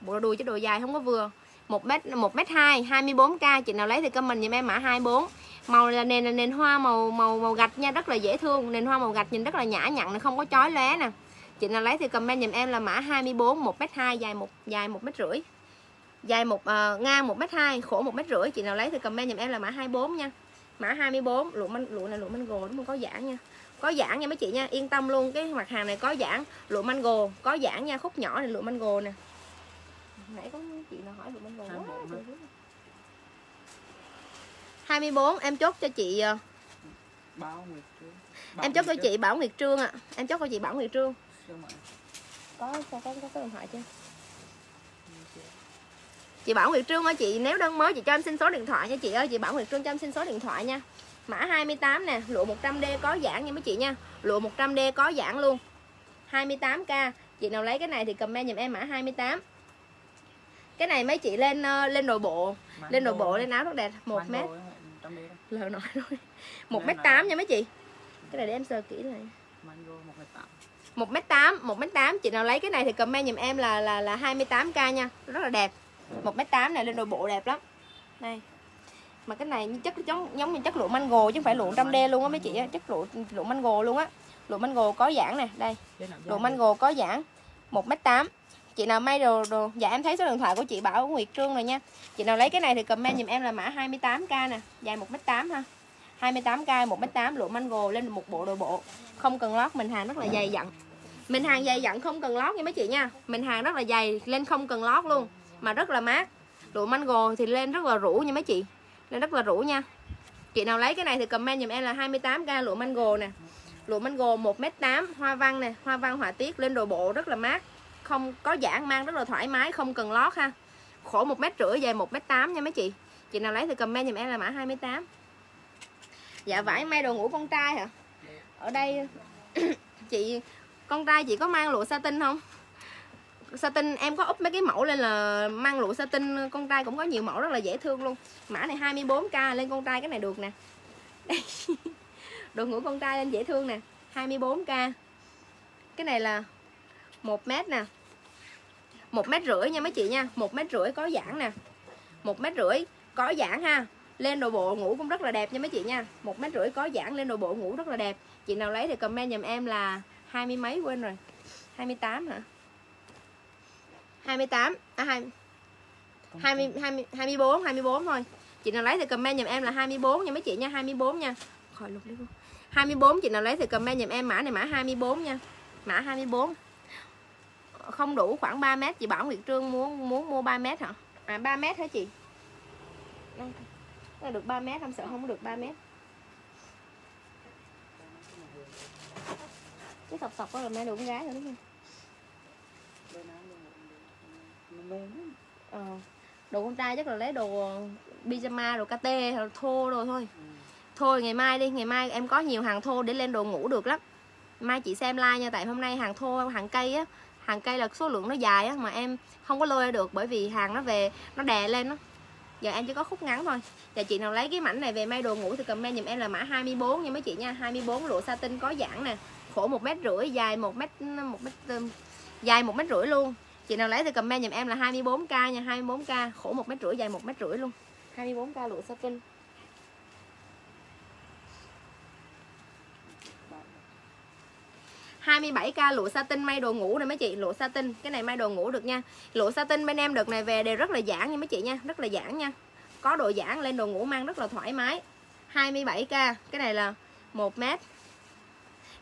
Bộ đồ đùi chứ đồ dài không có vừa. 1 mét 1 mét 2 24k chị nào lấy thì comment giùm em mã 24 màu là nền là nền hoa màu màu màu gạch nha rất là dễ thương. Nền hoa màu gạch nhìn rất là nhã nhặn không có chói lóe nè. Chị nào lấy thì comment giùm em là mã 24 1 mét 2 dài một dài một mét rưỡi. Dài một uh, ngang 1 mét 2 khổ 1 mét rưỡi. Chị nào lấy thì comment giùm em là mã 24 nha. Mã 24 lụa manh lụa này lụa mango đúng không? Có giãn nha. Có giãn nha mấy chị nha. Yên tâm luôn cái mặt hàng này có giãn. Lụa mango có giãn nha khúc nhỏ này lụa mango nè nãy có chị nào hỏi mango Hai quá bộ nữa. trời. 24 em chốt cho chị ờ, Báo Nguyệt Trương. em chốt cho chị Bảo Nguyệt Trương ạ. Em chốt cho chị Bảo Nguyệt Trương. Có có có, có số điện thoại chưa chị Bảo Nguyệt Trương ơi chị nếu đơn mới chị cho em xin số điện thoại nha chị ơi. Chị Bảo Nguyệt Trương cho em xin số điện thoại nha. Mã 28 nè lụa 100D có giãn nha mấy chị nha. Lụa 100D có giãn luôn. 28k chị nào lấy cái này thì comment giùm em mã 28 cái này mấy chị lên ờ, lên nội bộ. Lên nội bộ lên áo rất đẹp một mét. lờ nói rồi một mét tám nha mấy chị. Cái này để em sơ kỹ lại. Mango một mét tám. một mét tám chị nào lấy cái này thì comment giùm em là là là 28k nha. Rất là đẹp. Một mét tám này lên nội bộ đẹp lắm. Đây. Mà cái này chất giống giống như chất lụa mango chứ không phải lụa trăm đê luôn á mấy chị á. Chất lụa lụa mango luôn á. Lụa mango có giãn nè. Đây. Lụa mango có giãn. Một mét tám chị nào may đồ đồ. Dạ em thấy số điện thoại của chị Bảo Nguyệt Trương rồi nha. Chị nào lấy cái này thì comment giùm em là mã 28k nè. Dài một mét tám ha. 28k một mét tám, lụa mango lên một bộ đồ bộ. Không cần lót, mình hàng rất là dày dặn. Mình hàng dày dặn không cần lót nha mấy chị nha. Mình hàng rất là dày, lên không cần lót luôn. Mà rất là mát. Lụa mango thì lên rất là rũ nha mấy chị. Lên rất là rũ nha. Chị nào lấy cái này thì comment giùm em là 28k lụa mango nè. Lụa mango 1m8 hoa văn nè. Hoa văn họa tiết lên đồ bộ, rất là mát không có giãn mang, rất là thoải mái, không cần lót ha. Khổ một mét rưỡi dài một mét tám nha mấy chị. Chị nào lấy thì comment giùm em là mã 28 dạ vải may đồ ngủ con trai hả? Ở đây, chị, con trai chị có mang lụa satin không? Satin em có úp mấy cái mẫu lên là mang lụa satin con trai cũng có nhiều mẫu rất là dễ thương luôn. Mã này 24k lên con trai cái này được nè. Đây. đồ ngủ con trai lên dễ thương nè. 24k cái này là một mét nè một mét rưỡi nha mấy chị nha một mét rưỡi có giãn nè một mét rưỡi có giãn ha lên đồ bộ ngủ cũng rất là đẹp nha mấy chị nha một mét rưỡi có giãn lên đồ bộ ngủ rất là đẹp chị nào lấy thì comment giùm em là hai mươi mấy quên rồi 28 hả 28 à hai Không, 20 20 24 24 thôi. Chị nào lấy thì comment giùm em là 24 nha mấy chị nha, 24 nha. Khỏi lục đi luôn. 24 chị nào lấy thì comment giùm em mã này mã 24 nha. Mã 24. Không đủ khoảng 3 mét chị Bảo Nguyệt Trương muốn muốn mua 3 mét hả? À 3 mét hả chị? Đây. Được 3 mét không sợ không được 3 mét. Cái sọc sọc đó là mẹ được con gái rồi đúng không? Ờ. Đồ con trai chắc là lấy đồ pyjama, đồ KT, hoặc thô rồi thôi Ừ. Thôi ngày mai đi, ngày mai em có nhiều hàng thô để lên đồ ngủ được lắm Mai chị xem like nha, tại hôm nay hàng thô, hàng cây á Hàng cây là số lượng nó dài á, mà em không có lôi ra được Bởi vì hàng nó về, nó đè lên đó Giờ em chỉ có khúc ngắn thôi. Và chị nào lấy cái mảnh này về may đồ ngủ thì comment giùm em là mã 24 nha mấy chị nha. 24 lụa satin có giãn nè. Khổ một mét rưỡi, dài một mét, một mét dài một mét rưỡi luôn. Chị nào lấy thì comment giùm em là 24k nha 24k, khổ một mét rưỡi, dài một mét rưỡi luôn. 24k lụa satin 27k lụa satin may đồ ngủ nè mấy chị lụa satin cái này may đồ ngủ được nha. Lụa satin bên em đợt này về đều rất là giãn nha mấy chị nha rất là giãn nha. Có độ giãn lên đồ ngủ mang rất là thoải mái. 27k cái này là 1 mét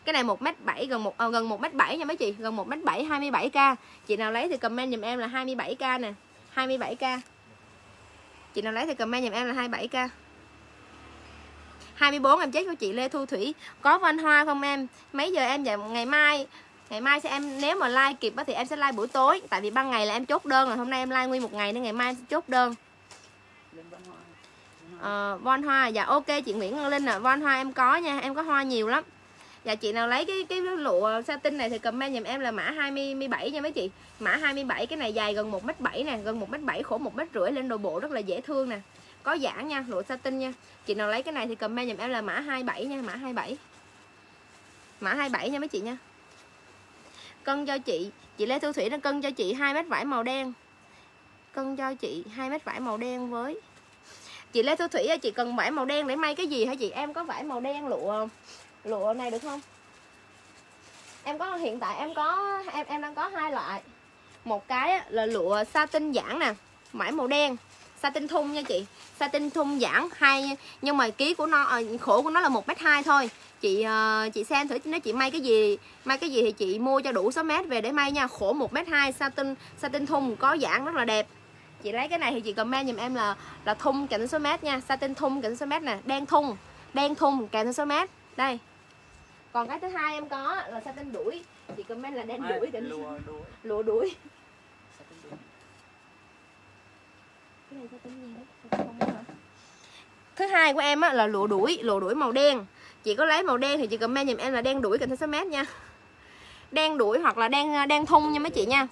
cái này 1m7 gần 1 à, gần 1m7 nha mấy chị gần 1m7 27k chị nào lấy thì comment giùm em là 27k nè 27k chị nào lấy thì comment giùm em là 27k 24 em chết của chị Lê Thu Thủy. Có văn hoa không em? Mấy giờ em dạy ngày mai? Ngày mai sẽ em, nếu mà like kịp á thì em sẽ like buổi tối. Tại vì ban ngày là em chốt đơn rồi, hôm nay em like nguyên một ngày nên ngày mai em sẽ chốt đơn. Lên hoa. Von hoa dạ ok chị Nguyễn Ngân Linh ạ. Von hoa em có nha, em có hoa nhiều lắm. Dạ chị nào lấy cái cái lụa satin này thì comment giùm em là mã 27 nha mấy chị. Mã 27 cái này dài gần 1m7 nè, gần 1m7 khổ 1 mét rưỡi, lên đồ bộ rất là dễ thương nè có giãn nha lụa satin nha. Chị nào lấy cái này thì comment giùm em là mã 27 nha mã 27 mã 27 nha mấy chị nha. Cân cho chị chị Lê Thu Thủy nó cân cho chị 2 mét vải màu đen. Cân cho chị 2 mét vải màu đen với. Chị Lê Thu Thủy ơi, chị cần vải màu đen để may cái gì hả chị? Em có vải màu đen lụa lụa này được không? Em có hiện tại em có em em đang có hai loại. Một cái là lụa satin giãn nè vải màu đen satin thun nha chị. Satin thun giãn hai nhưng mà ký của nó ờ, khổ của nó là một mét hai thôi. Chị uh, chị xem thử nếu chị may cái gì may cái gì thì chị mua cho đủ số mét về để may nha. Khổ một mét hai satin satin thun có giãn rất là đẹp. Chị lấy cái này thì chị comment giùm em là là thun kèm số mét nha. Satin thun kèm số mét nè. Đen thun đen thun kèm số mét. Đây. Còn cái thứ hai em có là satin đuổi. Chị comment là đen đuổi kèm lụa đuổi satin đuổi cái này satin gì đấy không hả? thứ hai của em á, là lụa đuổi lụa đuổi màu đen. Chị có lấy màu đen thì chị comment giùm em là đen đuổi kèm theo số mét nha. Đen đuổi hoặc là đen à, đen thun nha mấy chị nha.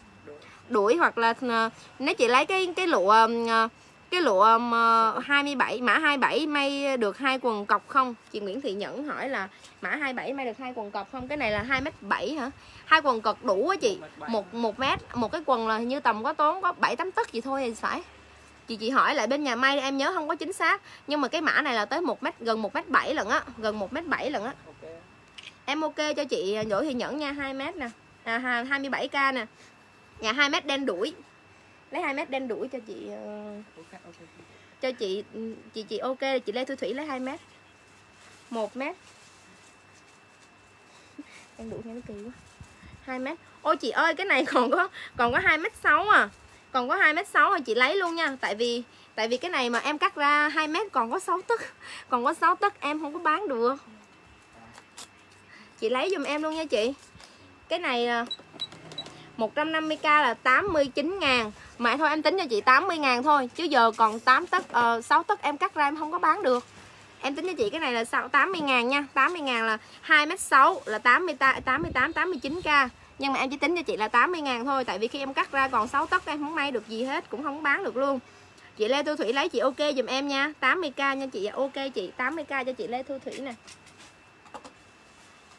Đuổi hoặc là à, nếu chị lấy cái cái lụa à, cái lụa 27 mã 27 may được hai quần cọc không? Chị Nguyễn Thị Nhẫn hỏi là mã 27 may được hai quần cọc không? Cái này là 2m7 hả? Hai quần cọc đủ á chị. Một một mét một cái quần là hình như tầm có tốn có 7 8 tấc gì thôi thì phải chị chị hỏi lại bên nhà may em nhớ không có chính xác. Nhưng mà cái mã này là tới một mét gần một mét bảy lần á gần một mét bảy lần á. Ok. Em ok cho chị Đỗ Thị Nhẫn nha 2 mét nè. À, 27k nè. Nhà 2 mét đen đuổi. Lấy 2 mét đen đuổi cho chị ờ, ok ok cho chị chị chị ok chị Lê Thu Thủy lấy 2 mét. 1 mét. Đen đuổi nghe nó kỳ quá. 2 mét. Ôi chị ơi cái này còn có còn có 2 mét 6 à còn có 2m6 thì chị lấy luôn nha. Tại vì tại vì cái này mà em cắt ra 2m còn có 6 tấc còn có 6 tấc em không có bán được. Chị lấy giùm em luôn nha chị. Cái này à, 150k là 89 ngàn. Mà thôi em tính cho chị 80 ngàn thôi Chứ giờ còn 8 tấc ờ, uh, 6 tấc em cắt ra em không có bán được. Em tính cho chị cái này là 80 ngàn nha. 80 ngàn là 2m6 là 88, 88 89k nhưng mà em chỉ tính cho chị là 80 ngàn thôi Tại vì khi em cắt ra còn 6 tấc em không may được gì hết Cũng không bán được luôn Chị Lê Thu Thủy lấy chị ok dùm em nha 80k nha chị Ok chị 80k cho chị Lê Thu Thủy nè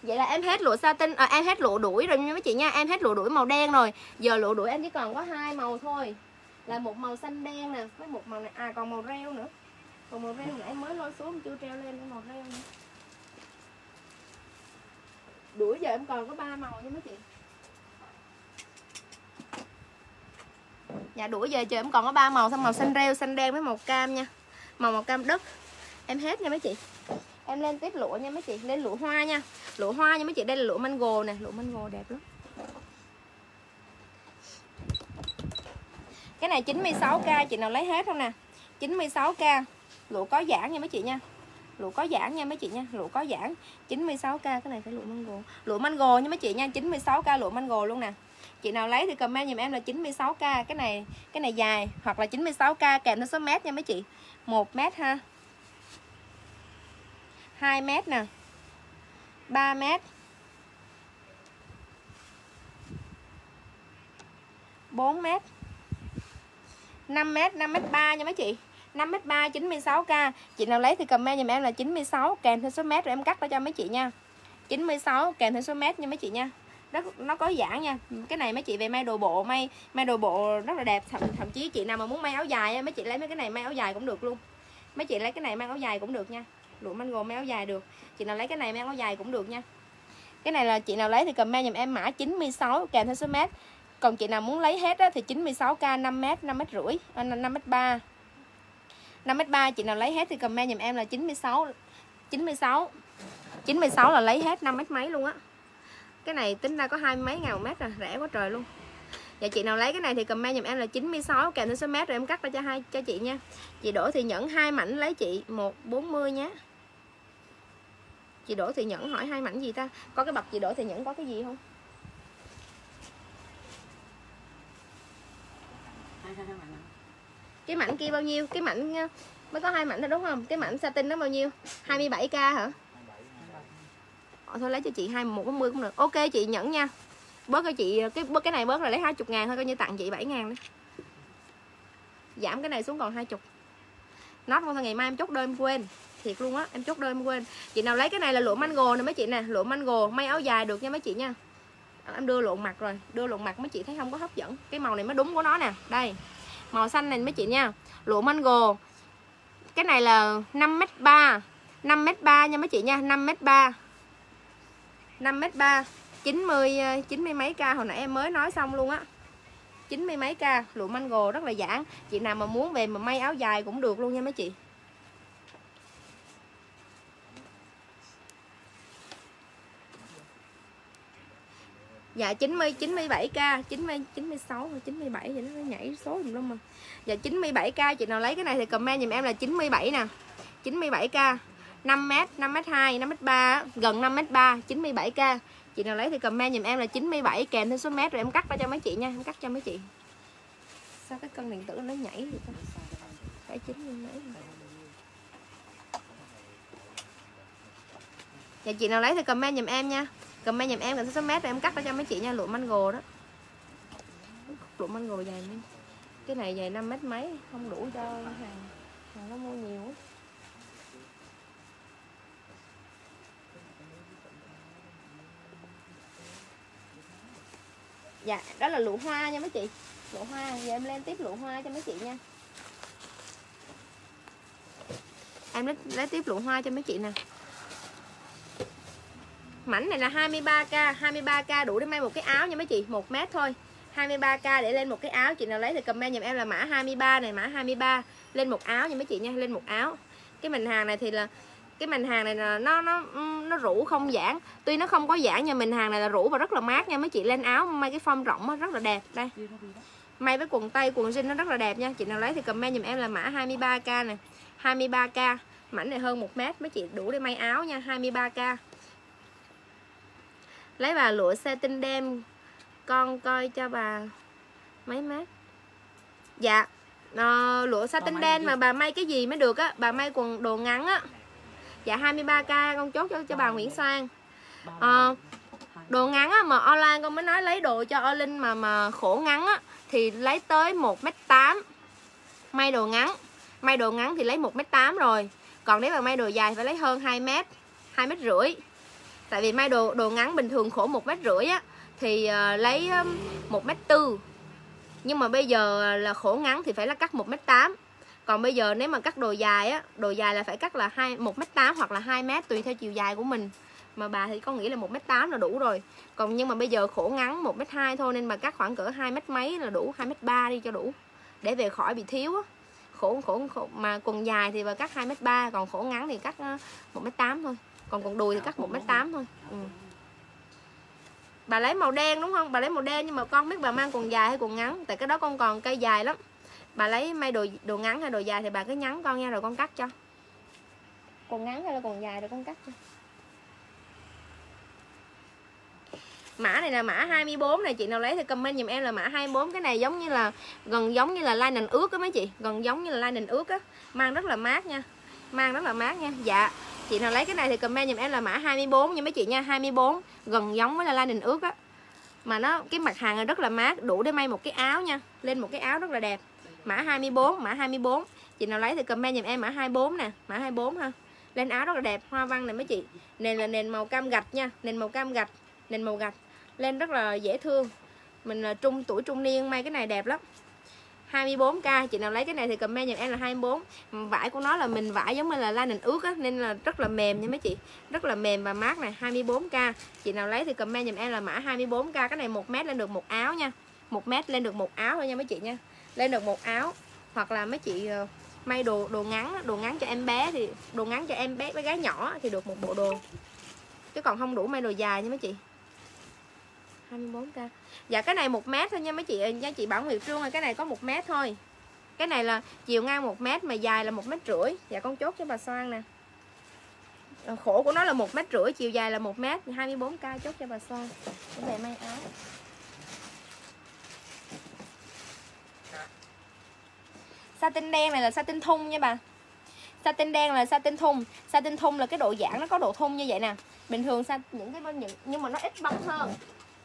Vậy là em hết lụa satin à, em hết lụa đuổi rồi nha mấy chị nha, em hết lụa đuổi màu đen rồi. Giờ lụa đuổi em chỉ còn có hai màu thôi. Là một màu xanh đen nè, với một màu này à còn màu rêu nữa. Còn màu rêu nữa em mới lôi xuống chưa treo lên cái màu rêu nữa. Đuổi giờ em còn có ba màu nha mấy chị. Dạ đuổi về trời em còn có ba màu, xong màu xanh rêu, xanh đen với màu cam nha. Màu màu cam đất. Em hết nha mấy chị. Em lên tiếp lụa nha mấy chị lên lụa hoa nha. Lụa hoa nha mấy chị đây là lụa mango nè. Lụa mango đẹp lắm. Cái này 96k chị nào lấy hết không nè? 96k lụa có giãn nha mấy chị nha. Lụa có giãn nha mấy chị nha. Lụa có giãn 96k cái này phải lụa mango. Lụa mango nha mấy chị nha. 96k lụa mango luôn nè chị nào lấy thì comment giùm em là 96k cái này cái này dài, hoặc là 96k kèm theo số mét nha mấy chị. 1 mét ha. 2 mét nè. 3 mét. 4 mét. 5 mét 5 mét 3 nha mấy chị. 5 mét 3 96k Chị nào lấy thì comment giùm em là 96 Kèm theo số mét rồi em cắt ra cho mấy chị nha. 96 kèm theo số mét nha mấy chị nha nó nó có giãn nha. Cái này mấy chị về may đồ bộ may may đồ bộ rất là đẹp. Thậm, thậm chí chị nào mà muốn may áo dài mấy chị lấy mấy cái này may áo dài cũng được luôn. Mấy chị lấy cái này mang áo dài cũng được nha. Lụa mango áo dài được. Chị nào lấy cái này mang áo dài cũng được nha. Cái này là chị nào lấy thì comment giùm em mã 96 kèm theo số mét. Còn chị nào muốn lấy hết á, thì 96k 5m 5m rưỡi à, 5m3 5m3 chị nào lấy hết thì comment giùm em là 96 96 96 là lấy hết 5m mấy luôn á cái này tính ra có hai mấy ngàn mét rồi, rẻ quá trời luôn Dạ chị nào lấy cái này thì comment giùm em là 96 kèm theo số mét rồi em cắt ra cho hai, cho chị nha. Chị đổ thì Nhẫn, hai mảnh lấy chị 140 nhé. Chị đổ thì Nhẫn hỏi hai mảnh gì ta? Có cái bọc chị đổ thì Nhẫn có cái gì không? Cái mảnh kia bao nhiêu? Cái mảnh ờ, mới có hai mảnh thôi đúng không? Cái mảnh satin nó bao nhiêu? 27k hả? Ờ, thôi lấy cho chị 21 40 cũng được. Ok chị Nhẫn nha. Bớt cho chị cái bớt cái này bớt là lấy 20 ngàn thôi coi như tặng chị 7 ngàn đi. Giảm cái này xuống còn 20 nó không thôi ngày mai em chốt đơn em quên. Thiệt luôn á em chốt đơn em quên. Chị nào lấy cái này là lụa mango nè mấy chị nè. Lụa mango may áo dài được nha mấy chị nha. Em đưa lộn mặt rồi đưa lộn mặt mấy chị thấy không có hấp dẫn. Cái màu này mới đúng của nó nè. Đây màu xanh này mấy chị nha. Lụa mango. Cái này là 5 m 3 5 m 3 nha mấy chị nha 5 m 3 5 m 3 90 90 mấy ca hồi nãy em mới nói xong luôn á chín mươi mấy ca lụa mango rất là giãn chị nào mà muốn về mà may áo dài cũng được luôn nha mấy chị Dạ 90 97k, 90 96 hoặc 97 vậy nó nhảy số gì luôn mà. Dạ 97k chị nào lấy cái này thì comment giùm em là 97 nè. 97k. 5m, 5m2, 5m3, gần 5m3, 97k. Chị nào lấy thì comment giùm em là 97 kèm thêm số mét rồi em cắt ra cho mấy chị nha, em cắt cho mấy chị. Sao cái cân điện tử nó nhảy vậy ta? Phải 90 mấy. Dạ chị nào lấy thì comment giùm em nha comment giùm em cần số mét rồi em cắt ra cho mấy chị nha lụa mango đó lụa mango dài nữa cái này dài 5 mét mấy không đủ cho hàng hàng nó mua nhiều dạ đó là lụa hoa nha mấy chị. Lụa hoa giờ em lên tiếp lụa hoa cho mấy chị nha. Em lấy, lấy tiếp lụa hoa cho mấy chị nè. Mảnh này là 23k 23k đủ để may một cái áo nha mấy chị một mét thôi. 23k để lên một cái áo chị nào lấy thì comment giùm em là mã 23 này mã 23 lên một áo nha mấy chị nha lên một áo. Cái mình hàng này thì là cái mình hàng này là nó nó nó rủ không giãn. Tuy nó không có giãn nhưng mình hàng này là rủ và rất là mát nha. Mấy chị lên áo may cái form rộng đó, rất là đẹp. Đây. May với quần tây quần jean nó rất là đẹp nha. Chị nào lấy thì comment giùm em là mã 23k nè. 23k mảnh này hơn một mét. Mấy chị đủ để may áo nha. 23k lấy bà lụa satin đen con coi cho bà mấy mét. Dạ. À, lụa satin đen mà bà may cái gì mới được á. Bà may quần đồ ngắn á dạ 23k con chốt cho cho bà Nguyễn Soan à, đồ ngắn á mà online con mới nói lấy đồ cho O Linh mà mà khổ ngắn á thì lấy tới 1m8 may đồ ngắn may đồ ngắn thì lấy 1m8 rồi. Còn nếu mà may đồ dài phải lấy hơn 2m 2 mét rưỡi. Tại vì may đồ đồ ngắn bình thường khổ một mét rưỡi á thì uh, lấy một mét tư. Nhưng mà bây giờ là khổ ngắn thì phải là cắt một mét tám còn bây giờ nếu mà cắt đồ dài á đồ dài là phải cắt là hai một mét tám hoặc là 2 mét tùy theo chiều dài của mình. Mà bà thì con nghĩ là một mét tám là đủ rồi. Còn nhưng mà bây giờ khổ ngắn một mét hai thôi nên mà cắt khoảng cỡ hai mét mấy là đủ hai mét ba đi cho đủ. Để về khỏi bị thiếu á. Khổ, khổ khổ. Mà quần dài thì bà cắt 2 mét ba còn khổ ngắn thì cắt ờ, một mét tám thôi. Còn quần đùi thì cắt một mét tám thôi. Ừ. bà lấy màu đen đúng không? Bà lấy màu đen nhưng mà con biết bà mang quần dài hay quần ngắn tại cái đó con còn cây dài lắm bà lấy may đồ đồ ngắn hay đồ dài thì bà cứ nhắn con nha rồi con cắt cho. Quần ngắn hay là quần dài rồi con cắt cho. Mã này là mã 24 này chị nào lấy thì comment giùm em là mã 24 cái này giống như là gần giống như là linen ướt á mấy chị. Gần giống như là linen ướt á. Mang rất là mát nha. Mang rất là mát nha. Dạ. Chị nào lấy cái này thì comment giùm em là mã 24 nha mấy chị nha. 24 gần giống với là lining ướt á. Mà nó cái mặt hàng này rất là mát đủ để may một cái áo nha. Lên một cái áo rất là đẹp mã 24 mã 24 chị nào lấy thì comment giùm em mã 24 nè, mã 24 ha. Lên áo rất là đẹp, hoa văn này mấy chị. Nền là nền màu cam gạch nha, nền màu cam gạch, nền màu gạch. Lên rất là dễ thương. Mình là trung, tuổi trung niên, may cái này đẹp lắm. 24k chị nào lấy cái này thì comment giùm em là 24 vải của nó là mình vải giống như là linen ướt á, nên là rất là mềm nha mấy chị. Rất là mềm và mát này 24k chị nào lấy thì comment giùm em là mã 24k cái này một mét lên được một áo nha. Một mét lên được một áo thôi nha mấy chị nha lên được một áo. Hoặc là mấy chị ờ, may đồ đồ ngắn đồ ngắn cho em bé thì, đồ ngắn cho em bé bé gái nhỏ thì được một bộ đồ. Chứ còn không đủ may đồ dài nha mấy chị. 24k dạ cái này một mét thôi nha mấy chị nha chị Bảo Nguyệt Trương cái này có một mét thôi. Cái này là chiều ngang một mét mà dài là một mét rưỡi. Dạ con chốt cho bà Soan nè. Ờ, khổ của nó là một mét rưỡi, chiều dài là một mét. Dạ, 24k chốt cho bà Soan. Để này may áo. Satin đen này là satin thun nha bà. Satin đen là satin thun satin thun là cái độ giãn, nó có độ thun như vậy nè. Bình thường sa, những cái những, nhưng mà nó ít bông hơn.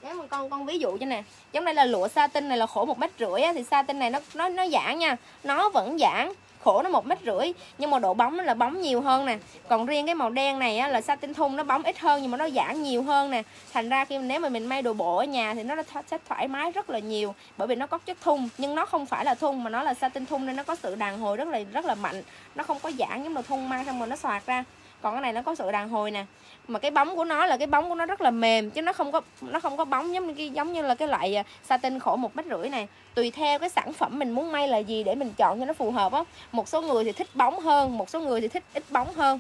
Nếu mà con con ví dụ cho nè, giống đây là lụa satin này là khổ một mét rưỡi thì satin này nó nó nó giãn nha. Nó vẫn giãn khổ nó một mét rưỡi nhưng mà độ bóng nó là bóng nhiều hơn nè. Còn riêng cái màu đen này á, là satin thun nó bóng ít hơn nhưng mà nó giãn nhiều hơn nè. Thành ra khi nếu mà mình may đồ bộ ở nhà thì nó sẽ thoải mái rất là nhiều bởi vì nó có chất thun. Nhưng nó không phải là thun mà nó là satin thun nên nó có sự đàn hồi rất là rất là mạnh. Nó không có giãn giống là thun mang xong rồi nó xoạc ra. Còn cái này nó có sự đàn hồi nè mà cái bóng của nó là cái bóng của nó rất là mềm, chứ nó không có, nó không có bóng giống như cái, giống như là cái loại à, satin khổ một mét rưỡi này. Tùy theo cái sản phẩm mình muốn may là gì để mình chọn cho nó phù hợp á. Một số người thì thích bóng hơn, một số người thì thích ít bóng hơn.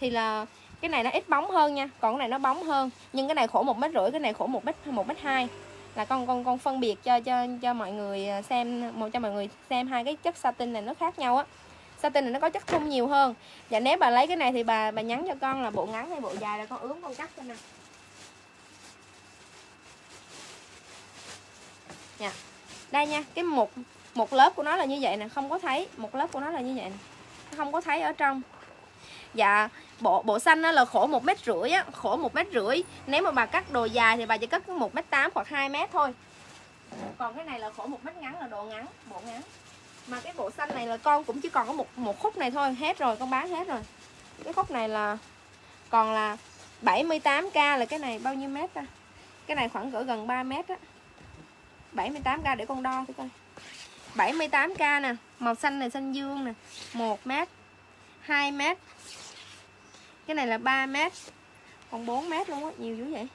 Thì là cái này nó ít bóng hơn nha, còn cái này nó bóng hơn. Nhưng cái này khổ một mét rưỡi, cái này khổ một mét một mét hai. Là con con con phân biệt cho cho cho mọi người à, xem, một cho mọi người xem hai cái chất satin này nó khác nhau á satin này nó có chất thun nhiều hơn? Và nếu bà lấy cái này thì bà bà nhắn cho con là bộ ngắn hay bộ dài là con ướm con cắt cho nè. Nha đây nha, cái một một lớp của nó là như vậy nè, không có thấy một lớp của nó là như vậy nè. Không có thấy ở trong. Dạ bộ bộ xanh nó là khổ một mét rưỡi á, khổ một mét rưỡi. Nếu mà bà cắt đồ dài thì bà chỉ cắt một mét tám hoặc 2 mét thôi. Còn cái này là khổ một mét ngắn là đồ ngắn, bộ ngắn mà cái bộ xanh này là con cũng chỉ còn có một một khúc này thôi, hết rồi, con bán hết rồi. Cái khúc này là, còn là 78k là cái này bao nhiêu mét ta? Cái này khoảng cỡ gần 3 mét á. 78k để con đo thử coi. 78k nè, màu xanh này xanh dương nè 1 mét 2 mét. Cái này là 3 mét, còn 4 mét luôn á, nhiều dữ vậy.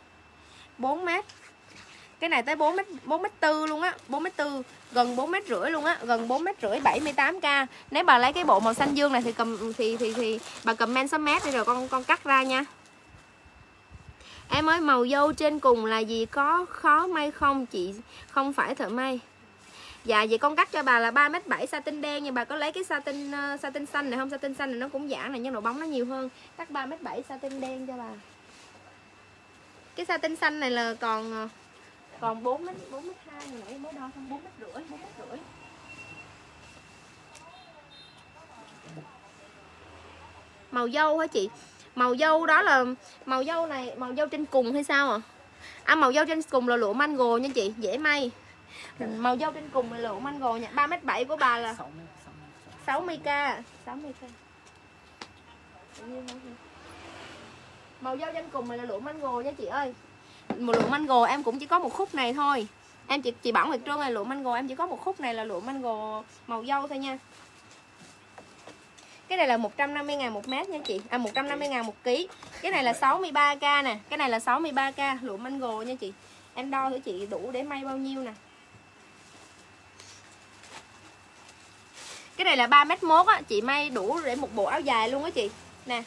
4 mét cái này tới 4 m 4 m tư luôn á 4 m tư gần 4 m rưỡi luôn á gần 4 m rưỡi 78k nếu bà lấy cái bộ màu xanh dương này thì cầm thì thì thì bà comment số mét đi rồi con con cắt ra nha em ơi màu dâu trên cùng là gì có khó may không chị không phải thợ may Dạ vậy con cắt cho bà là 3m7 satin đen nhưng bà có lấy cái satin uh, satin xanh này không? Satin xanh này nó cũng giãn này nhưng độ bóng nó nhiều hơn. Cắt 3m7 satin đen cho bà. Cái satin xanh này là còn ờ, còn 4 m 4 m 2 hồi nãy mới đo xong 4 m rưỡi, 4 m rưỡi. Màu dâu hả chị? Màu dâu đó là màu dâu này, màu dâu trên cùng hay sao à? À màu dâu trên cùng là lụa mango nha chị, dễ may. Màu dâu trên cùng là lụa mango nha. 3 mét 7 của bà là 60k 60k màu dâu trên cùng là lụa mango nha chị ơi một lụa mango, em cũng chỉ có một khúc này thôi. Em chỉ, chị bảo Nguyệt Trương là lụa mango em chỉ có một khúc này là lụa mango màu dâu thôi nha. Cái này là 150 ngàn một mét nha chị. À 150 ngàn một ký. Cái này là 63k nè. Cái này là 63k lụa mango nha chị. Em đo thử chị đủ để may bao nhiêu nè. Cái này là 3 mét mốt á. Chị may đủ để một bộ áo dài luôn á chị. Nè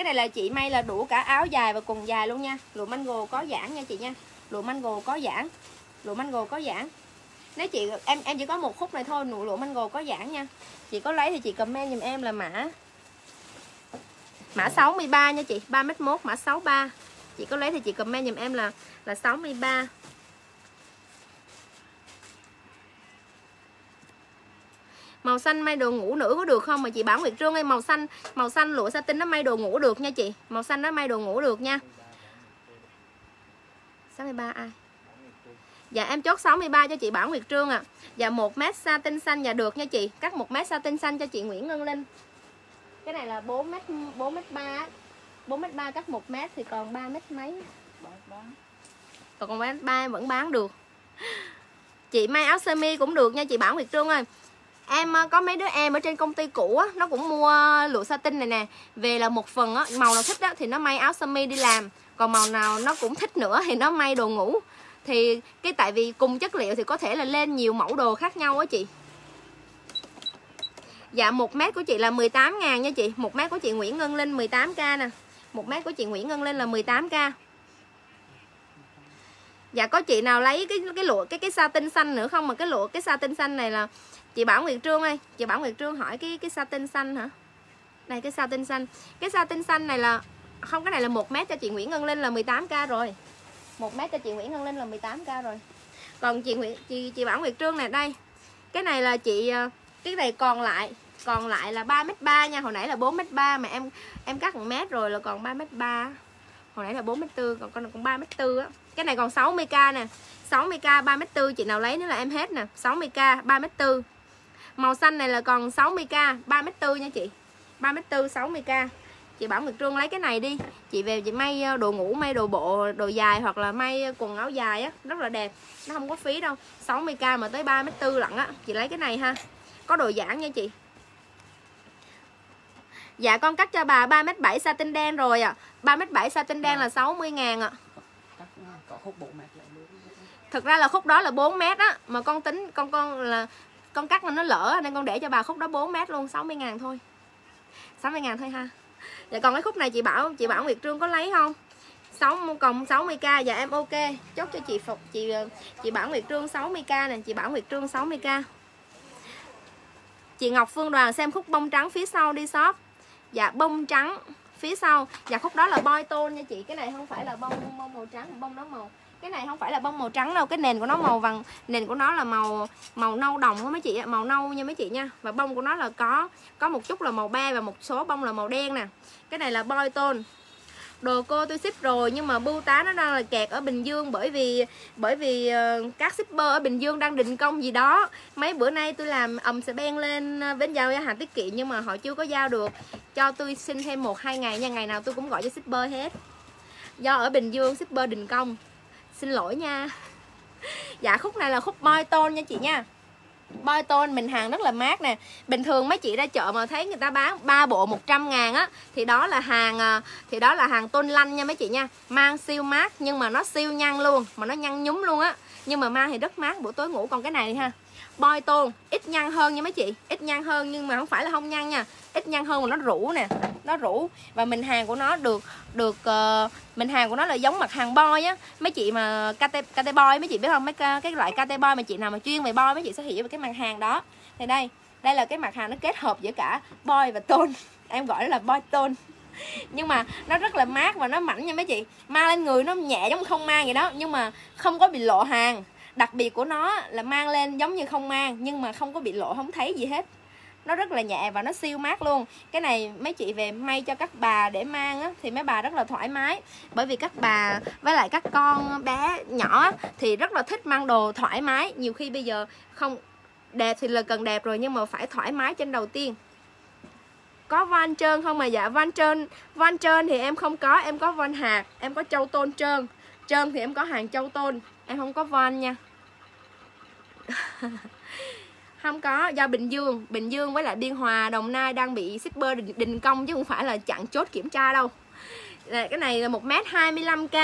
cái này là chị may là đủ cả áo dài và quần dài luôn nha. Lụa mango có giãn nha chị nha. Lụa mango có giãn. Lụa mango có giãn. Nếu chị, em em chỉ có một khúc này thôi, nụ lụa mango có giãn nha. Chị có lấy thì chị comment giùm em là mã mã 63 nha chị. 3 mét mốt, mã 63 chị có lấy thì chị comment giùm em là là 63 màu xanh may đồ ngủ nữ có được không? Mà chị bảo Nguyệt Trương ơi, màu xanh màu xanh lụa satin nó may đồ ngủ được nha chị. Màu xanh nó may đồ ngủ được nha. 63 ai? Dạ em chốt 63 cho chị Bảo Nguyệt Trương ạ. À. Dạ một mét satin xanh dạ được nha chị. Cắt một mét satin xanh cho chị Nguyễn Ngân Linh. Cái này là 4 mét 4 mét 3 4 mét 3 cắt 1 mét thì còn 3 mét mấy. Còn còn 3 mét 3 vẫn bán được. Chị may áo sơ mi cũng được nha chị Bảo Nguyệt Trương ơi em ờ, có mấy đứa em ở trên công ty cũ á, nó cũng mua lụa satin này nè. Về là một phần á, màu nào thích á, thì nó may áo sơ mi đi làm. Còn màu nào nó cũng thích nữa thì nó may đồ ngủ. Thì cái tại vì cùng chất liệu thì có thể là lên nhiều mẫu đồ khác nhau á chị. Dạ một mét của chị là 18 ngàn nha chị. Một mét của chị Nguyễn Ngân Linh 18k nè. Một mét của chị Nguyễn Ngân Linh là 18k Dạ có chị nào lấy cái cái lụa, cái cái satin xanh nữa không? Mà cái lụa, cái satin xanh này là chị Bảo Nguyệt Trương ơi, chị Bảo Nguyệt Trương hỏi cái cái satin xanh hả? Này, cái satin xanh. Cái satin xanh này là, không, cái này là một mét cho chị Nguyễn Ngân Linh là 18k rồi. Một mét cho chị Nguyễn Ngân Linh là 18k rồi. Còn chị Nguyễn, chị chị Bảo Nguyệt Trương này, đây. Cái này là chị ờ, cái này còn lại còn lại là 3 mét ba nha. Hồi nãy là 4 mét ba mà em em cắt một mét rồi là còn 3 mét ba. Hồi nãy là 4 mét tư, còn con còn 3 mét tư á. Cái này còn 60k nè. 60k 3 mét 4 chị nào lấy nữa là em hết nè. 60k 3 mét 4 Màu xanh này là còn 60k 3m4 nha chị 3m4 60k Chị Bảo Nguyệt Trương lấy cái này đi Chị về chị may đồ ngủ, may đồ bộ, đồ dài Hoặc là may quần áo dài á Rất là đẹp, nó không có phí đâu 60k mà tới 3m4 lận á Chị lấy cái này ha Có đồ giãn nha chị Dạ con cắt cho bà 3m7 satin đen rồi ạ à. 3m7 satin đen là 60 ngàn ạ à. cắt Thực ra là khúc đó là 4 mét á Mà con tính con con là con cắt mà nó lỡ, nên con để cho bà khúc đó 4 mét luôn 60 ngàn thôi. 60 ngàn thôi ha. Dạ còn cái khúc này chị Bảo chị Bảo Nguyệt Trương có lấy không? 60 cộng 60k dạ em ok. Chốt cho chị phục, chị ờ, chị Bảo Nguyệt Trương 60k nè, chị Bảo Nguyệt Trương 60k chị Ngọc Phương Đoàn xem khúc bông trắng phía sau đi shop. Dạ bông trắng phía sau. Dạ khúc đó là boy tôn nha chị. Cái này không phải là bông bông màu trắng, bông đó màu cái này không phải là bông màu trắng đâu cái nền của nó màu vàng nền của nó là màu màu nâu đồng á mấy chị màu nâu nha mấy chị nha. Và bông của nó là có có một chút là màu be và một số bông là màu đen nè. Cái này là boy tone. Đồ cô tôi ship rồi nhưng mà bưu tá nó đang là kẹt ở Bình Dương bởi vì bởi vì uh, các shipper ở Bình Dương đang định công gì đó. Mấy bữa nay tôi làm ầm sẽ ben lên ờ, bến giao hàng tiết kiệm nhưng mà họ chưa có giao được. Cho tôi xin thêm một hai ngày nha ngày nào tôi cũng gọi cho shipper hết. Do ở Bình Dương shipper đình công xin lỗi nha. Dạ khúc này là khúc boy tôn nha chị nha. Boy tôn mình hàng rất là mát nè. Bình thường mấy chị ra chợ mà thấy người ta bán 3 bộ 100 ngàn á, thì đó là hàng à, thì đó là hàng tôn lanh nha mấy chị nha. Mang siêu mát, nhưng mà nó siêu nhăn luôn, mà nó nhăn nhúm luôn á. Nhưng mà mang thì rất mát, buổi tối ngủ còn cái này ha. Boy tôn ít nhăn hơn nha mấy chị, ít nhăn hơn nhưng mà không phải là không nhăn nha ít nhăn hơn mà nó rũ nè. Nó rũ. Và mình hàng của nó được được uh, mình hàng của nó là giống mặt hàng boy á. Mấy chị mà KT, KT boy mấy chị biết không? Mấy cái loại KT boy mà chị nào mà chuyên về boy mấy chị sẽ hiểu về cái mặt hàng đó. Thì đây đây là cái mặt hàng nó kết hợp giữa cả boy và tôn. Em gọi là boy tôn. Nhưng mà nó rất là mát và nó mảnh nha mấy chị. Mang lên người nó nhẹ giống không mang vậy đó. Nhưng mà không có bị lộ hàng. Đặc biệt của nó là mang lên giống như không mang nhưng mà không có bị lộ không thấy gì hết nó rất là nhẹ và nó siêu mát luôn. Cái này mấy chị về may cho các bà để mang á, thì mấy bà rất là thoải mái. Bởi vì các bà với lại các con bé nhỏ thì rất là thích mang đồ thoải mái. Nhiều khi bây giờ không đẹp thì là cần đẹp rồi nhưng mà phải thoải mái trên đầu tiên. Có van trơn không mà? Dạ van trơn van trơn thì em không có. Em có van hạt em có châu tôn trơn. Trơn thì em có hàng châu tôn. Em không có van nha. không có do Bình Dương. Bình Dương với lại Biên Hòa Đồng Nai đang bị shipper đình, đình công chứ không phải là chặn chốt kiểm tra đâu. Cái này là một m 25 k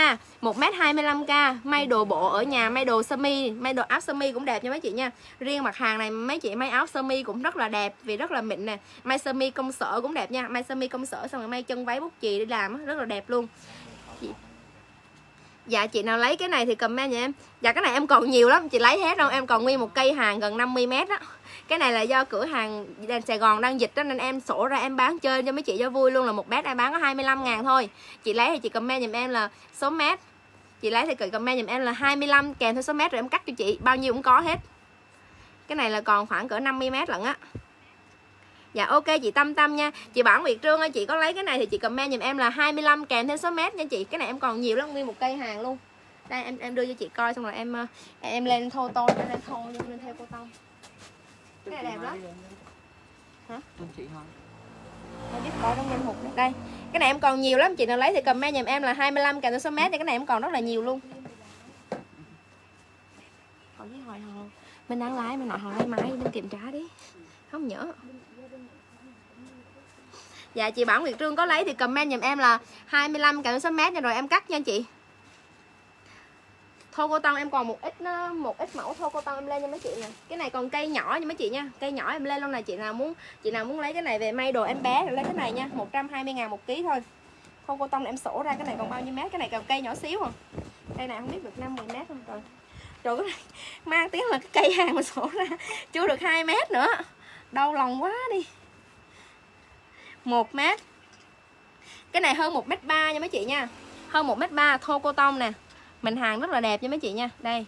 một m 25 k may đồ bộ ở nhà may đồ sơ mi may đồ áo sơ mi cũng đẹp nha mấy chị nha. Riêng mặt hàng này mấy chị may áo sơ mi cũng rất là đẹp vì rất là mịn nè. May sơ mi công sở cũng đẹp nha. May sơ mi công sở xong rồi may chân váy bút chì đi làm rất là đẹp luôn. Dạ chị nào lấy cái này thì comment nha em Dạ cái này em còn nhiều lắm, Chị lấy hết đâu. Em còn nguyên một cây hàng gần 50 mét đó Cái này là do cửa hàng đèn Sài Gòn đang dịch đó Nên em sổ ra em bán chơi cho mấy chị cho vui luôn, Là một mét em bán có 25 ngàn thôi. Chị lấy thì chị comment giùm em là số mét. Chị lấy thì comment giùm em là 25 Kèm theo số mét rồi em cắt cho chị. Bao nhiêu cũng có hết. Cái này là còn khoảng cỡ 50 mét lận á. Dạ ok chị Tâm Tâm nha. Chị Bảo Nguyệt Trương ơi chị có lấy cái này thì chị comment giùm em là 25 kèm thêm số mét nha chị. Cái này em còn nhiều lắm nguyên một cây hàng luôn. Đây em em đưa cho chị coi xong rồi em ờ, em lên thô tôn em lên thô lên theo cô Tông Cái này đẹp lắm. Hả? Chị thôi Không biết coi trong danh mục đây Đây cái này em còn nhiều lắm. Chị nào lấy thì comment giùm em là 25 kèm thêm số mét thì cái này em còn rất là nhiều luôn. Còn với hồi hồ mình đang lái mình nói hồi mai nên kiểm tra đi. Không nhớ Dạ chị Bảo Nguyệt Trương có lấy thì comment giùm em là 25 cảm số mét nha rồi em cắt nha chị. Thô cô tông em còn một ít ờ, một ít mẫu thô cô tông em lên cho mấy chị nè. Cái này còn cây nhỏ nha mấy chị nha. Cây nhỏ em lên luôn này chị nào muốn chị nào muốn lấy cái này về may đồ em bé thì lấy cái này nha. 120 ngàn một ký thôi. Thô cô tông em sổ ra cái này còn bao nhiêu mét? Cái này còn cây nhỏ xíu à. Cây này không biết được 50 mét không rồi Trời ơi, mang tiếng là cái cây hàng mà sổ ra Chưa được 2 mét nữa. Đau lòng quá đi. 1 mét. Cái này hơn 1 mét 3 nha mấy chị nha. Hơn 1 mét 3 thô cô tông nè. Mình hàng rất là đẹp nha mấy chị nha. Đây,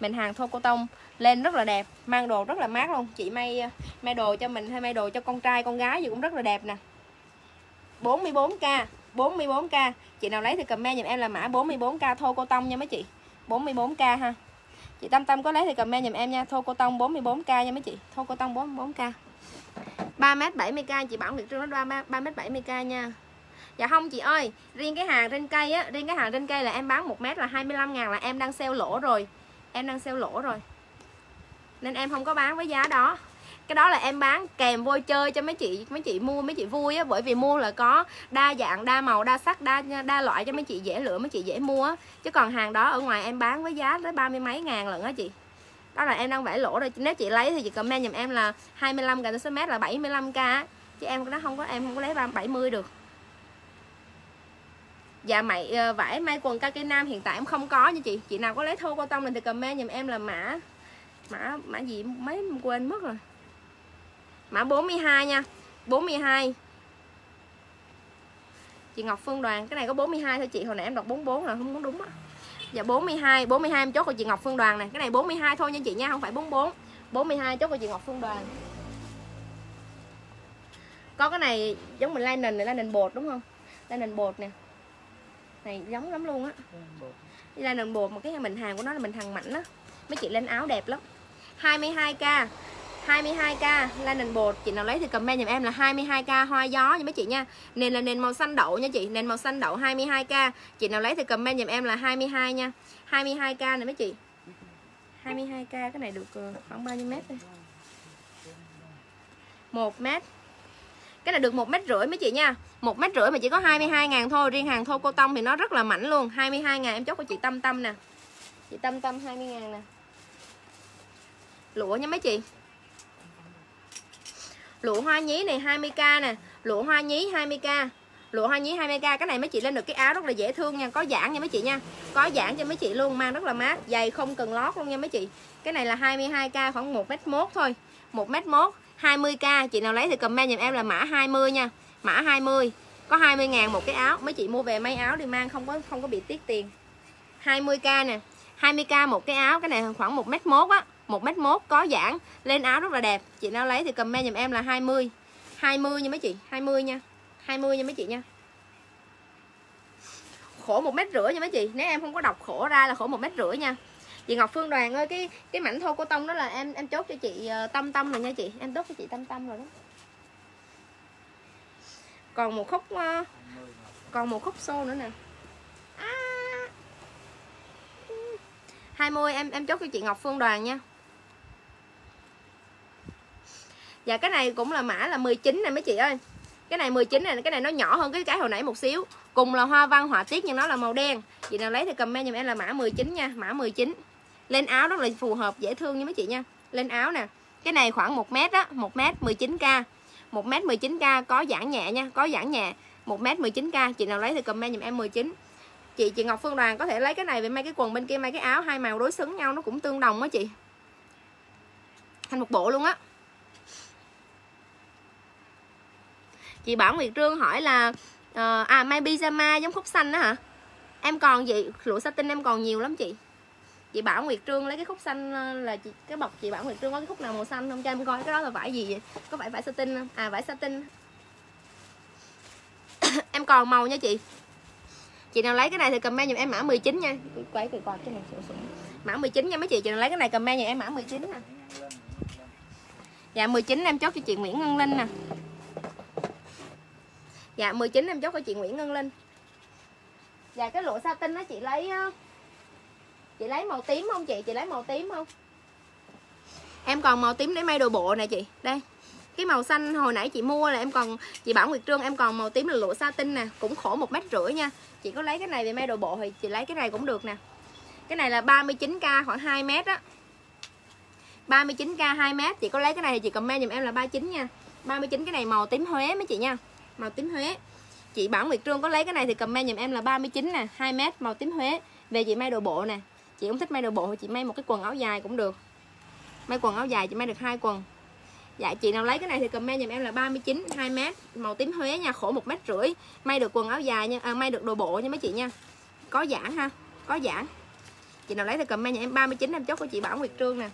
mình hàng thô cô tông. Lên rất là đẹp, mang đồ rất là mát luôn. Chị may may đồ cho mình hay may đồ cho con trai, con gái gì cũng rất là đẹp nè. 44k 44k chị nào lấy thì comment giùm em là mã 44k thô cô tông nha mấy chị. 44k ha. Chị Tâm Tâm có lấy thì comment giùm em nha. Thô cô tông 44k nha mấy chị. Thô cô tông 44k 3m70k chị Bảo Nguyệt Trương nó 3m70k nha. Dạ không, chị ơi, Riêng cái hàng trên cây á, Riêng cái hàng trên cây là em bán 1 mét là 25 ngàn là em đang sale lỗ rồi. Em đang sale lỗ rồi. Nên em không có bán với giá đó. Cái đó là em bán kèm vô chơi cho mấy chị mấy chị mua, mấy chị vui á, bởi vì mua là có đa dạng, đa màu, đa sắc, đa đa loại cho mấy chị dễ lựa, mấy chị dễ mua á. Chứ còn hàng đó ở ngoài em bán với giá tới ba mươi mấy ngàn lần á chị đó là em đang vẽ lỗ rồi. Nếu chị lấy thì chị comment giùm em là 25 ngàn số mét là 75 k chứ em nó không có, em không có lấy 70 được. Dạ mày ờ, vải may quần kaki nam hiện tại em không có nha chị. Chị nào có lấy thô cô tông này thì comment giùm em là mã mã mã gì? Mấy quên mất rồi. Mã 42 nha. 42 chị Ngọc Phương Đoàn, cái này có 42 thôi chị. Hồi nãy em đọc 44 là không có đúng á dạ 42 42 em chốt của chị Ngọc Phương Đoàn này cái này 42 thôi nha chị nha, không phải 44 42 chốt của chị Ngọc Phương Đoàn. Có cái này giống mình linen này linen bột đúng không? Linen bột nè. Này, giống lắm luôn á. Linen bột một cái mình hàng của nó là mình hàng mảnh á. Mấy chị lên áo đẹp lắm. 22k 22k linen bột chị nào lấy thì comment giùm em là 22k hoa gió nha mấy chị nha. Nền là nền màu xanh đậu nha chị, nền màu xanh đậu 22k chị nào lấy thì comment giùm em là 22 nha. 22k nè mấy chị. 22k cái này được ờ, khoảng bao nhiêu mét đây? Một mét. Cái này được một mét rưỡi mấy chị nha. Một mét rưỡi mà chỉ có 22 ngàn thôi, riêng hàng thô cô tông thì nó rất là mảnh luôn. 22 ngàn, em chốt của chị Tâm Tâm nè. Chị Tâm Tâm 20 ngàn nè. Lụa nha mấy chị lụa hoa nhí này 20k nè. Lụa hoa nhí 20k lụa hoa nhí 20k cái này mấy chị lên được cái áo rất là dễ thương nha. Có giãn nha mấy chị nha. Có giãn cho mấy chị luôn, mang rất là mát. Giày không cần lót luôn nha mấy chị. Cái này là 22k khoảng 1 mét mốt thôi. 1 mét mốt 20k chị nào lấy thì comment giùm em là mã 20 nha. Mã 20 có 20 ngàn một cái áo. Mấy chị mua về may áo đi mang, không có không có bị tiếc tiền. 20k nè. 20k một cái áo. Cái này khoảng 1 mét mốt á. 1 mét mốt có giãn. Lên áo rất là đẹp. Chị nào lấy thì comment giùm em là 20 20 nha mấy chị. 20 nha. 20 nha mấy chị nha. Khổ một mét rưỡi nha mấy chị. Nếu em không có đọc khổ ra là khổ một mét rưỡi nha. Chị Ngọc Phương Đoàn ơi cái cái mảnh thô cô tông đó là em em chốt cho chị uh, Tâm Tâm rồi nha chị. Em chốt cho chị Tâm Tâm rồi đó. Còn một khúc uh, còn một khúc xô nữa nè. À. 20 em em chốt cho chị Ngọc Phương Đoàn nha. Dạ cái này cũng là mã là 19 này mấy chị ơi. Cái này 19 này cái này nó nhỏ hơn cái cái hồi nãy một xíu. Cùng là hoa văn họa tiết nhưng nó là màu đen. Chị nào lấy thì comment giùm em là mã 19 nha, mã 19 lên áo rất là phù hợp, dễ thương nha mấy chị nha. Lên áo nè. Cái này khoảng 1 mét á 1 mét 19k 1 mét 19k có giãn nhẹ nha, có giãn nhẹ. 1 mét 19k chị nào lấy thì comment giùm em 19 chị chị Ngọc Phương Đoàn có thể lấy cái này về may cái quần bên kia, may cái áo, hai màu đối xứng nhau, nó cũng tương đồng á chị. Thành một bộ luôn á. Chị Bảo Nguyệt Trương hỏi là uh, à may pyjama giống khúc xanh đó hả? Em còn gì lụa satin em còn nhiều lắm chị. Chị Bảo Nguyệt Trương lấy cái khúc xanh ờ, là chị cái bọc chị Bảo Nguyệt Trương có cái khúc nào màu xanh không? Cho em coi cái đó là vải gì vậy? Có phải vải satin không? À vải satin em còn màu nha chị. Chị nào lấy cái này thì comment giùm em mã 19 nha. Quay cái coi cái này mã 19 nha mấy chị chị nào lấy cái này comment giùm em mã 19 nè. Dạ 19 em chốt cho chị Nguyễn Ngân Linh nè. Dạ 19 em chốt cho chị Nguyễn Ngân Linh. Dạ cái lụa satin đó chị lấy ờ, Chị lấy màu tím không chị? Chị lấy màu tím không? Em còn màu tím để may đồ bộ nè chị. Đây, cái màu xanh hồi nãy chị mua là em còn, chị Bảo Nguyệt Trương, em còn màu tím là lụa satin nè, cũng khổ một mét rưỡi nha. Chị có lấy cái này về may đồ bộ thì chị lấy cái này cũng được nè. Cái này là 39k khoảng 2 mét á. 39k 2 mét, chị có lấy cái này thì chị comment giùm em là 39 nha. 39 cái này màu tím Huế mấy chị nha màu tím Huế chị Bảo Nguyệt Trương có lấy cái này thì comment giùm em là 39 nè 2 mét màu tím Huế về chị may đồ bộ nè chị cũng thích may đồ bộ thì chị may một cái quần áo dài cũng được may quần áo dài chị may được hai quần Dạ chị nào lấy cái này thì comment giùm em là 39 2 mét màu tím Huế nha, khổ một mét rưỡi. May được quần áo dài nha, à, may được đồ bộ nha mấy chị nha. Có giãn ha, có giãn. Chị nào lấy thì comment giùm em 39 em chốt của chị Bảo Nguyệt Trương nè.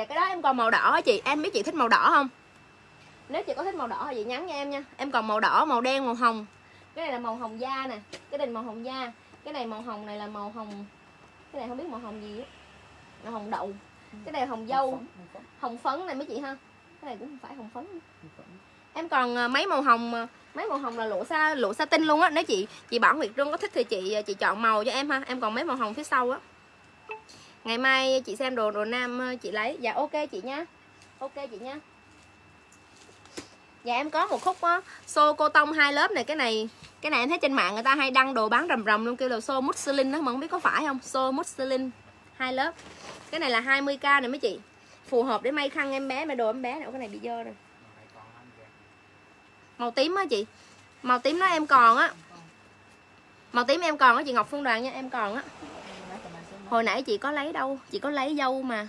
Dạ cái đó em còn màu đỏ chị? Em biết chị thích màu đỏ không? Nếu chị có thích màu đỏ thì chị nhắn cho em nha. Em còn màu đỏ, màu đen, màu hồng. Cái này là màu hồng da nè. Cái này màu hồng da. Cái này màu hồng này là màu hồng Cái này không biết màu hồng gì á. Màu hồng đậu. Cái này là hồng dâu. Hồng phấn này mấy chị ha. Cái này cũng không phải hồng phấn. Em còn à, mấy màu hồng mấy màu hồng là lụa sa lụa sa tinh luôn á. Nếu chị chị bảo Nguyệt Trương có thích thì chị chị chọn màu cho em ha. Em còn mấy màu hồng phía sau á ngày mai chị xem đồ đồ nam ờ, chị lấy. Dạ ok chị nhá. Ok chị nhá. Dạ em có một khúc á xô cô tông hai lớp này. Cái này cái này em thấy trên mạng người ta hay đăng đồ bán rầm rầm luôn, kêu là xô muslin đó mà không biết có phải không? Xô muslin hai lớp. Cái này là 20k này mấy chị. Phù hợp để may khăn em bé mà đồ em bé này cái này bị dơ rồi màu tím á chị. Màu tím đó em còn á. Màu tím em còn á chị ngọc phương đoàn nha, em còn á hồi nãy chị có lấy đâu? Chị có lấy dâu mà.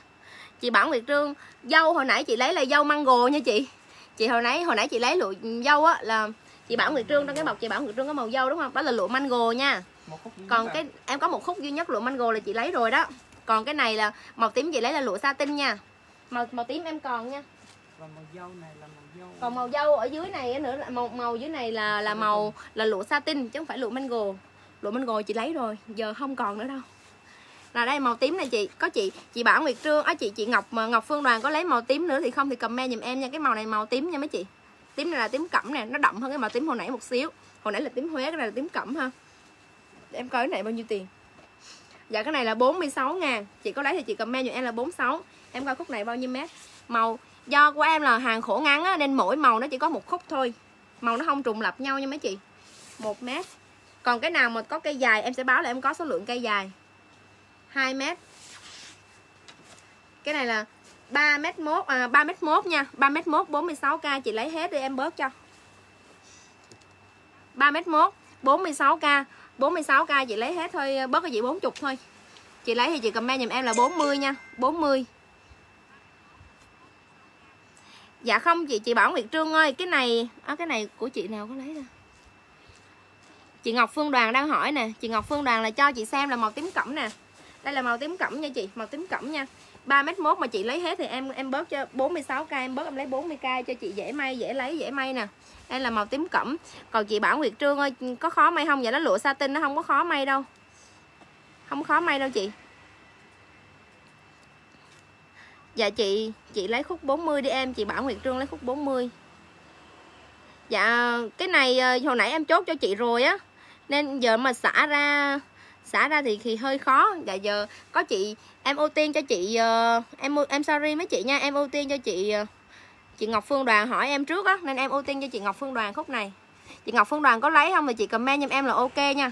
Chị bảo nguyệt trương dâu hồi nãy chị lấy là dâu mango nha chị. Chị hồi nãy hồi nãy chị lấy lụa dâu á là chị bảo nguyệt trương trong cái bọc chị bảo nguyệt trương có màu dâu đúng không? Đó là lụa mango nha. Còn cái em có một khúc duy nhất lụa mango là chị lấy rồi đó. Còn cái này là màu tím chị lấy là lụa satin nha. Màu màu tím em còn nha. Còn màu dâu này là màu dâu. Còn màu dâu ở dưới này nữa là màu màu dưới này là là màu là lụa satin chứ không phải lụa mango lụa mango chị lấy rồi giờ không còn nữa đâu là đây màu tím này chị. Có chị chị bảo nguyệt trương á chị chị ngọc mà ngọc phương đoàn có lấy màu tím nữa thì không thì comment giùm em nha. Cái màu này màu tím nha mấy chị. Tím này là tím cẩm nè nó đậm hơn cái màu tím hồi nãy một xíu. Hồi nãy là tím huế cái này là tím cẩm ha. Để em coi cái này bao nhiêu tiền? Dạ cái này là 46 ngàn. Chị có lấy thì chị comment giùm em là 46 em coi khúc này bao nhiêu mét? Màu do của em là hàng khổ ngắn á, nên mỗi màu nó chỉ có một khúc thôi. Màu nó không trùng lập nhau nha mấy chị. Một mét. Còn cái nào mà có cây dài em sẽ báo là em có số lượng cây dài. 2 mét. Cái này là 3 mét 1 à, 3 mét 1 nha. 3 mét 1 46k chị lấy hết đi em bớt cho. 3 mét 1 46k 46k chị lấy hết thôi bớt cái gì 40 thôi. Chị lấy thì chị comment giùm em là 40 nha 40 dạ không chị chị bảo Nguyệt Trương ơi cái này à, cái này của chị nào có lấy ra. chị Ngọc Phương Đoàn đang hỏi nè chị Ngọc Phương Đoàn là cho chị xem là màu tím cẩm nè đây là màu tím cẩm nha chị, màu tím cẩm nha. 3 mét mốt mà chị lấy hết thì em em bớt cho 46k em bớt em lấy 40k cho chị dễ may, dễ lấy, dễ may nè. Đây là màu tím cẩm. Còn chị Bảo Nguyệt Trương ơi, có khó may không? Vậy nó lụa satin nó không có khó may đâu. Không khó may đâu chị. Dạ chị chị lấy khúc 40 đi em, chị Bảo Nguyệt Trương lấy khúc 40 Dạ cái này ờ, hồi nãy em chốt cho chị rồi á. Nên giờ mà xả ra xả ra thì thì hơi khó. Dạ giờ có chị, em ưu tiên cho chị ờ, em em sorry mấy chị nha, em ưu tiên cho chị ờ, chị Ngọc Phương Đoàn hỏi em trước á, nên em ưu tiên cho chị Ngọc Phương Đoàn khúc này. Chị Ngọc Phương Đoàn có lấy không thì chị comment giùm em là ok nha.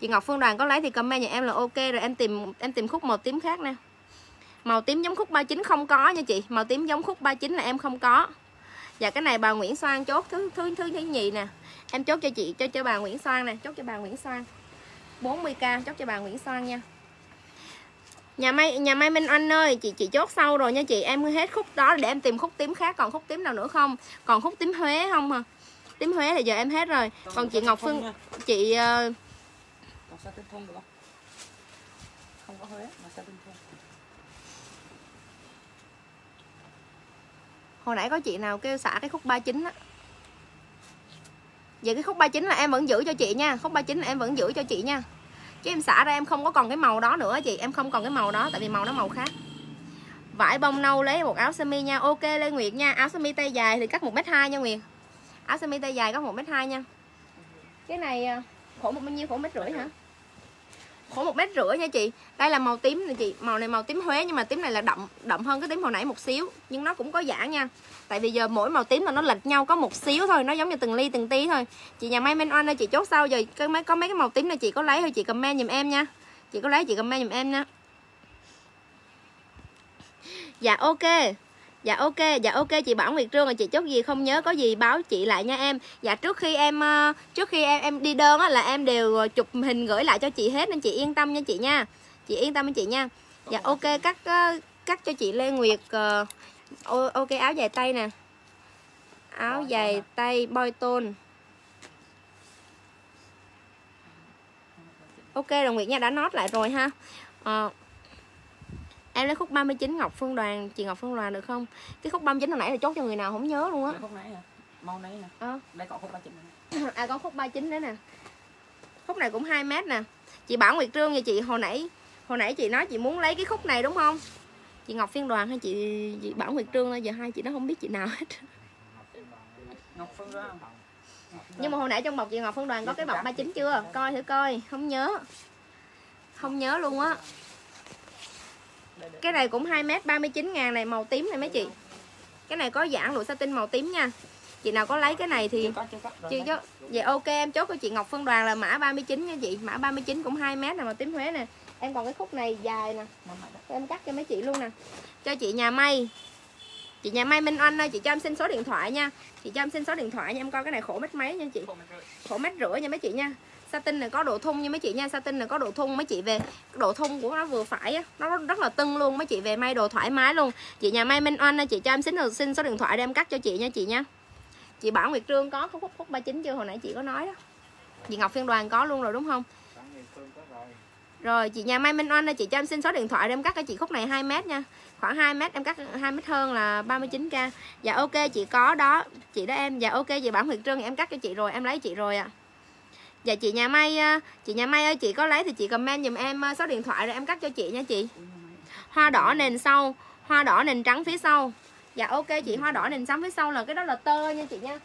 Chị Ngọc Phương Đoàn có lấy thì comment giùm em là ok, rồi em tìm em tìm khúc màu tím khác nè. Màu tím giống khúc 39 không có nha chị. Màu tím giống khúc 39 là em không có. Và cái này bà Nguyễn Soan chốt thứ thứ thứ thứ nhì nè. Em chốt cho chị, cho cho bà Nguyễn Soan nè, chốt cho bà Nguyễn Soan. 40k chốt cho bà Nguyễn Soan nha. Nhà may nhà may Minh Anh ơi chị chị chốt sau rồi nha chị. Em hết khúc đó để em tìm khúc tím khác. Còn khúc tím nào nữa không? Còn khúc tím Huế không hả? Tím Huế thì giờ em hết rồi. Còn chị Ngọc Phương chị uh... không? Có Huế mà sao tinh thông hồi nãy có chị nào kêu xả cái khúc 39 á vậy cái khúc 39 là em vẫn giữ cho chị nha. Khúc 39 là em vẫn giữ cho chị nha. Chứ em xả ra em không có còn cái màu đó nữa chị. Em không còn cái màu đó, tại vì màu nó màu khác. Vải bông nâu lấy một áo sơ mi nha. Ok, lê nguyệt nha. Áo sơ mi tay dài thì cắt một m hai nha nguyệt. Áo sơ mi tay dài có một m hai nha. Cái này à, khổ một bao nhiêu? Khổ mét rưỡi hả? Khổ một mét rưỡi nha chị. Đây là màu tím nè chị. Màu này màu tím huế, nhưng mà tím này là đậm đậm hơn cái tím hồi nãy một xíu. Nhưng nó cũng có giả nha. Tại vì giờ mỗi màu tím là nó lệch nhau có một xíu thôi, nó giống như từng ly, từng tí thôi. Chị nhà may men on ơi, chị chốt sau giờ có mấy có mấy cái màu tím này chị có lấy thôi, chị comment giùm em nha. Chị có lấy, chị comment giùm em nha. Dạ ok. Dạ ok, dạ ok chị Bảo Nguyệt Trương là chị chốt gì không nhớ có gì báo chị lại nha em. Dạ trước khi em ờ, trước khi em em đi đơn á là em đều ờ, chụp hình gửi lại cho chị hết nên chị yên tâm nha chị nha. Chị yên tâm với chị nha. Dạ ok cắt ờ, cắt cho chị Lê Nguyệt uh, ok áo dài tay nè. Áo dài tay boy tôn. Ok rồi Nguyệt nha đã nốt lại rồi ha. Uh, em lấy khúc 39 Ngọc Phương Đoàn chị Ngọc Phương Đoàn được không? Cái khúc 39 hồi nãy là chốt cho người nào không nhớ luôn á. Khúc nãy à? Màu này nè. À. đây có khúc 39 à có khúc 39 đấy nè. Khúc này cũng 2 mét nè. Chị Bảo Nguyệt Trương nha chị hồi nãy hồi nãy chị nói chị muốn lấy cái khúc này đúng không? Chị Ngọc Phiên Đoàn hay chị, chị Bảo Nguyệt Trương giờ hai chị nó không biết chị nào hết. Ngọc Phương Đoàn. Nhưng mà hồi nãy trong bọc chị Ngọc Phân Đoàn có cái bọc 39 chưa? Coi thử coi không nhớ. Không nhớ luôn á cái này cũng 2m 39 ngàn này màu tím này mấy chị. Cái này có giãn lụa satin màu tím nha. Chị nào có lấy cái này thì chưa có chưa có. Cho vậy ok em chốt cho chị Ngọc Phân Đoàn là mã 39 nha chị. Mã 39 cũng 2 mét nè màu tím Huế nè. Em còn cái khúc này dài nè. Em cắt cho mấy chị luôn nè. Cho chị nhà may. Chị nhà may Minh Oanh ơi chị cho em xin số điện thoại nha. Chị cho em xin số điện thoại nha em coi cái này khổ mét mấy nha chị. Khổ mét rưỡi nha mấy chị nha satin này có độ thun nha mấy chị nha. Satin này có độ thun mấy chị về. Độ thun của nó vừa phải á. Nó rất là tưng luôn. Mấy chị về may đồ thoải mái luôn. Chị nhà may Minh Oanh chị cho em xin xin số điện thoại để em cắt cho chị nha chị nha. Chị Bảo Nguyệt Trương có khúc khúc khúc 39 chưa? Hồi nãy chị có nói đó. Chị Ngọc Phiên Đoàn có luôn rồi đúng không? Rồi chị nhà Mai Minh Oanh ơi, chị cho em xin số điện thoại để em cắt cái chị khúc này 2 mét nha. Khoảng 2 mét em cắt 2 mét hơn là 39k dạ ok chị có đó. Chị đó em. Dạ ok chị Bảo Nguyệt Trương em cắt cho chị rồi em lấy chị rồi ạ. à dạ chị nhà may ờ, chị nhà may ơi, chị có lấy thì chị comment giùm em ờ, số điện thoại rồi em cắt cho chị nha chị. Hoa đỏ nền sau, hoa đỏ nền trắng phía sau. Dạ ok chị, hoa đỏ nền trắng phía sau là cái đó là tơ nha chị nha.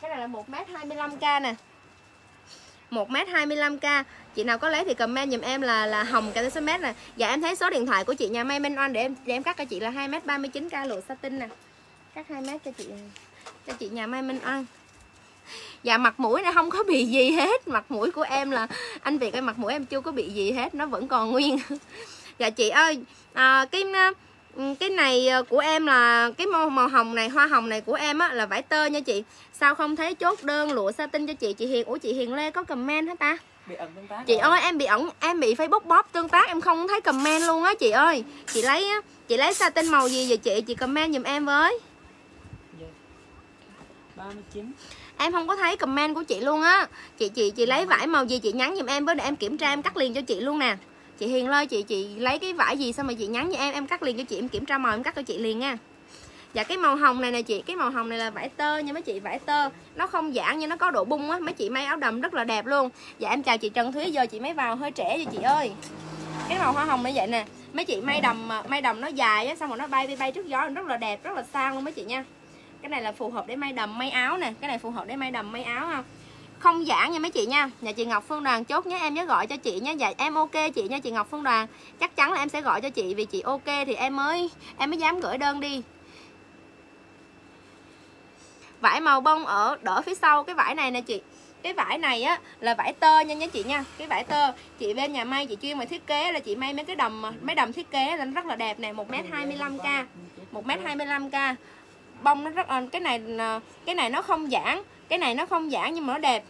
Cái này là 1m25k nè. 1m25k chị nào có lấy thì comment giùm em là là hồng cả số mét nè. Dạ em thấy số điện thoại của chị nhà may Minh Oanh để em để em cắt cho chị là 2m39k lụa satin nè. Cắt 2m cho chị cho chị nhà may Minh Oanh dạ mặt mũi này không có bị gì hết. Mặt mũi của em là anh Việt ơi mặt mũi em chưa có bị gì hết nó vẫn còn nguyên. Dạ chị ơi à, cái Ừ, cái này của em là cái màu màu hồng này hoa hồng này của em á là vải tơ nha chị. Sao không thấy chốt đơn lụa satin cho chị? Chị Hiền ủa chị Hiền Lê có comment hả ta? Bị ẩn tương tác chị rồi. ơi em bị ẩn em bị Facebook bóp tương tác em không thấy comment luôn á chị ơi. Chị lấy á chị lấy satin màu gì vậy chị? Chị comment giùm em với. Dạ. 39 em không có thấy comment của chị luôn á. Chị chị chị lấy vải màu gì chị nhắn giùm em với để em kiểm tra em cắt liền cho chị luôn nè. Chị Hiền lo chị chị lấy cái vải gì sao mà chị nhắn cho em em cắt liền cho chị, em kiểm tra màu em cắt cho chị liền nha. Dạ cái màu hồng này nè chị, cái màu hồng này là vải tơ nha mấy chị, vải tơ. Nó không giãn nhưng nó có độ bung á. Mấy chị may áo đầm rất là đẹp luôn. Dạ em chào chị Trần Thúy, giờ chị mới vào hơi trẻ rồi chị ơi. Cái màu hoa hồng như vậy nè. Mấy chị may đầm may đầm nó dài á, xong rồi nó bay bay bay trước gió, rất là đẹp, rất là sang luôn mấy chị nha cái này là phù hợp để may đầm, may áo nè. Cái này phù hợp để may đầm, may áo không không giãn nha mấy chị nha. Nhà chị Ngọc Phương Đoàn chốt nhé, em nhớ gọi cho chị nhé. Dạ em ok chị nha, chị Ngọc Phương Đoàn. Chắc chắn là em sẽ gọi cho chị vì chị ok thì em mới em mới dám gửi đơn đi. Vải màu bông ở, đỡ phía sau cái vải này nè chị. Cái vải này á, là vải tơ nha nhé chị nha. Cái vải tơ, chị bên nhà may chị chuyên về thiết kế là chị may mấy cái đầm mấy đầm thiết kế là nó rất là đẹp nè. Một m 25 k một m 25 k bông nó rất ờ, cái này ờ, cái này nó không giãn cái này nó không giãn nhưng mà nó đẹp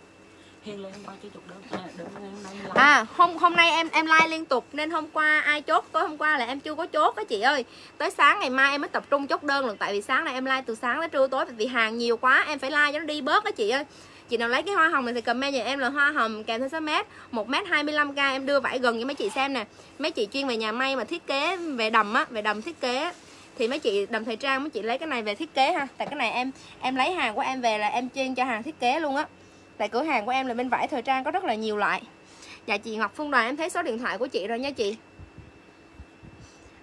à, hôm hôm nay em em like liên tục nên hôm qua ai chốt tối hôm qua là em chưa có chốt đó chị ơi. Tới sáng ngày mai em mới tập trung chốt đơn được tại vì sáng nay em like từ sáng tới trưa tối vì hàng nhiều quá em phải like cho nó đi bớt đó chị ơi. Chị nào lấy cái hoa hồng này thì comment cho em là hoa hồng kèm theo số mét 1m25k em đưa vải gần cho mấy chị xem nè. Mấy chị chuyên về nhà may mà thiết kế về đầm á, về đầm thiết kế á, thì mấy chị đầm thời trang, mấy chị lấy cái này về thiết kế ha. Tại cái này em em lấy hàng của em về là em chuyên cho hàng thiết kế luôn á. Tại cửa hàng của em là bên vải thời trang có rất là nhiều loại. Dạ chị Ngọc Phương Đoàn, em thấy số điện thoại của chị rồi nha chị.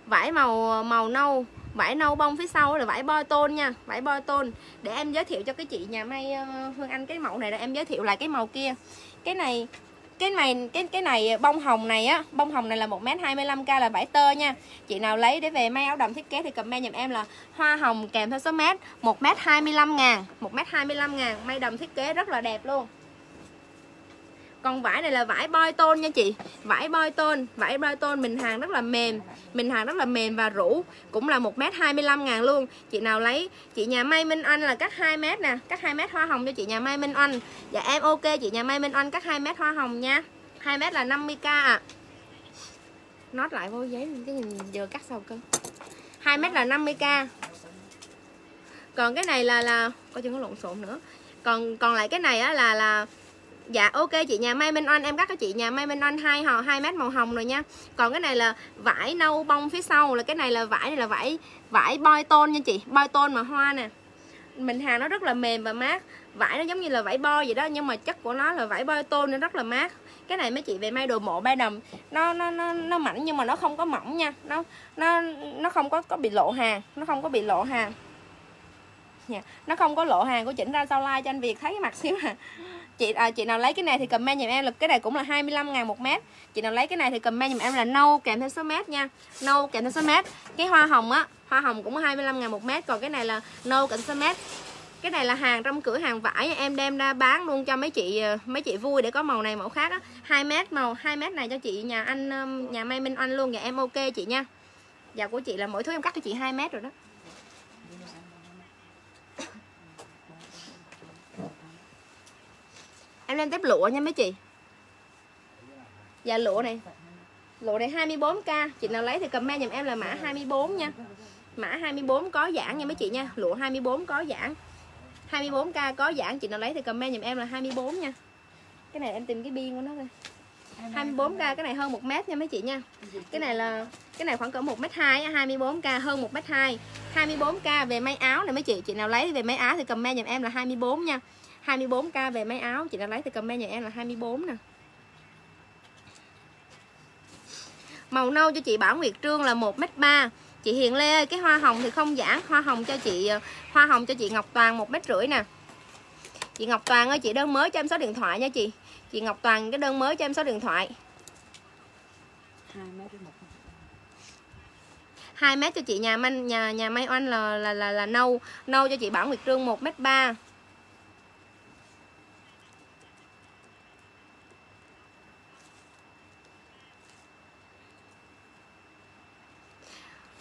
Vải màu màu nâu, vải nâu bông phía sau là vải bo tôn nha, vải bo tôn. Để em giới thiệu cho cái chị nhà may phương Hương Anh cái mẫu này là em giới thiệu lại cái màu kia. Cái này cái này, cái cái này bông hồng này á, bông hồng này là một mét 25 k là vải tơ nha. Chị nào lấy để về may áo đầm thiết kế thì comment giùm em là hoa hồng kèm theo số mét, một mét 25 ngàn, một mét 25 ngàn, may đầm thiết kế rất là đẹp luôn còn vải này là vải boy tôn nha chị. Vải boy tôn vải boy tôn mình hàng rất là mềm. Mình hàng rất là mềm và rũ, cũng là một mét 25 ngàn luôn. Chị nào lấy, chị nhà may Minh Anh là cắt 2 mét nè, cắt 2 mét hoa hồng cho chị nhà may Minh Anh. Dạ em ok, chị nhà may Minh Anh cắt 2 mét hoa hồng nha. 2 mét là 50k ạ. À nốt lại vô giấy cái nhìn giờ cắt sao cơ. 2 mét là 50k còn cái này là là coi chừng có lộn xộn nữa. Còn còn lại cái này á là là Dạ ok chị nhà Mai Minh Oanh em cắt cho chị nhà Mai Minh Oanh hai hò hai mét màu hồng rồi nha. Còn cái này là vải nâu bông phía sau là cái này là vải này là vải vải boy tôn nha chị, boy tôn mà hoa nè. Mình hàng nó rất là mềm và mát. Vải nó giống như là vải boy vậy đó nhưng mà chất của nó là vải boy tôn nên rất là mát. Cái này mấy chị về may đồ mộ ba đầm nó nó nó nó mảnh nhưng mà nó không có mỏng nha. Nó nó nó không có có bị lộ hàng, nó không có bị lộ hàng. nha nó không có lộ hàng của chỉnh ra sau like cho anh Việt thấy cái mặt xíu nè chị à, chị nào lấy cái này thì comment giùm em là cái này cũng là 25 ngàn một mét. Chị nào lấy cái này thì comment giùm em là nâu kèm theo số mét nha. Nâu kèm theo số mét. Cái hoa hồng á hoa hồng cũng 25 ngàn một mét còn cái này là nâu kèm số mét. Cái này là hàng trong cửa hàng vải em đem ra bán luôn cho mấy chị ờ, mấy chị vui để có màu này màu khác á. 2 mét màu 2 mét này cho chị nhà anh nhà may minh anh luôn nhà em ok chị nha. Dạ của chị là mỗi thứ em cắt cho chị 2 mét rồi đó. Em lên tép lụa nha mấy chị dạ lụa này lụa này 24k chị nào lấy thì comment giùm em là mã 24 nha mã 24 có giãn nha mấy chị nha lụa 24 có giãn 24k có giãn chị nào lấy thì comment giùm em là 24 nha cái này em tìm cái biên của nó coi 24k cái này hơn 1 mét nha mấy chị nha cái này là cái này khoảng cỡ 1 mét 2 24k hơn 1 mét 2 24k về may áo này mấy chị chị nào lấy về may áo thì comment giùm em là 24 nha 24k về mấy áo. Chị đã lấy thì comment nhà em là 24 nè. Màu nâu cho chị Bảo Nguyệt Trương là 1m3 chị Hiền Lê ơi cái hoa hồng thì không giãn hoa hồng cho chị ờ, hoa hồng cho chị Ngọc Toàn 1m rưỡi nè. Chị Ngọc Toàn ơi chị đơn mới cho em số điện thoại nha chị. Chị Ngọc Toàn cái đơn mới cho em số điện thoại. 2 mét cho chị nhà manh nhà nhà may oanh là là là, là nâu. Nâu cho chị Bảo Nguyệt Trương 1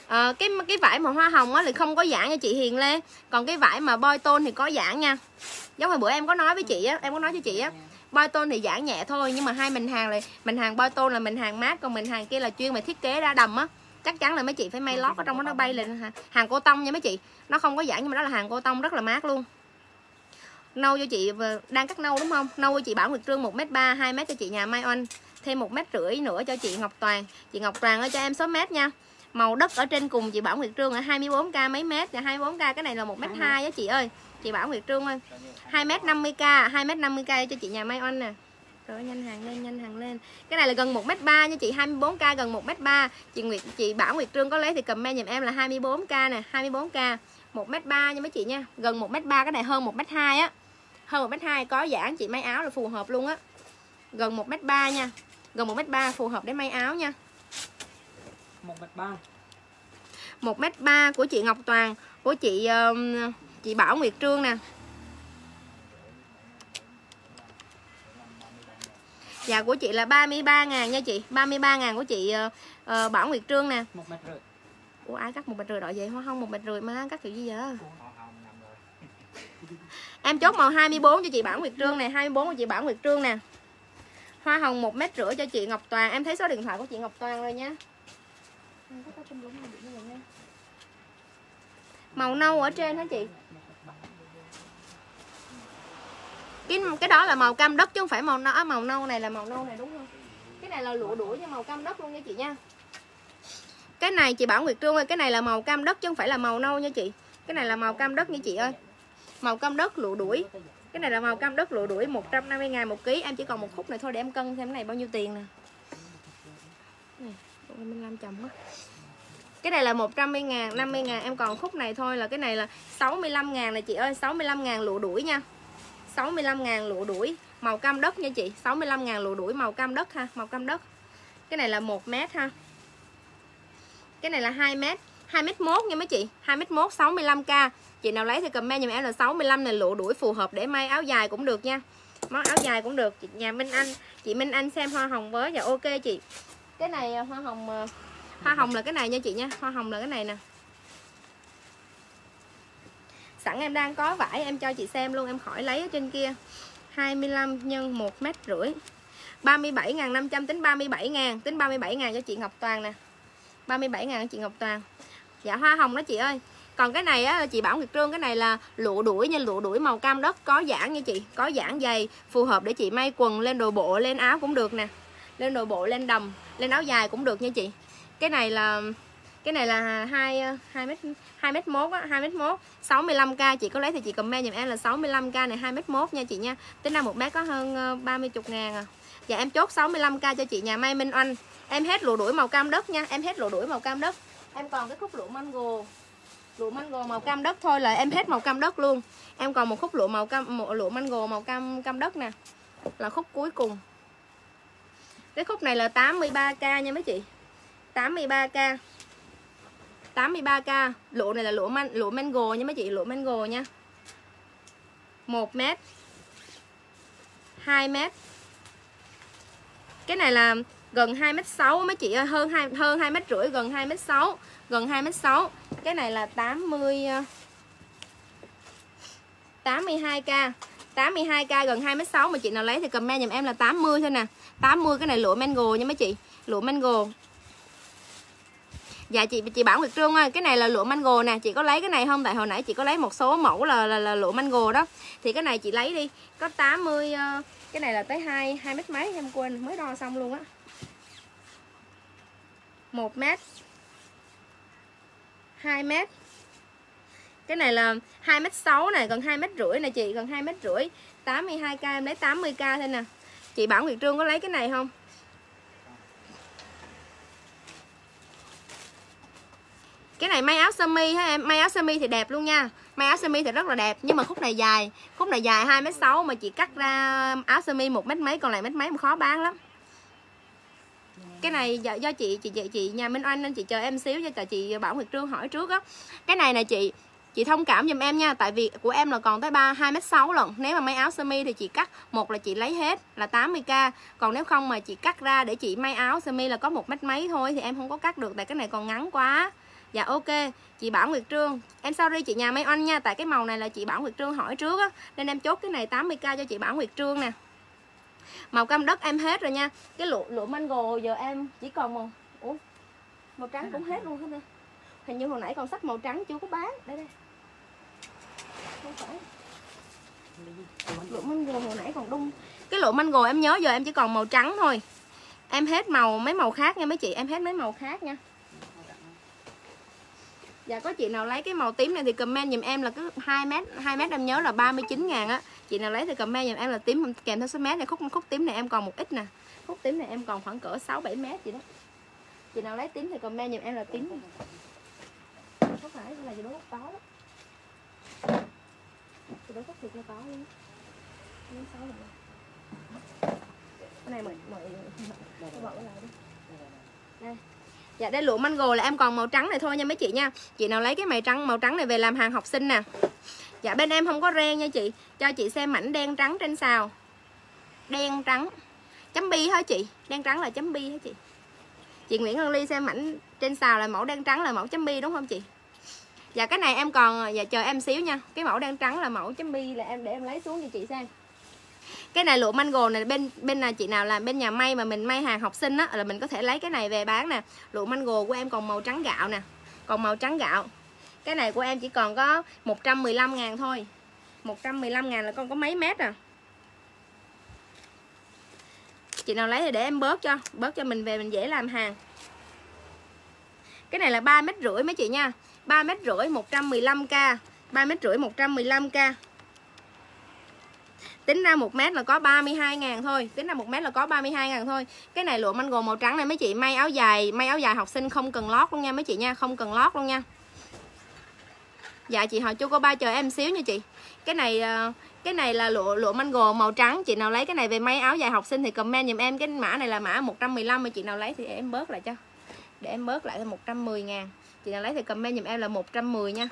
à, cái cái vải mà hoa hồng á thì không có giãn nha chị Hiền Lê. Còn cái vải mà boy tôn thì có giãn nha. Giống như bữa em có nói với chị á em có nói cho chị á boy tôn thì giãn nhẹ thôi nhưng mà hai mình hàng này mình hàng boy tôn là mình hàng mát còn mình hàng kia là chuyên về thiết kế ra đầm á. Chắc chắn là mấy chị phải may lót ở trong đó nó bay lên hàng cô tông nha mấy chị. Nó không có giãn nhưng mà đó là hàng cô tông rất là mát luôn. Nâu cho chị đang cắt nâu đúng không? Nâu cho chị bảo nguyệt trương một m ba hai m cho chị nhà mai oanh. Thêm một mét rưỡi nữa cho chị ngọc toàn. Chị ngọc toàn ơi cho em số mét nha màu đất ở trên cùng chị Bảo Nguyệt Trương là 24k mấy mét. Dạ, Và 24k cái này là 1m2 á chị ơi. Chị Bảo Nguyệt Trương ơi. 2m50k 2m50k cho chị nhà Mai Oanh nè. Rồi nhanh hàng lên, nhanh hàng lên. Cái này là gần 1m3 nha chị 24k gần 1m3 chị Nguyệt, chị Bảo Nguyệt Trương có lấy thì comment giùm em là 24k nè 24k 1m3 nha mấy chị nha. Gần 1m3 cái này hơn 1m2 á. Hơn 1m2 có giãn chị may áo là phù hợp luôn á. Gần 1m3 nha. Gần 1m3 phù hợp để may áo nha. 1m3 1m3 của chị Ngọc Toàn của chị uh, chị Bảo Nguyệt Trương nè. Dạ của chị là 33 ngàn nha chị. 33 ngàn của chị uh, Bảo Nguyệt Trương nè. 1 mét rưỡi. Ủa ai cắt một mét rưỡi đợi vậy? Hoa không một mét rưỡi mà cắt kiểu gì vậy? Em chốt màu 24 cho chị Bảo Nguyệt Trương nè 24 của chị Bảo Nguyệt Trương nè. Hoa hồng một mét rưỡi cho chị Ngọc Toàn. Em thấy số điện thoại của chị Ngọc Toàn rồi nha màu nâu ở trên hả chị? Cái cái đó là màu cam đất chứ không phải màu nâu à, màu nâu này là màu nâu này đúng không? Cái này là lụa đuổi cho màu cam đất luôn nha chị nha. Cái này chị Bảo Nguyệt Trương ơi cái này là màu cam đất chứ không phải là màu nâu nha chị. Cái này là màu cam đất nha chị ơi. Màu cam đất lụa đuổi cái này là màu cam đất lụa đuổi 150 ngàn một ký. Em chỉ còn một khúc này thôi để em cân xem cái này bao nhiêu tiền nè. Này, 55 chồng á cái này là 150 ngàn 50 ngàn, em còn khúc này thôi là cái này là 65 ngàn này chị ơi 65 ngàn lụa đuổi nha. 65 ngàn lụa đuổi, màu cam đất nha chị 65 ngàn lụa đuổi màu cam đất ha, màu cam đất. Cái này là 1 mét ha. Cái này là 2 mét 2 mét 1 nha mấy chị 2 mét 1 65k chị nào lấy thì comment giùm em là 65 này lụa đuổi phù hợp để may áo dài cũng được nha. Món áo dài cũng được, chị nhà Minh Anh, chị Minh Anh xem hoa hồng với dạ ok chị. Cái này ờ, hoa hồng ờ, hoa hồng là cái này nha chị nha, hoa hồng là cái này nè. Sẵn em đang có vải, em cho chị xem luôn, em khỏi lấy ở trên kia. 25 nhân 1 mét rưỡi. 37.500 tính 37.000 tính 37.000 cho chị Ngọc Toàn nè. 37.000 chị Ngọc Toàn. Dạ hoa hồng đó chị ơi. Còn cái này á, chị Bảo Nguyệt Trương, cái này là lụa đuổi nha, lụa đuổi màu cam đất, có giãn nha chị. Có giãn dày, phù hợp để chị may quần, lên đồ bộ, lên áo cũng được nè. Lên đồ bộ, lên đầm, lên áo dài cũng được nha chị cái này là, cái này là hai hai mét hai mét mốt á, hai mét mốt. 65 k chị có lấy thì chị comment giùm em là 65 k này hai mét mốt nha chị nha. Tính ra một mét có hơn ờ, 30 chục ngàn à. Dạ em chốt 65 k cho chị nhà Mai Minh Oanh. Em hết lụa đuổi màu cam đất nha, em hết lụa đuổi màu cam đất. Em còn cái khúc lụa mango lụa mango màu cam đất thôi là em hết màu cam đất luôn. Em còn một khúc lụa màu cam, một lụa mango màu cam cam đất nè, là khúc cuối cùng. Cái khúc này là 83k nha mấy chị. 83k 83k lụa này là lụa man lụa mango nha mấy chị lụa mango nha. 1 mét. 2 mét. Cái này là gần 2 mét 6 mấy chị ơi, hơn 2 hơn 2 mét rưỡi, gần 2 mét 6 gần 2 mét 6 cái này là 80 82k 82k gần 2 mét 6 mà chị nào lấy thì comment giùm em là 80 thôi nè. 80 cái này lụa mango nha mấy chị lụa mango. Dạ chị chị Bảo Nguyệt Trương ơi, cái này là lụa mango nè, chị có lấy cái này không? Tại hồi nãy chị có lấy một số mẫu là là, là lụa mango đó. Thì cái này chị lấy đi, có 80 uh, ờ, cái này là tới 2 2 mét mấy em quên mới đo xong luôn á. một mét. 2 mét. Cái này là 2 mét 6 này gần 2 mét rưỡi nè chị gần 2 mét rưỡi. 82k em lấy 80k thôi nè. Chị Bảo Nguyệt Trương có lấy cái này không? Cái này may áo sơ mi ha em? May áo sơ mi thì đẹp luôn nha. May áo sơ mi thì rất là đẹp nhưng mà khúc này dài. Khúc này dài hai mét sáu mà chị cắt ra áo sơ mi một mét mấy còn lại mét mấy mà khó bán lắm. Cái này do, do chị chị chị chị nhà Minh Oanh nên chị chờ em xíu cho cả chị Bảo Nguyệt Trương hỏi trước á. Cái này nè chị chị thông cảm giùm em nha tại vì của em là còn tới ba hai mét sáu lận. Nếu mà may áo sơ mi thì chị cắt một là chị lấy hết là 80k còn nếu không mà chị cắt ra để chị may áo sơ mi là có một mét mấy thôi thì em không có cắt được tại cái này còn ngắn quá dạ ok. Chị Bảo Nguyệt Trương. Em sorry chị nhà mấy Oanh nha? Tại cái màu này là chị Bảo Nguyệt Trương hỏi trước á. Nên em chốt cái này 80k cho chị Bảo Nguyệt Trương nè. Màu cam đất em hết rồi nha. Cái lụa lụa mango giờ em chỉ còn màu ủa? Màu trắng cũng hết luôn hết nè. Hình như hồi nãy còn sắc màu trắng, chưa có bán. Đây đây. Không phải. Lụa mango hồi nãy còn đung. Cái lụa mango em nhớ giờ em chỉ còn màu trắng thôi. Em hết màu, mấy màu khác nha mấy chị. Em hết mấy màu khác nha. Dạ có chị nào lấy cái màu tím này thì comment giùm em là cứ 2 mét 2 mét em nhớ là 39 ngàn á Chị nào lấy thì comment giùm em là tím kèm theo số mét này khúc khúc tím này em còn một ít nè Khúc tím này em còn khoảng cỡ 6-7 mét gì đó Chị nào lấy tím thì comment giùm em là tím Không phải là gì đó to đó Chị đó khúc thiệt là to luôn Cái này mời mời bỏ cái lại đi Đây Dạ đây lụa mango là em còn màu trắng này thôi nha mấy chị nha. Chị nào lấy cái mày trắng, màu trắng này về làm hàng học sinh nè. Dạ bên em không có ren nha chị. Cho chị xem mảnh đen trắng trên xào Đen trắng. Chấm bi hả chị? Đen trắng là chấm bi hả chị? Chị Nguyễn Hương Ly xem mảnh trên xào là mẫu đen trắng là mẫu chấm bi đúng không chị? Dạ cái này em còn ờ, Dạ chờ em xíu nha. Cái mẫu đen trắng là mẫu chấm bi là em, để em lấy xuống cho chị xem cái này lụa mango này, bên bên là chị nào làm, bên nhà may mà mình may hàng học sinh á, là mình có thể lấy cái này về bán nè. Lụa mango của em còn màu trắng gạo nè, còn màu trắng gạo. Cái này của em chỉ còn có 115 ngàn thôi. 115 ngàn là con có mấy mét à? Chị nào lấy thì để em bớt cho bớt cho mình về mình dễ làm hàng. Cái này là 3 mét rưỡi mấy chị nha. 3 mét rưỡi 115k 3 mét rưỡi 115k tính ra một mét là có 32 ngàn thôi. Tính ra một mét là có 32 ngàn thôi. Cái này lụa mango màu trắng này, mấy chị may áo dài, may áo dài học sinh không cần lót luôn nha, mấy chị nha, không cần lót luôn nha. Dạ chị hỏi chú cô ba chờ em xíu nha chị. Cái này ờ, cái này là lụa lụa mango màu trắng. Chị nào lấy cái này về may áo dài học sinh thì comment giùm em. Cái mã này là mã 115 mà chị nào lấy thì em bớt lại cho. Để em bớt lại là 110 ngàn. Chị nào lấy thì comment giùm em là 110 nha.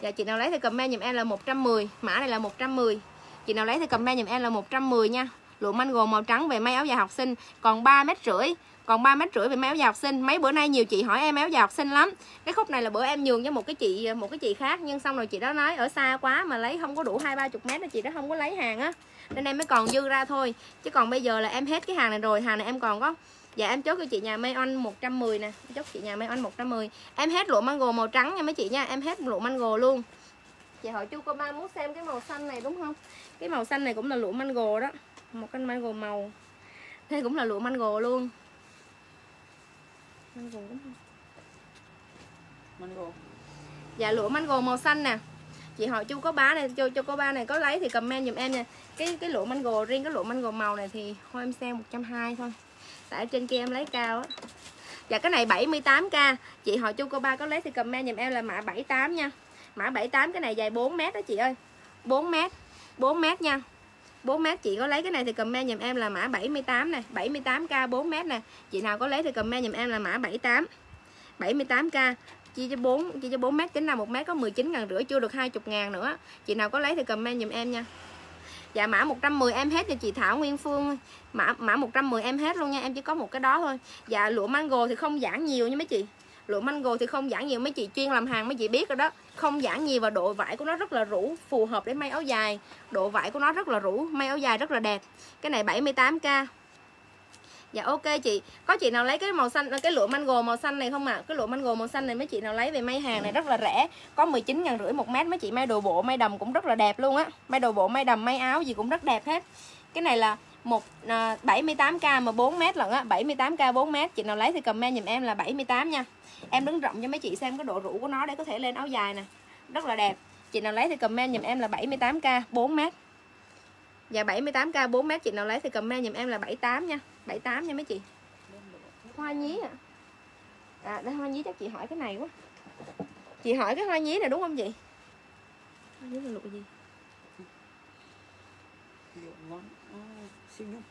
Dạ chị nào lấy thì comment giùm em là 110 mã này là 110 chị nào lấy thì comment giùm em là 110 nha. Lụa mango màu trắng về may áo dài học sinh. Còn 3 mét rưỡi. Còn 3 mét rưỡi về may áo dài học sinh. Mấy bữa nay nhiều chị hỏi em áo dài học sinh lắm. Cái khúc này là bữa em nhường cho một cái chị, một cái chị khác. Nhưng xong rồi chị đó nói, ở xa quá mà lấy không có đủ hai, ba chục mét chị đó không có lấy hàng á. Nên em mới còn dư ra thôi. Chứ còn bây giờ là em hết cái hàng này rồi. Hàng này em còn có Dạ em chốt cho chị nhà May On 110 nè. Chốt chị nhà May On 110 Em hết lụa mango màu trắng nha mấy chị nha. Em hết lụa mango luôn. Chị hỏi chú cô ba muốn xem cái màu xanh này đúng không? Cái màu xanh này cũng là lụa mango đó. Một cái mango màu. Đây cũng là lụa mango luôn. Mango đúng không? Mango. Dạ lụa mango màu xanh nè. Chị hỏi chú có bá này cho cho cô ba này có lấy thì comment giùm em nha. Cái cái lụa mango riêng cái lụa mango màu này thì thôi em xem 120 thôi. Tại trên kia em lấy cao á. Dạ cái này 78k Chị hỏi chu cô ba có lấy thì comment giùm em là mã 78 nha Mã 78 cái này dài 4 mét đó chị ơi. 4 mét 4 mét nha. 4 mét chị có lấy cái này thì comment dùm em là mã 78 này. 78k 4 mét nè. Chị nào có lấy thì comment dùm em là mã 78 78k chia cho 4 chia cho 4 mét tính là một mét có 19 ngàn rưỡi, chưa được 20 ngàn nữa. Chị nào có lấy thì comment dùm em nha. Dạ mã 110 em hết cho chị Thảo Nguyên Phương mã mã 110 em hết luôn nha, em chỉ có một cái đó thôi. Dạ lụa mango thì không giảm nhiều nha mấy chị lụa mango thì không giãn nhiều, mấy chị chuyên làm hàng mấy chị biết rồi đó. Không giãn nhiều và độ vải của nó rất là rũ, phù hợp để may áo dài. Độ vải của nó rất là rũ, may áo dài rất là đẹp. Cái này 78k Dạ ok chị. Có chị nào lấy cái màu xanh, Cái lụa mango màu xanh này không ạ? À? Cái lụa mango màu xanh này mấy chị nào lấy về may hàng này rất là rẻ. Có 19 ngàn rưỡi một mét, Mấy chị may đồ bộ, may đầm cũng rất là đẹp luôn á. May đồ bộ, may đầm, may áo gì cũng rất đẹp hết. Cái này là một à, 78k mà 4 mét lận á 78k 4 mét. Chị nào lấy thì comment giùm em là 78 nha. Em đứng rộng cho mấy chị xem cái độ rũ của nó để có thể lên áo dài nè. Rất là đẹp. Chị nào lấy thì comment giùm em là 78k 4 mét. Dạ 78k 4 mét Chị nào lấy thì comment giùm em là 78 nha. 78 nha mấy chị. Hoa nhí à À đây hoa nhí chắc chị hỏi cái này quá. Chị hỏi cái hoa nhí này đúng không chị? Hoa nhí là lụa gì siêu nhung.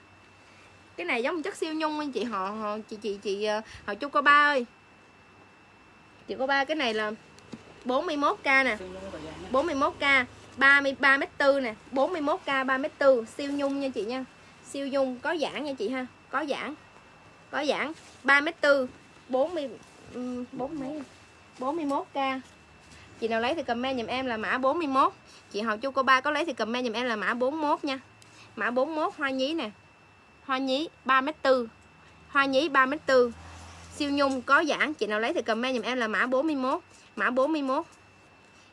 Cái này giống chất siêu nhung anh chị họ, họ chị chị chị ờ, họ chúc cô ba ơi. Chị cô ba cái này là 41k nè. 41k 33 mét tư nè. 41k 3 mét tư. Siêu nhung nha chị nha. Siêu nhung có giãn nha chị ha. Có giãn có giãn 3 mét tư. 40 4 mấy? 41k chị nào lấy thì comment giùm em là mã 41 chị Hậu Chu cô ba có lấy thì comment giùm em là mã 41 nha mã 41 hoa nhí nè. Hoa nhí 3m4 hoa nhí 3m4 siêu nhung có giãn chị nào lấy thì comment giùm em là mã 41 mã 41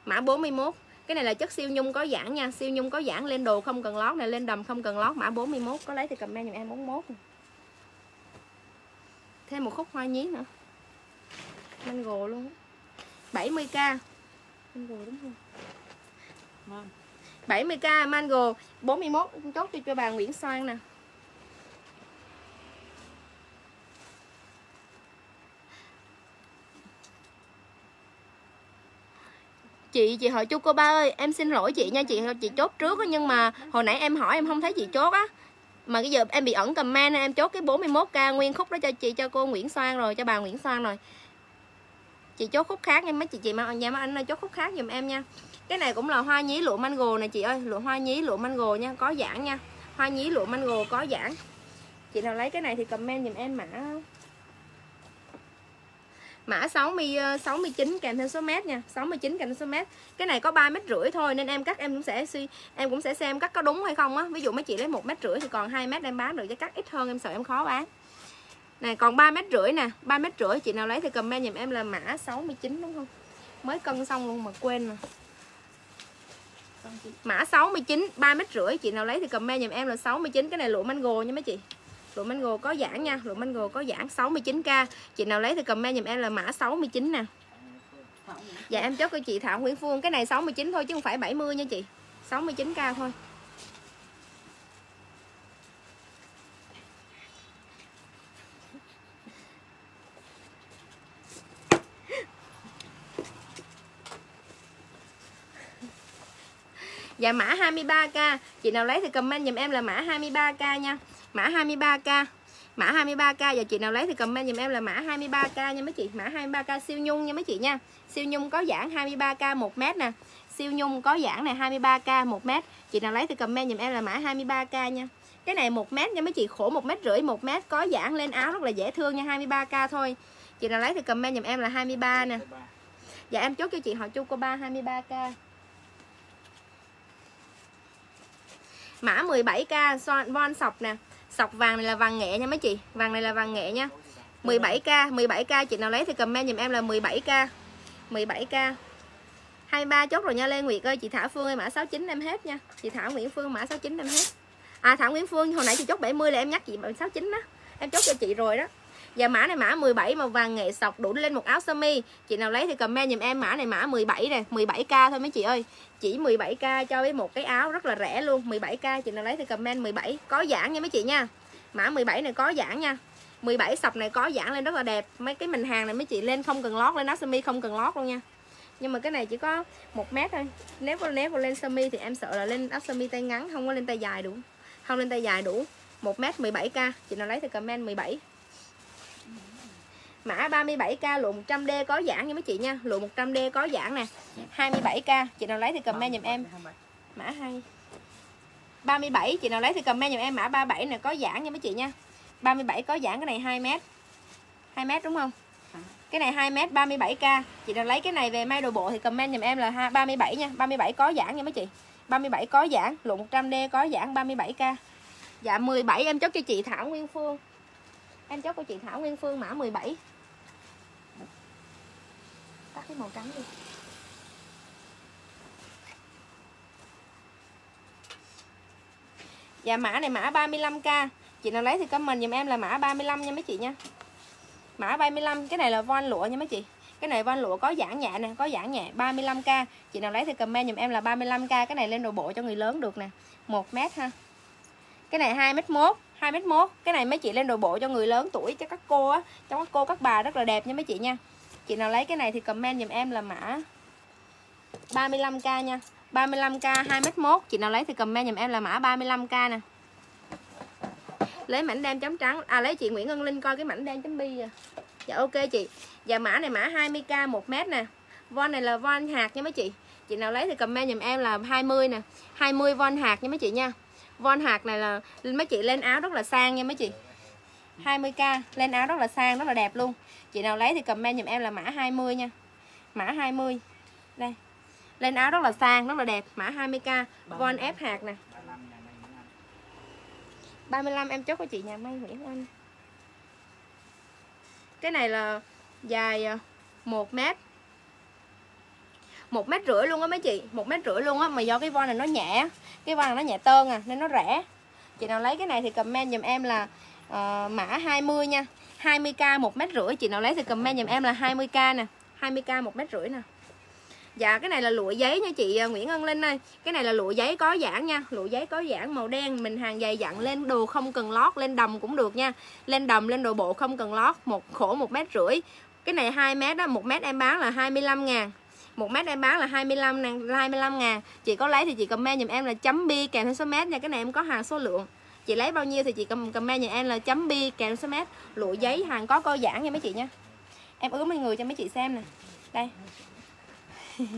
mã 41 cái này là chất siêu nhung có giãn nha. Siêu nhung có giãn lên đồ không cần lót này lên đầm không cần lót. Mã 41 có lấy thì comment giùm em 41 thêm một khúc hoa nhí nữa. Mango luôn. 70k mango đúng không? Vâng. 70k mango 41 chốt cho cho bà Nguyễn Soan nè. Chị chị hỏi chú cô ba ơi, em xin lỗi chị nha, chị chị chốt trước á, nhưng mà hồi nãy em hỏi em không thấy chị chốt á. Mà cái giờ em bị ẩn comment nên em chốt cái 41k nguyên khúc đó cho chị, cho cô Nguyễn Soan rồi, cho bà Nguyễn Soan rồi. Chị chốt khúc khác nha, mấy chị chị mà, nhà mấy anh ơi, chốt khúc khác giùm em nha cái này cũng là hoa nhí lụa mango nè chị ơi, lụa hoa nhí lụa mango nha, có giãn nha. Hoa nhí lụa mango có giãn. Chị nào lấy cái này thì comment giùm em mã. Mã 60 69 ờ, kèm theo số mét nha 69 kèm theo số mét. Cái này có 3 mét rưỡi thôi nên em cắt, em cũng sẽ suy, em cũng sẽ xem cắt có đúng hay không á. Ví dụ mấy chị lấy một mét rưỡi thì còn 2 mét em bán được, chứ cắt ít hơn em sợ em khó bán. Này, còn 3 mét rưỡi nè 3 mét rưỡi, chị nào lấy thì comment giùm em là mã 69 đúng không? Mới cân xong luôn mà quên rồi mã 69 3 mét rưỡi. Chị nào lấy thì comment giùm em là 69 cái này lụa mango nha mấy chị. Lụa mango có giãn nha. Lụa mango có giãn 69k chị nào lấy thì comment giùm em là mã 69 nè. Dạ em chốt cho chị Thảo Nguyễn Phương. Cái này 69 thôi chứ không phải 70 nha chị. 69k thôi. Dạ mã 23k Chị nào lấy thì comment giùm em là mã 23k nha Mã 23k Mã 23k Và chị nào lấy thì comment giùm em là mã 23k nha mấy chị Mã 23k siêu nhung nha mấy chị nha Siêu nhung có giãn 23k 1 mét nè Siêu nhung có giãn này 23k 1 mét Chị nào lấy thì comment giùm em là mã 23k nha Cái này 1 mét nha mấy chị khổ 1 mét rưỡi 1 mét có giãn lên áo rất là dễ thương nha 23k thôi Chị nào lấy thì comment giùm em là 23 nè Dạ em chốt cho chị họ chu cô ba 23k Mã 17k von sọc nè. Sọc vàng này là vàng nghệ nha mấy chị. Vàng này là vàng nghệ nha. 17k 17k chị nào lấy thì comment giùm em là 17k 17k 23 chốt rồi nha Lê Nguyệt ơi, Chị Thảo Phương ơi, mã 69 em hết nha. Chị Thảo Nguyễn Phương, mã 69 em hết. À Thảo Nguyễn Phương, hồi nãy chị chốt 70 là em nhắc chị 69 đó Em chốt cho chị rồi đó và mã này mã 17 màu vàng nghệ sọc đủ lên một áo sơ mi. Chị nào lấy thì comment giùm em, mã này mã 17 nè 17k thôi mấy chị ơi. Chỉ 17k cho với một cái áo rất là rẻ luôn 17k chị nào lấy thì comment 17 có giãn nha mấy chị nha. Mã 17 này có giãn nha. 17 sọc này có giãn lên rất là đẹp. Mấy cái mình hàng này mấy chị lên không cần lót, lên áo sơ mi không cần lót luôn nha. Nhưng mà cái này chỉ có một mét thôi. Nếu có nếu có lên sơ mi thì em sợ là lên áo sơ mi tay ngắn, không có lên tay dài đủ. Không lên tay dài đủ. 1m 17k chị nào lấy thì comment 17 mã 37k lụa 100D có giãn nha mấy chị nha. Lụa 100D có giãn nè. 27k chị nào lấy thì comment giùm em. Mã 2 37 chị nào lấy thì comment giùm em. Mã 37 này có giãn nha mấy chị nha. 37 có giãn cái này 2 m 2 m đúng không? Cái này 2 m 37k chị nào lấy cái này về may đồ bộ thì comment giùm em là 37 nha. 37 có giãn nha mấy chị. 37 có giãn lụa 100D có giãn 37k dạ 17 em chốt cho chị Thảo Nguyên Phương. Em chốt của chị Thảo Nguyên Phương mã 17 tắt cái màu trắng đi. Dạ mã này mã 35k Chị nào lấy thì comment dùm em là mã 35 nha mấy chị nha. Mã 35 Cái này là von lụa nha mấy chị. Cái này von lụa có giãn nhẹ nè, Có giãn nhẹ 35k Chị nào lấy thì comment dùm em là 35k Cái này lên đồ bộ cho người lớn được nè 1 mét ha. Cái này 2 mét 1 2 mét 1 Cái này mấy chị lên đồ bộ cho người lớn tuổi, Cho các cô á, Cho các cô, các bà rất là đẹp nha mấy chị nha. Chị nào lấy cái này thì comment giùm em là mã. 35k nha. 35k 2m1 Chị nào lấy thì comment giùm em là mã 35k nè. Lấy mảnh đen chấm trắng. À lấy chị Nguyễn Ngân Linh coi cái mảnh đen chấm bi à. Dạ ok chị. Dạ mã này mã 20k 1m nè. Von này là von hạt nha mấy chị. Chị nào lấy thì comment giùm em là 20 nè. 20 von hạt nha mấy chị nha. Von hạt này là mấy chị lên áo rất là sang nha mấy chị. 20k lên áo rất là sang, rất là đẹp luôn chị nào lấy thì comment giùm em là mã 20 nha. Mã 20 đây. Lên áo rất là sang rất là đẹp. Mã 20k von ép hạt nè. 35 em chốt của chị nhà may Nguyễn Anh. Cái này là dài ờ, 1 mét. Một mét rưỡi luôn á mấy chị. Một mét rưỡi luôn á mà do cái von này nó nhẹ. Cái von này nó nhẹ tơn à nên nó rẻ. Chị nào lấy cái này thì comment giùm em là uh, mã 20 nha. 20k một mét rưỡi. Chị nào lấy thì comment giùm em là 20k nè. 20k một mét rưỡi nè. Dạ cái này là lụa giấy nha chị à, Nguyễn Ân Linh ơi. Cái này là lụa giấy có giãn nha, Lụa giấy có giãn màu đen. Mình hàng dày dặn lên đồ không cần lót, Lên đầm cũng được nha. Lên đầm, lên đồ bộ không cần lót, một Khổ một mét rưỡi. Cái này 2 mét đó một mét em bán là 25 ngàn. Một mét em bán là 25 ngàn 25 ngàn. Chị có lấy thì chị comment giùm em là chấm bi kèm theo số mét nha. Cái này em có hàng số lượng chị lấy bao nhiêu thì chị comment nhà em là chấm bi kèm số mét. Lụa giấy hàng có co giãn nha mấy chị nha em ướm mấy người cho mấy chị xem nè. Đây.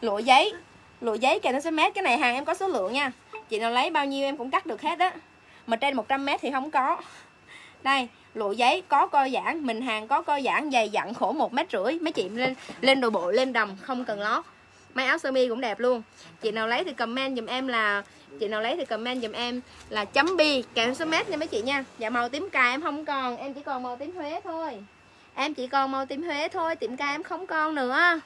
Lụa giấy. Lụa giấy kèm số mét. Cái này hàng em có số lượng nha. Chị nào lấy bao nhiêu em cũng cắt được hết á. Mà trên 100 mét thì không có. Đây, lụa giấy có co giãn. Mình hàng có co giãn dày dặn khổ một mét rưỡi. Mấy chị lên lên đồ bộ lên đầm không cần lót. May áo sơ mi cũng đẹp luôn. Chị nào lấy thì comment giùm em là chị nào lấy thì comment dùm em là chấm bi, kèm số mét nha mấy chị nha. Dạ màu tím cà em không còn, em chỉ còn màu tím huế thôi. Em chỉ còn màu tím huế thôi, tiệm ca em không còn nữa.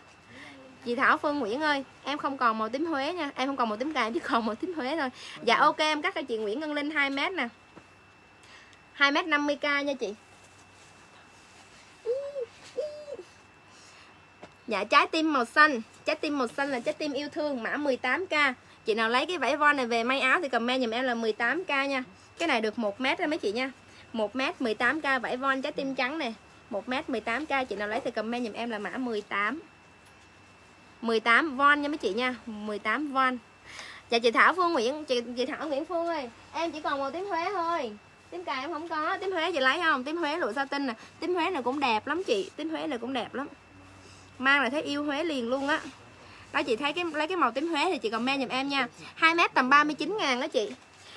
Chị Thảo Phương Nguyễn ơi, em không còn màu tím Huế nha. Em không còn màu tím cà, em chỉ còn màu tím Huế thôi. Dạ ok, em cắt cho chị Nguyễn Ngân Linh 2 mét nè. 2 mét 50k nha chị. Dạ trái tim màu xanh. Trái tim màu xanh là trái tim yêu thương, Mã 18k Chị nào lấy cái vải von này về may áo Thì comment dùm em là 18k nha. Cái này được 1 mét đó mấy chị nha. 1 mét 18k vải von trái tim trắng nè 1 mét 18k Chị nào lấy thì comment dùm em là mã 18 18 von nha mấy chị nha. 18 von. Dạ chị Thảo Phương Nguyễn chị, chị Thảo Nguyễn Phương ơi Em chỉ còn màu tím Huế thôi. Tím cà em không có. Tím Huế chị lấy không? Tím Huế lụa satin nè. Tím Huế này cũng đẹp lắm chị. Tím Huế này cũng đẹp lắm. Mang là thấy yêu Huế liền luôn á đó chị thấy cái, lấy cái màu tím Huế thì chị comment giùm em nha. Hai mét tầm 39 ngàn đó chị.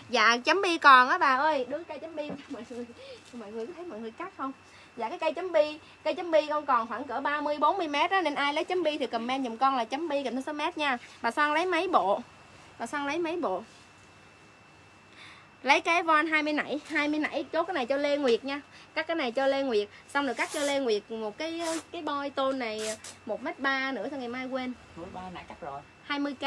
Dạ chấm bi còn á bà ơi. Đứa cây chấm bi, mọi người mọi người có thấy mọi người cắt không? Dạ cái cây chấm bi, cây chấm bi con còn khoảng cỡ 30 40 mét đó nên ai lấy chấm bi thì comment giùm con là chấm bi kèm theo số mét nha. Bà Son lấy mấy bộ? Bà Son lấy mấy bộ? Lấy cái von 20 nãy 20 nãy chốt cái này cho Lê Nguyệt nha. Cắt cái này cho Lê Nguyệt xong rồi cắt cho Lê Nguyệt một cái cái boy tôn này một mét ba nữa sao ngày mai quên. Mỗi ba nãy cắt rồi. 20 k.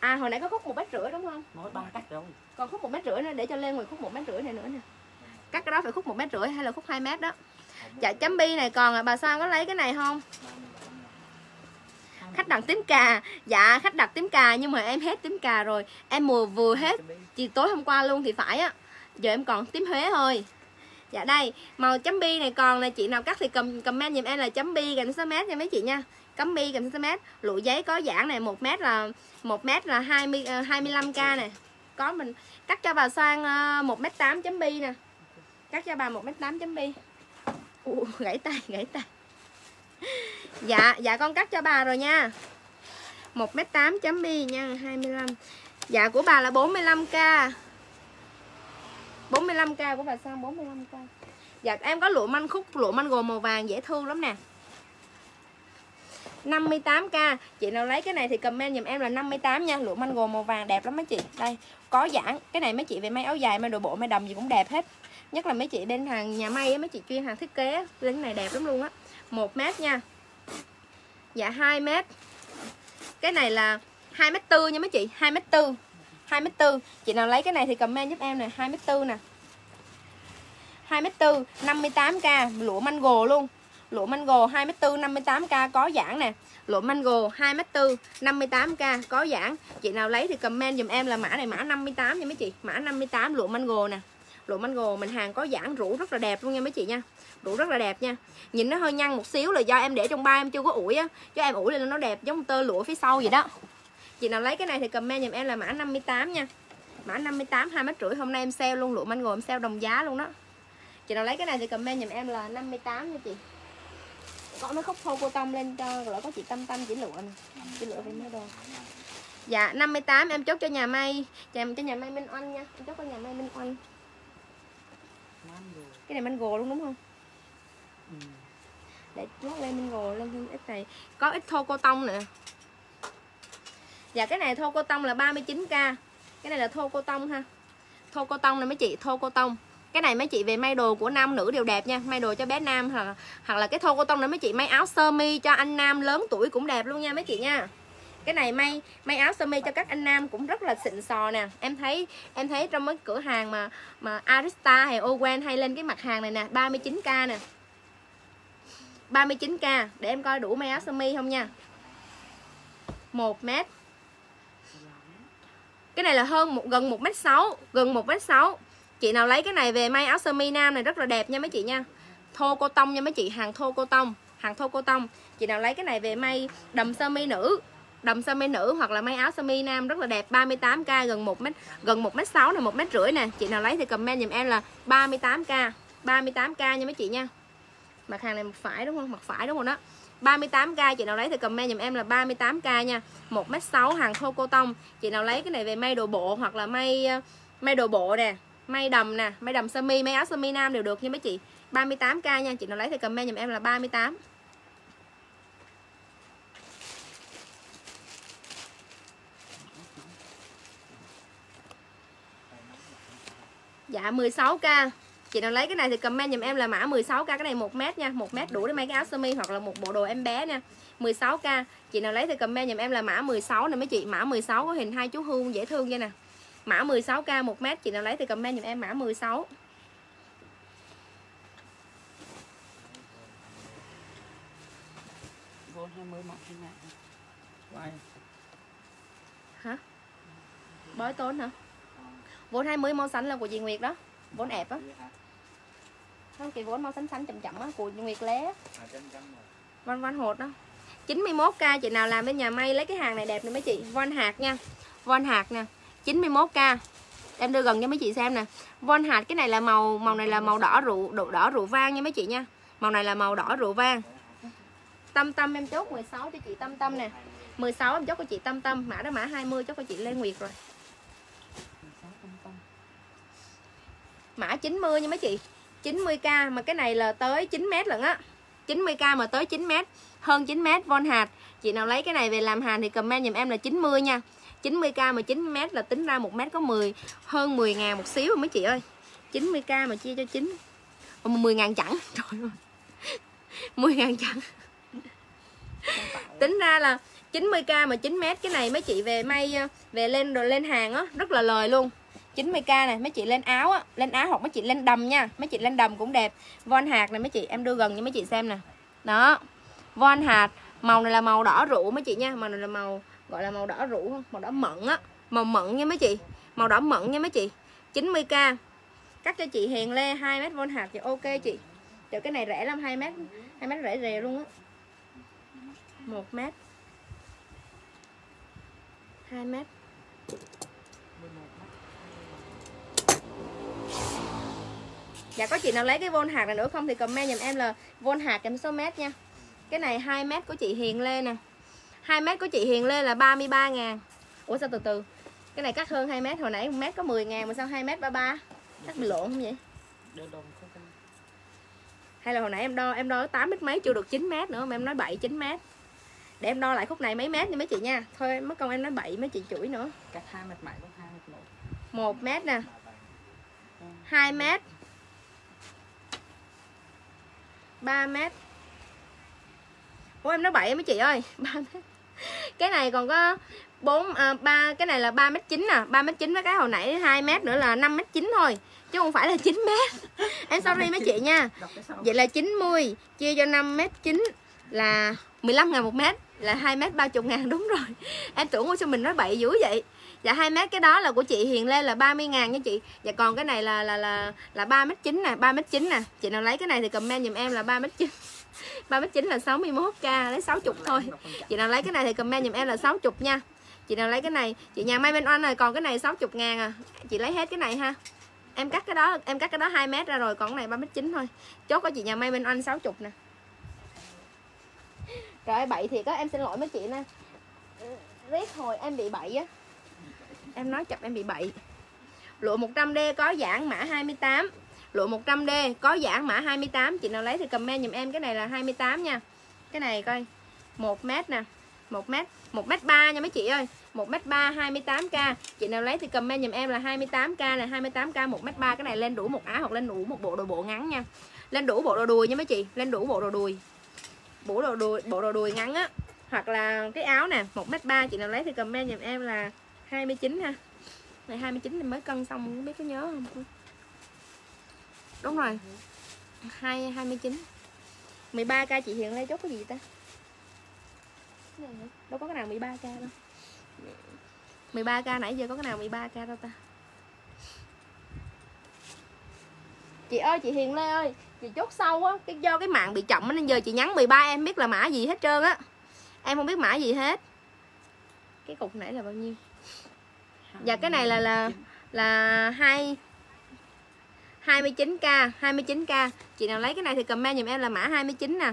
À hồi nãy có khúc một mét rưỡi đúng không? Mỗi ba cắt rồi. Còn khúc một mét rưỡi nữa để cho Lê Nguyệt khúc một mét rưỡi này nữa nè. Cắt cái đó phải khúc một mét rưỡi hay là khúc 2 mét đó. Dạ chấm bi này còn à bà sao có lấy cái này không khách đặt tím cà. Dạ khách đặt tím cà nhưng mà em hết tím cà rồi. Em mùa vừa hết chiều tối hôm qua luôn thì phải á. Giờ em còn tím huế thôi. Dạ đây màu chấm bi này còn là chị nào cắt thì cầm comment giùm em là chấm bi gần số mét nha mấy chị nha. Cấm bi gần số mét. Lụa giấy có giảng này một mét là một mét là 20 uh, 25 k này có mình cắt cho bà sang ờ, một mét tám chấm bi nè. Cắt cho bà một mét tám chấm bi. Ủa, gãy tay gãy tay. dạ dạ con cắt cho bà rồi nha. một mét tám chấm bi nha 25 dạ của bà là 45k 45k của bà Sang 45k Dạ em có lụa manh khúc, lụa manh gồm màu vàng dễ thương lắm nè. 58k Chị nào lấy cái này thì comment dùm em là 58 nha. Lụa manh gồ màu vàng đẹp lắm mấy chị. Đây, có giãn. Cái này mấy chị về may áo dài, may đồ bộ, may đầm gì cũng đẹp hết. Nhất là mấy chị đến hàng nhà may mấy chị chuyên hàng thiết kế Lên cái này đẹp lắm luôn á. 1 mét nha. Dạ 2 mét. Cái này là 2 mét tư nha mấy chị 2 mét tư 2 mét tư. Chị nào lấy cái này thì comment giúp em nè 2 mét tư nè. 2 mét tư 58k lụa mango luôn. Lụa mango 2 mét tư 58k có giãn nè. Lụa mango 2 mét tư 58k có giãn. Chị nào lấy thì comment dùm em là mã này mã 58 nha mấy chị, mã 58 lụa mango nè độ mango mình hàng có giãn rũ rất là đẹp luôn nha mấy chị nha. Rũ rất là đẹp nha. Nhìn nó hơi nhăn một xíu là do em để trong ba em chưa có ủi á. Cho em ủi lên nó đẹp giống tơ lụa phía sau vậy đó. Chị nào lấy cái này thì comment giùm em là mã 58 nha. Mã 58 hai mét rưỡi hôm nay em sale luôn, lụa mango em sale đồng giá luôn đó. Chị nào lấy cái này thì comment giùm em là 58 nha chị. Có mấy khúc khô cô tông lên cho rồi có chị tâm tâm chỉ lụa nè. Chỉ lụa về mấy đồ. Dạ 58 em chốt cho nhà may. Dạ, cho cho nhà may Minh Oanh nha. Em chốt cho nhà may Minh Oanh cái này mango luôn đúng không? Ừ. để lót lên mango lên thêm ít này. Có ít thô cô tông nè. Dạ cái này thô cô tông là 39k cái này là thô cô tông ha. Thô cô tông này mấy chị thô cô tông. Cái này mấy chị về may đồ của nam nữ đều đẹp nha. May đồ cho bé nam hoặc là, hoặc là cái thô cô tông này mấy chị may áo sơ mi cho anh nam lớn tuổi cũng đẹp luôn nha mấy chị nha cái này may may áo sơ mi cho các anh nam cũng rất là xịn sò nè. Em thấy em thấy trong mấy cửa hàng mà mà Arista hay Owen hay lên cái mặt hàng này nè 39k nè. 39k để em coi đủ may áo sơ mi không nha. 1 mét. Cái này là hơn một, gần một mét sáu, gần một mét sáu. Chị nào lấy cái này về may áo sơ mi nam này rất là đẹp nha mấy chị nha. Thô cô tông nha mấy chị, hàng thô cô tông, hàng thô cô tông. Chị nào lấy cái này về may đầm sơ mi nữ đầm sơ mi nữ hoặc là may áo sơ mi nam rất là đẹp 38k gần 1 mét, gần 1 mét 6 này 1 mét rưỡi nè. Chị nào lấy thì comment giùm em là 38k 38k nha mấy chị nha. Mặt hàng này mặt phải đúng không? Mặt phải đúng không đó. 38k chị nào lấy thì comment giùm em là 38k nha. 1m6 hàng thô cô tông. Chị nào lấy cái này về may đồ bộ hoặc là may ờ, may đồ bộ nè, may đầm nè, may đầm sơ mi, may áo sơ mi nam đều được nha mấy chị. 38k nha. Chị nào lấy thì comment giùm em là 38 Dạ 16k Chị nào lấy cái này thì comment giùm em là mã 16k Cái này 1m nha. 1m đủ để may cái áo sơ mi hoặc là một bộ đồ em bé nha. 16k Chị nào lấy thì comment giùm em là mã 16 nè mấy chị. Mã 16 có hình hai chú hương dễ thương vậy nè. Mã 16k 1m Chị nào lấy thì comment giùm em mã 16 vô. Hả? Bói tốn hả? Vốn 20 màu xanh là của chị Nguyệt đó. Vốn ẹp á. Không kỳ vốn màu xanh xanh chậm chậm á Của chị Nguyệt lé. Văn văn hột đó. 91k chị nào làm bên nhà may lấy cái hàng này đẹp nè mấy chị. Von hạt nha. Von hạt nè. 91k Em đưa gần cho mấy chị xem nè. Von hạt cái này là màu Màu này là màu đỏ rượu đỏ, đỏ rượu vang nha mấy chị nha. Màu này là màu đỏ rượu vang. Tâm tâm em chốt 16 cho chị Tâm Tâm nè. 16 em chốt cho chị Tâm Tâm. Mã đó mã 20 chốt cho chị Lê Nguyệt rồi Mã 90 nha mấy chị. 90k mà cái này là tới 9m lận á. 90k mà tới 9m Hơn 9m von hạt. Chị nào lấy cái này về làm hàng thì comment giùm em là 90 nha. 90k mà 9m là tính ra 1m có 10 Hơn 10 ngàn một xíu mấy chị ơi. 90k mà chia cho 9 Ồ, 10 ngàn chẳng Trời ơi. 10 ngàn chẳng Tính ra là 90k mà 9m Cái này mấy chị về may ờ, Về lên rồi lên hàng á Rất là lời luôn. 90k này mấy chị lên áo á, lên áo hoặc mấy chị lên đầm nha, mấy chị lên đầm cũng đẹp. Von hạt này mấy chị, em đưa gần cho mấy chị xem nè. Đó, von hạt, màu này là màu đỏ rượu mấy chị nha, màu này là màu, gọi là màu đỏ rượu màu đỏ mận á, màu mận nha mấy chị, màu đỏ mận nha mấy chị. 90k cắt cho chị Hiền Lê 2 mét von hạt thì ok chị. Trời, cái này rẻ lắm 2 mét 2 mét rẻ rè luôn á. 1 mét. 2 mét 11 mắt Dạ có chị nào lấy cái von hạt này nữa không? Thì comment giùm em là von hạt kèm số mét nha. Cái này 2 mét của chị Hiền Lê nè. 2 mét của chị Hiền Lê là 33 ngàn. Ủa sao từ từ? Cái này cắt hơn 2 mét hồi nãy 1 mét có 10 ngàn mà sao 2 mét 33 Cắt bị lộn không vậy? Hay là hồi nãy em đo em đo 8 mét mấy chưa được 9 mét nữa mà em nói 7 9 mét. Để em đo lại khúc này mấy mét nha mấy chị nha. Thôi mất công em nói 7 mấy chị chửi nữa. Cắt hai mét bảy với hai mét một. 1 mét nè 2 mét. 3 mét. Ủa em nói bậy mấy chị ơi. 3 mét. Cái này còn có 4 à, 3 cái này là 3 mét 9 nè 3 mét 9 với cái hồi nãy 2 mét nữa là 5 mét 9 thôi chứ không phải là 9 mét. Em sorry mấy chị nha. Vậy là 90 chia cho 5 mét 9 là 15 ngàn một mét là 2 mét 30 ngàn. Đúng rồi. Em tưởng ủa sao mình nói bậy dữ vậy dạ hai mét cái đó là của chị Hiền Lê là 30 ngàn nha chị. Dạ còn cái này là là là là 3 mét 9 nè 3 mét 9 nè. Chị nào lấy cái này thì comment giùm em là 3 mét 9 3 mét 9 là 61k lấy 60 thôi. Chị nào lấy cái này thì comment giùm em là 60 nha. Chị nào lấy cái này, chị nhà may bên oanh này còn cái này 60 ngàn à. Chị lấy hết cái này ha. Em cắt cái đó, em cắt cái đó 2 mét ra rồi, còn cái này 3 mét 9 thôi. Chốt có chị nhà may bên oanh 60 nè. Trời ơi, bậy thiệt á, em xin lỗi mấy chị nè Riết hồi em bị bậy á. Em nói chập em bị bậy. Lụa 100D có giãn mã 28 Lụa 100D có giãn mã 28 Chị nào lấy thì comment dùm em cái này là 28 nha. Cái này coi 1 mét nè 1 mét 1 mét 3 nha mấy chị ơi. 1 mét 3 28k Chị nào lấy thì comment dùm em là 28k này 28k 1 mét 3 Cái này lên đủ một áo hoặc lên đủ một bộ đồ bộ ngắn nha. Lên đủ bộ đồ đùi nha mấy chị Lên đủ bộ đồ đùi. Bộ đồ đùi, bộ đồ đùi ngắn á Hoặc là cái áo nè 1 mét 3 Chị nào lấy thì comment dùm em là 29 ha. Này 29 thì mới cân xong Không biết có nhớ không? Đúng rồi. 2, 29 13k chị Hiền lấy chốt cái gì ta? Đâu có cái nào 13k đâu. 13k nãy giờ có cái nào 13k đâu ta? Chị ơi chị Hiền Lê ơi Chị chốt sau á cái Do cái mạng bị chậm nên giờ chị nhắn 13 em biết là mã gì hết trơn á. Em không biết mã gì hết. Cái cục nãy là bao nhiêu Dạ cái này là là là 2 29k 29k Chị nào lấy cái này thì comment giùm em là mã 29 nè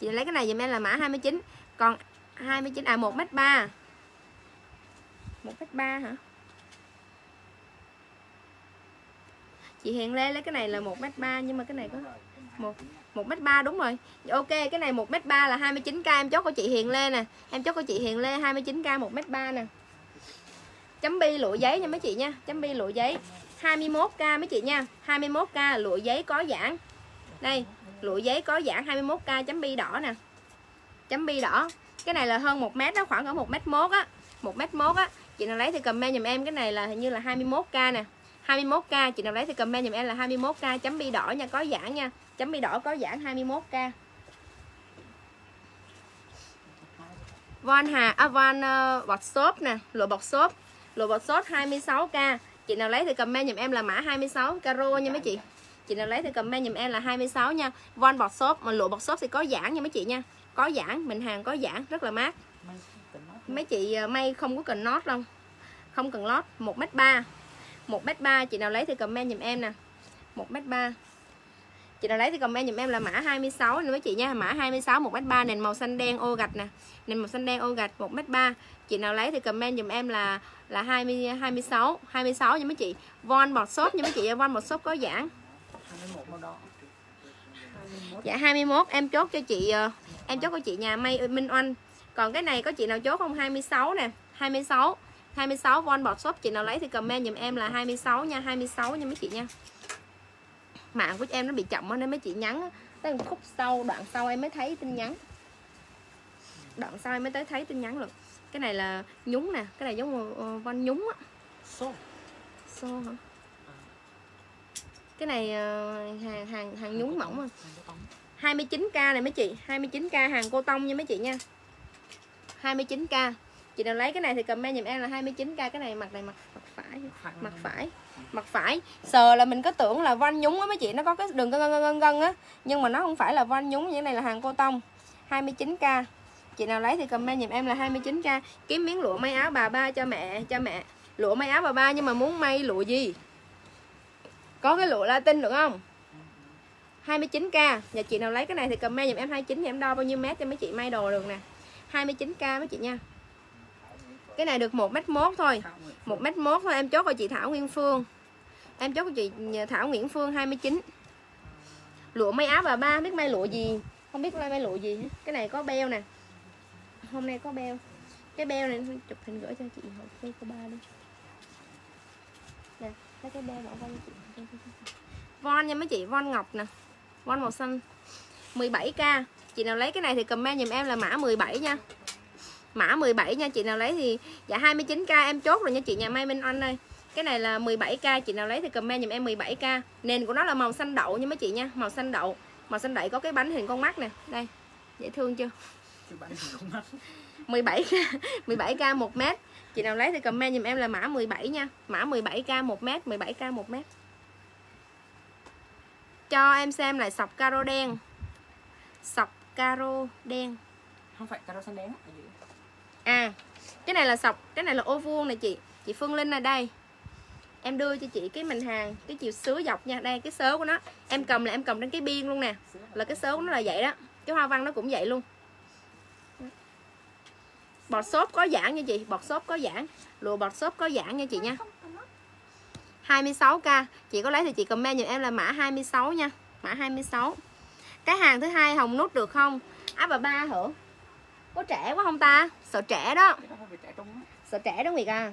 Chị lấy cái này giùm em là mã 29 Còn 29 à 1m3 1m3 hả Chị Hiền Lê lấy cái này là 1m3 nhưng mà cái này có 1 1m3 đúng rồi. Dạ, ok, cái này 1m3 là 29k em chốt của chị Hiền Lê nè. Em chốt của chị Hiền Lê 29k 1m3 nè. Chấm bi lụa giấy nha mấy chị nha. Chấm bi lụa giấy 21k mấy chị nha. 21k lụa giấy có giãn. Đây, lụa giấy có giãn 21k chấm bi đỏ nè. Chấm bi đỏ. Cái này là hơn 1 mét đó, khoảng ở 1 mét mốt á. 1 mét mốt á. Chị nào lấy thì comment dùm em cái này là hình như là 21k nè. 21k chị nào lấy thì comment dùm em là 21k chấm bi đỏ nha có giãn nha chấm bi đỏ có giãn 21k Von Hà à, Von uh, bọt xốp nè lụa bọt xốp lụa bọt xốp 26k chị nào lấy thì comment giùm em là mã 26 caro nha mấy chị. Chị nào lấy thì comment giùm em là 26 nha. Von bọt xốp mà lụa bọt xốp thì có giãn nha mấy chị nha. Có giãn, mình hàng có giãn, rất là mát. Mấy chị ờ, may không có cần nót đâu. Không cần lót 1m3 1m3 chị nào lấy thì comment giùm em nè. 1m3 chị nào lấy thì comment giùm em là mã 26 nữa mấy chị nha. Mã 26 1m3 nền màu xanh đen ô gạch nè. Nền màu xanh đen ô gạch 1m3 chị nào lấy thì comment dùm em là là 20 26 26 nha mấy chị. Von bọt shop nha mấy chị von bọt shop có giảng dạ 21 em chốt cho chị ờ, em chốt cho chị nhà may ờ, Minh Oanh. Còn cái này có chị nào chốt không? 26 nè 26 26 von bọt shop chị nào lấy thì comment dùm em là 26 nha 26 nha mấy chị nha. Mạng của em nó bị chậm nên mấy chị nhắn tới khúc sau, đoạn sau em mới thấy tin nhắn. Đoạn sau em mới tới thấy tin nhắn được cái này là nhúng nè cái này giống uh, von nhúng á. Số xô hả? Cái này ờ, hàng hàng hàng nhúng mỏng à. Tông. 29k này mấy chị 29k hàng cô tông nha mấy chị nha. 29k chị nào lấy cái này thì comment giùm em là 29k cái này mặt này mặt, mặt phải. Phải mặt phải mặt phải. Sờ là mình có tưởng là van nhúng á mấy chị nó có cái đường gân gân gân gân á. Nhưng mà nó không phải là van nhúng như thế này là hàng cô tông. 29k chị nào lấy thì comment giùm em là 29k kiếm miếng lụa may áo bà ba cho mẹ cho mẹ. Lụa may áo bà ba nhưng mà muốn may lụa gì? Có cái lụa latin được không? 29k nhà chị nào lấy cái này thì comment giùm em 29 thì em đo bao nhiêu mét cho mấy chị may đồ được nè. 29k mấy chị nha. Cái này được 1 mét mốt thôi. Một mét mốt thôi, em chốt cho chị Thảo Nguyên Phương. Em chốt cho chị Thảo Nguyễn Phương 29 lụa may áo bà ba biết may lụa gì? Không biết may lụa gì. Cái này có beo nè hôm nay có beo. Cái beo này chụp hình gửi cho chị hậu phê cô ba đi. Nè, lấy cái beo bỏ qua chị von nha mấy chị, von ngọc nè. Von màu xanh. 17k chị nào lấy cái này thì comment giùm em là mã 17 nha. Mã 17 nha, chị nào lấy thì dạ 29k em chốt rồi nha chị nhà Mai Minh Anh ơi. Cái này là 17k chị nào lấy thì comment giùm em 17k nền của nó là màu xanh đậu nha mấy chị nha, màu xanh đậu. Màu xanh đậy có cái bánh hình con mắt nè. Đây, dễ thương chưa? 17k 17k 1 mét. Chị nào lấy thì comment giùm em là mã 17 nha. Mã 17k 1 mét 17k 1 mét. Cho em xem lại sọc caro đen. Sọc caro đen. Không phải caro xanh đen à cái này là sọc cái này là ô vuông này chị. Chị Phương Linh ở đây. Em đưa cho chị cái mình hàng cái chiều sứa dọc nha. Đây cái sớ của nó. Em cầm là em cầm đến cái biên luôn nè. Là cái sớ của nó là vậy đó. Cái hoa văn nó cũng vậy luôn bọt xốp có giãn nha chị bọt xốp có giãn. Lụa bọt xốp có giãn nha chị nha. 26k chị có lấy thì chị comment giùm em là mã 26 nha mã 26 cái hàng thứ hai hồng nút được không? Áp vào ba hả? Có trẻ quá không ta? Sợ trẻ đó. Sợ trẻ đó nguyệt à.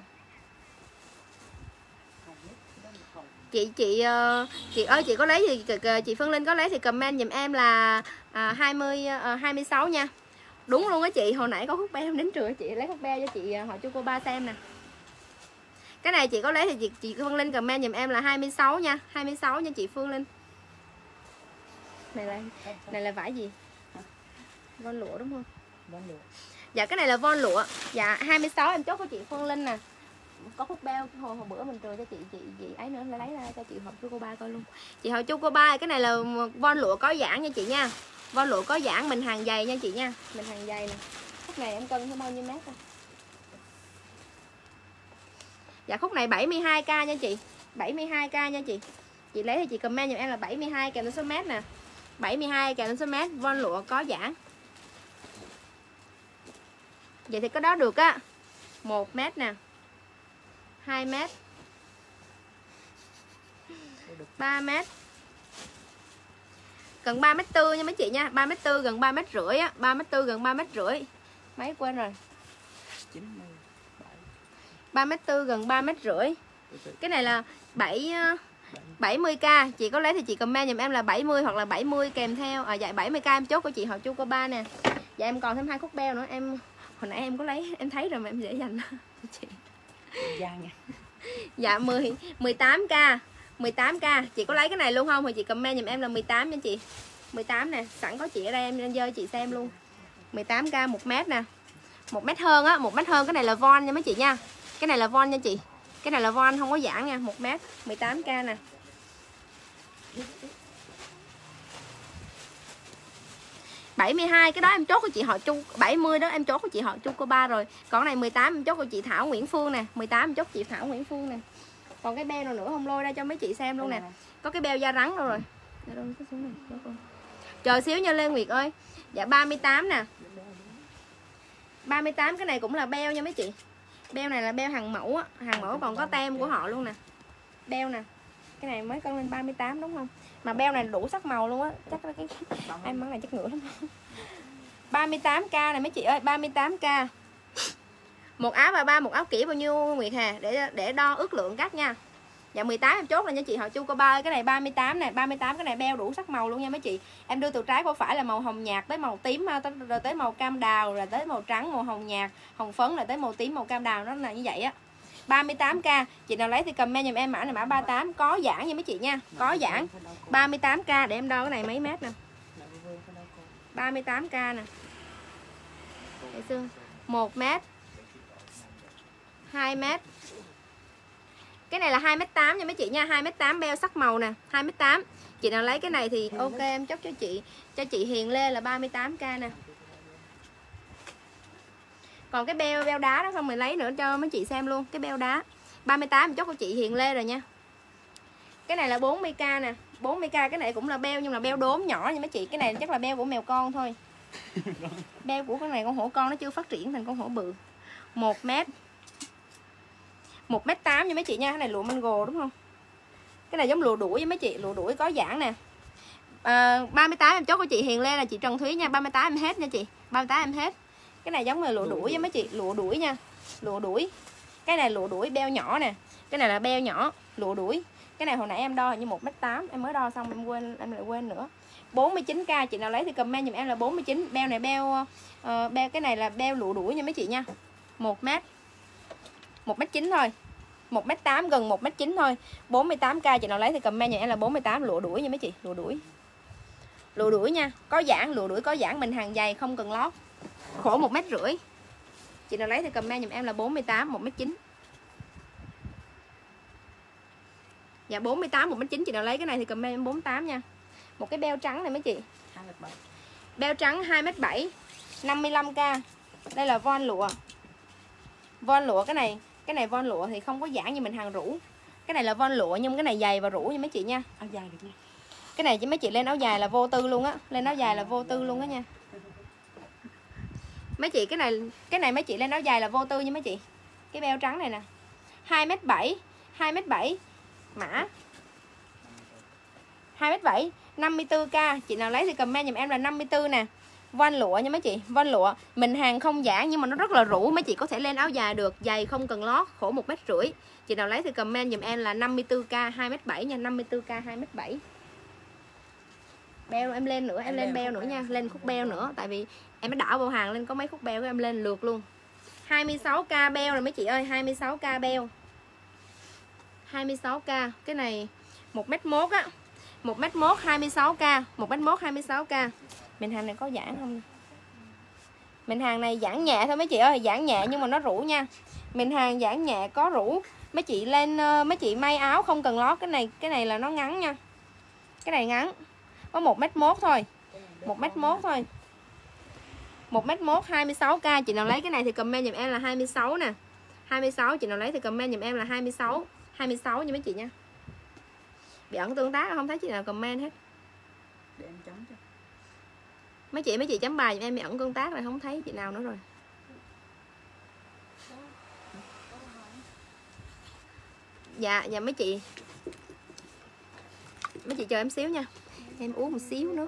Chị chị ờ, chị ơi chị có lấy thì chị Phương Linh có lấy thì comment giùm em là à, 20 à, 26 nha đúng luôn á chị hồi nãy có hút be em đến trường chị lấy hút be cho chị ờ, họ cho cô ba xem nè. Cái này chị có lấy thì chị chị Phương Linh comment giùm em là 26 nha 26 nha chị Phương Linh này là này là vải gì? Von lụa đúng không? Von lụa. Dạ cái này là von lụa. Dạ 26 em chốt của chị Phương Linh nè. Có hút beo hồi, hồi bữa mình trừ cho chị chị chị ấy nữa lấy ra cho chị học chú cô ba coi luôn. Chị học chú cô ba cái này là von lụa có giãn nha chị nha Vo lụa có giãn mình hàng dày nha chị nha. Mình hàng dày nè. Khúc này em cân thêm bao nhiêu mét thôi? Dạ khúc này 72k nha chị. 72k nha chị. Chị lấy thì chị comment giùm em là 72 kèm theo số mét nè. 72 kèm theo số mét Vo lụa có giãn. Vậy thì có đó được á. 1 mét nè. 2 mét. 3 mét gần 3 mét tư nha mấy chị nha. 3 mét tư gần 3 mét rưỡi á. 3 mét tư gần 3 mét rưỡi. Mấy quên rồi. 3 mét tư gần 3 mét rưỡi. Cái này là 7 70k chị có lấy thì chị comment giùm em là 70 hoặc là 70 kèm theo. À dạ 70k em chốt của chị họ chu cô ba nè. Dạ em còn thêm hai khúc beo nữa. Em hồi nãy em có lấy em thấy rồi mà em dễ dành. Chị. Dạ 10 18k 18k chị có lấy cái này luôn không? Thì chị comment giùm em là 18 nha chị. 18 nè, sẵn có chị ở đây em nên dơ chị xem luôn. 18k 1 mét nè. 1 mét hơn á 1 mét hơn, cái này là von nha mấy chị nha. Cái này là von nha chị. Cái này là von, không có giãn nha 1 mét. 18k nè. bảy mươi hai cái đó em chốt của chị họ chu 70 đó em chốt của chị họ chu cô ba rồi. Còn này 18 em chốt của chị Thảo Nguyễn Phương nè. 18 em chốt chị Thảo Nguyễn Phương nè còn cái beo nào nữa không? Lôi ra cho mấy chị xem luôn nè. có cái beo da rắn đâu rồi. Chờ xíu nha Lê Nguyệt ơi. Dạ 38 nè. 38 cái này cũng là beo nha mấy chị. Beo này là beo hàng mẫu á. Hàng mẫu còn có tem của họ luôn nè. Beo nè. Cái này mới cân lên 38 đúng không? Mà beo này đủ sắc màu luôn á. Chắc là cái em món này chắc ngửa lắm. 38k này mấy chị ơi 38k một áo và ba một áo kỹ bao nhiêu, Nguyệt Hà? Để để đo ước lượng cắt nha. Dạ 18 em chốt là nha chị. Họ chu cô ba cái này 38 này 38 cái này beo đủ sắc màu luôn nha mấy chị. Em đưa từ trái qua phải là màu hồng nhạt tới màu tím à, rồi tới màu cam đào, rồi tới màu trắng, màu hồng nhạt, hồng phấn, rồi tới màu tím, màu cam đào. Nó là như vậy á. 38k chị nào lấy thì comment giùm em, mã này mã 38 có giãn nha mấy chị nha. Có giãn. 38k để em đo cái này mấy mét nè. 38k nè. Để xương. 1 mét. 2 mét. Cái này là 2m8 nha mấy chị nha 2m8 beo sắc màu nè 2m8 chị nào lấy cái này thì ok em chốt cho chị cho chị Hiền Lê là 38k nè. Còn cái beo beo đá đó không mình lấy nữa cho mấy chị xem luôn cái beo đá. 38 chốt của chị Hiền Lê rồi nha. Cái này là 40k nè 40k cái này cũng là beo nhưng là beo đốm nhỏ nha mấy chị cái này chắc là beo của mèo con thôi. Beo của con này con hổ con nó chưa phát triển thành con hổ bự. 1 mét 1 mét 8 nha mấy chị nha cái này lụa mango đúng không? Cái này giống lụa đuổi với mấy chị lụa đuổi có giãn nè. À, 38 em chốt của chị Hiền Lê là chị Trần Thúy nha 38 em hết nha chị 38 em hết. Cái này giống là lụa đuổi với mấy chị lụa đuổi nha lụa đuổi. Cái này lụa đuổi beo nhỏ nè cái này là beo nhỏ lụa đuổi. Cái này hồi nãy em đo như một mét tám em mới đo xong em quên em lại quên nữa. 49k chị nào lấy thì comment giùm em là 49 beo này beo uh, beo cái này là beo lụa đuổi nha mấy chị nha. 1 mét 1 mét 9 thôi. 1 mét 8 gần 1 mét 9 thôi. 48k chị nào lấy thì comment giùm em là 48 lụa đuổi nha mấy chị lụa đuổi. Lụa đuổi nha có giãn lụa đuổi có giãn mình hàng dày không cần lót. Khổ một mét rưỡi. Chị nào lấy thì comment giùm em là 48 1 mét 9 Dạ 48 1 mét 9 chị nào lấy cái này thì comment em 48 nha. Một cái beo trắng này mấy chị. beo trắng 2 mét 7 55k đây là von lụa. Von lụa cái này cái này von lụa thì không có giãn như mình hàng rũ. Cái này là von lụa nhưng cái này dày và rũ nha mấy chị nha. Áo dài được nha. Cái này chứ mấy chị lên áo dài là vô tư luôn á. Lên áo dài là vô tư luôn á nha. Mấy chị cái này cái này mấy chị lên áo dài là vô tư nha mấy chị. Cái beo trắng này nè. 2 mét 7 2 mét 7 mã. 2 mét 7 54k chị nào lấy thì comment giùm em là 54 nè von lụa nha mấy chị. Von lụa mình hàng không giãn nhưng mà nó rất là rũ. Mấy chị có thể lên áo dài được giày không cần lót khổ một mét rưỡi. Chị nào lấy thì comment giùm em là 54k 2 mét 7 nha 54k 2 mét 7 beo em lên nữa em, Em lên beo nữa nha lên khúc beo nữa. Tại vì em mới đảo vào hàng lên có mấy khúc beo của em lên lượt luôn. 26k beo rồi mấy chị ơi 26k beo. 26k cái này 1 mét mốt á. 1 mét mốt 26k 1 mét mốt 26k mình hàng này có giãn không? Mình hàng này giãn nhẹ thôi mấy chị ơi giãn nhẹ nhưng mà nó rủ nha. Mình hàng giãn nhẹ có rủ. Mấy chị lên ờ, mấy chị may áo không cần lót, cái này cái này là nó ngắn nha. Cái này ngắn, có một mét mốt thôi. Một mét mốt thôi. Một mét mốt 26k chị nào lấy cái này thì comment giùm em là 26 nè. 26 chị nào lấy thì comment giùm em là 26 26 nha mấy chị nha. Bị ẩn tương tác không thấy chị nào comment hết. Để em chấm cho mấy chị mấy chị chấm bài em bị ẩn công tác rồi không thấy chị nào nữa rồi. Dạ dạ mấy chị. Mấy chị chờ em xíu nha. Em uống một xíu nữa.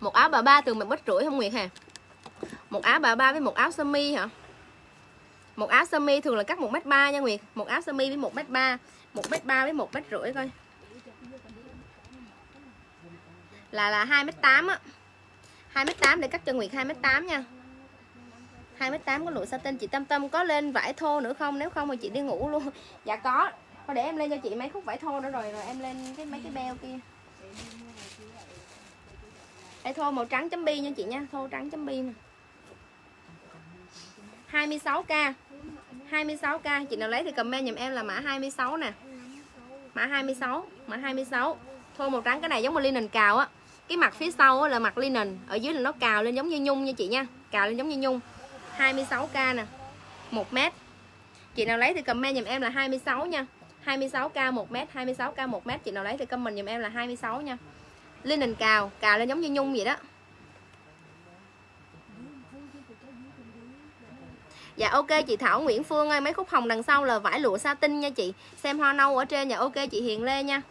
Một áo bà ba từ một mét rưỡi không Nguyệt hả? Một áo bà ba với một áo sơ mi hả? Một áo sơ mi thường là cắt một mét ba nha Nguyệt. Một áo sơ mi với một mét ba. Một mét ba với một mét rưỡi coi. Là là hai mét tám á. Hai mét tám để cắt cho Nguyệt hai mét tám nha. 2 mét 8 có lụa satin. Chị Tâm Tâm có lên vải thô nữa không? Nếu không thì chị đi ngủ luôn. Dạ có. Thôi để em lên cho chị mấy khúc vải thô nữa rồi rồi em lên cái mấy cái beo kia. Vải thô màu trắng chấm bi nha chị nha. Thô trắng chấm bi nè. 26k 26k chị nào lấy thì comment giùm em là mã 26 nè mã 26 mã 26 thôi màu trắng cái này giống một linen cào á cái mặt phía sau á là mặt linen ở dưới là nó cào lên giống như nhung nha chị nha cào lên giống như nhung 26k nè 1 mét chị nào lấy thì comment giùm em là 26 nha 26k 1 mét 26k 1 mét chị nào lấy thì comment giùm em là 26 nha linen cào cào lên giống như nhung vậy đó Dạ ok chị Thảo Nguyễn Phương ơi, Mấy khúc hồng đằng sau là vải lụa satin nha chị. Xem hoa nâu ở trên nhà ok chị Hiền Lê nha.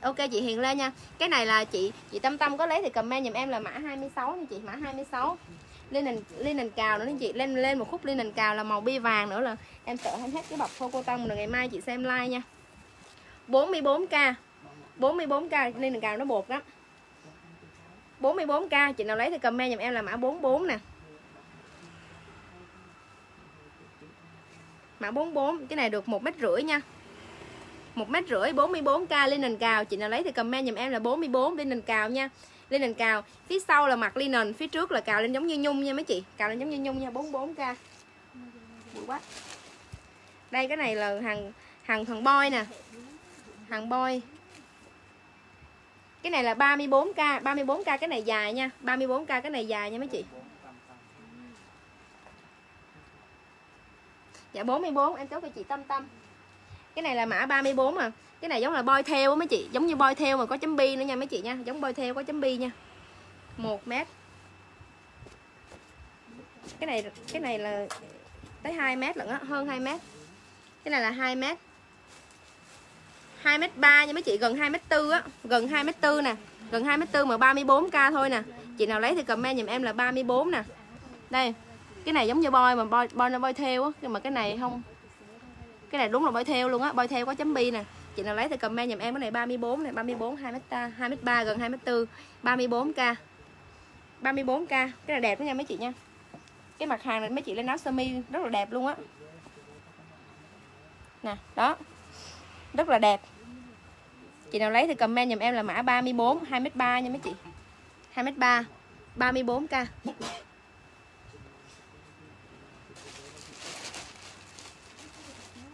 Ok chị Hiền Lê nha. Cái này là chị chị Tâm Tâm có lấy thì comment giùm em là mã 26 nha chị, Mã 26 linen linen cào nữa chị, lên lên một khúc linen cào là màu bi vàng nữa là em sợ hết hết cái bọc phô cô tông rồi ngày mai chị xem like nha. 44k 44k linen cào nó bột lắm. 44k chị nào lấy thì comment giùm em là mã 44 nè. Mã 44 cái này được một mét rưỡi nha. Một mét rưỡi 44k linen cào. Chị nào lấy thì comment giùm em là 44 linen cào nha. Linen cào. Phía sau là mặt linen, phía trước là cào lên giống như nhung nha mấy chị. Cào lên giống như nhung nha 44k bự quá. Đây, cái này là hàng hàng thằng boy nè. Hàng boy. Cái này là 34k 34k cái này dài nha. 34k cái này dài nha mấy chị. Dạ 44 em chốt cho chị Tâm Tâm. Cái này là mã 34 à cái này giống là boy theo á mấy chị, giống như boy theo mà có chấm bi nữa nha mấy chị nha, giống boy theo có chấm bi nha. 1 mét. Cái này cái này là tới 2 mét lận á, hơn 2 mét. Cái này là 2 mét. 2 mét 3 nha mấy chị, gần 2 mét 4 á, gần 2 mét 4 nè, gần 2 mét 4 mà 34k thôi nè. Chị nào lấy thì comment giùm em là 34 nè. Đây cái này giống như boy mà boy boy nó boy theo á, nhưng mà cái này không. Cái này đúng là boy theo luôn á boy theo có chấm bi nè. Chị nào lấy thì comment giùm em, cái này 34 này 34 2 m 2 m 3 gần 2 m 4 34k 34k cái này đẹp đó nha mấy chị nha. Cái mặt hàng này mấy chị lên áo sơ mi rất là đẹp luôn á. Nè, đó, rất là đẹp. Chị nào lấy thì comment giùm em là mã 34 2m3 nha mấy chị. 2m3 34k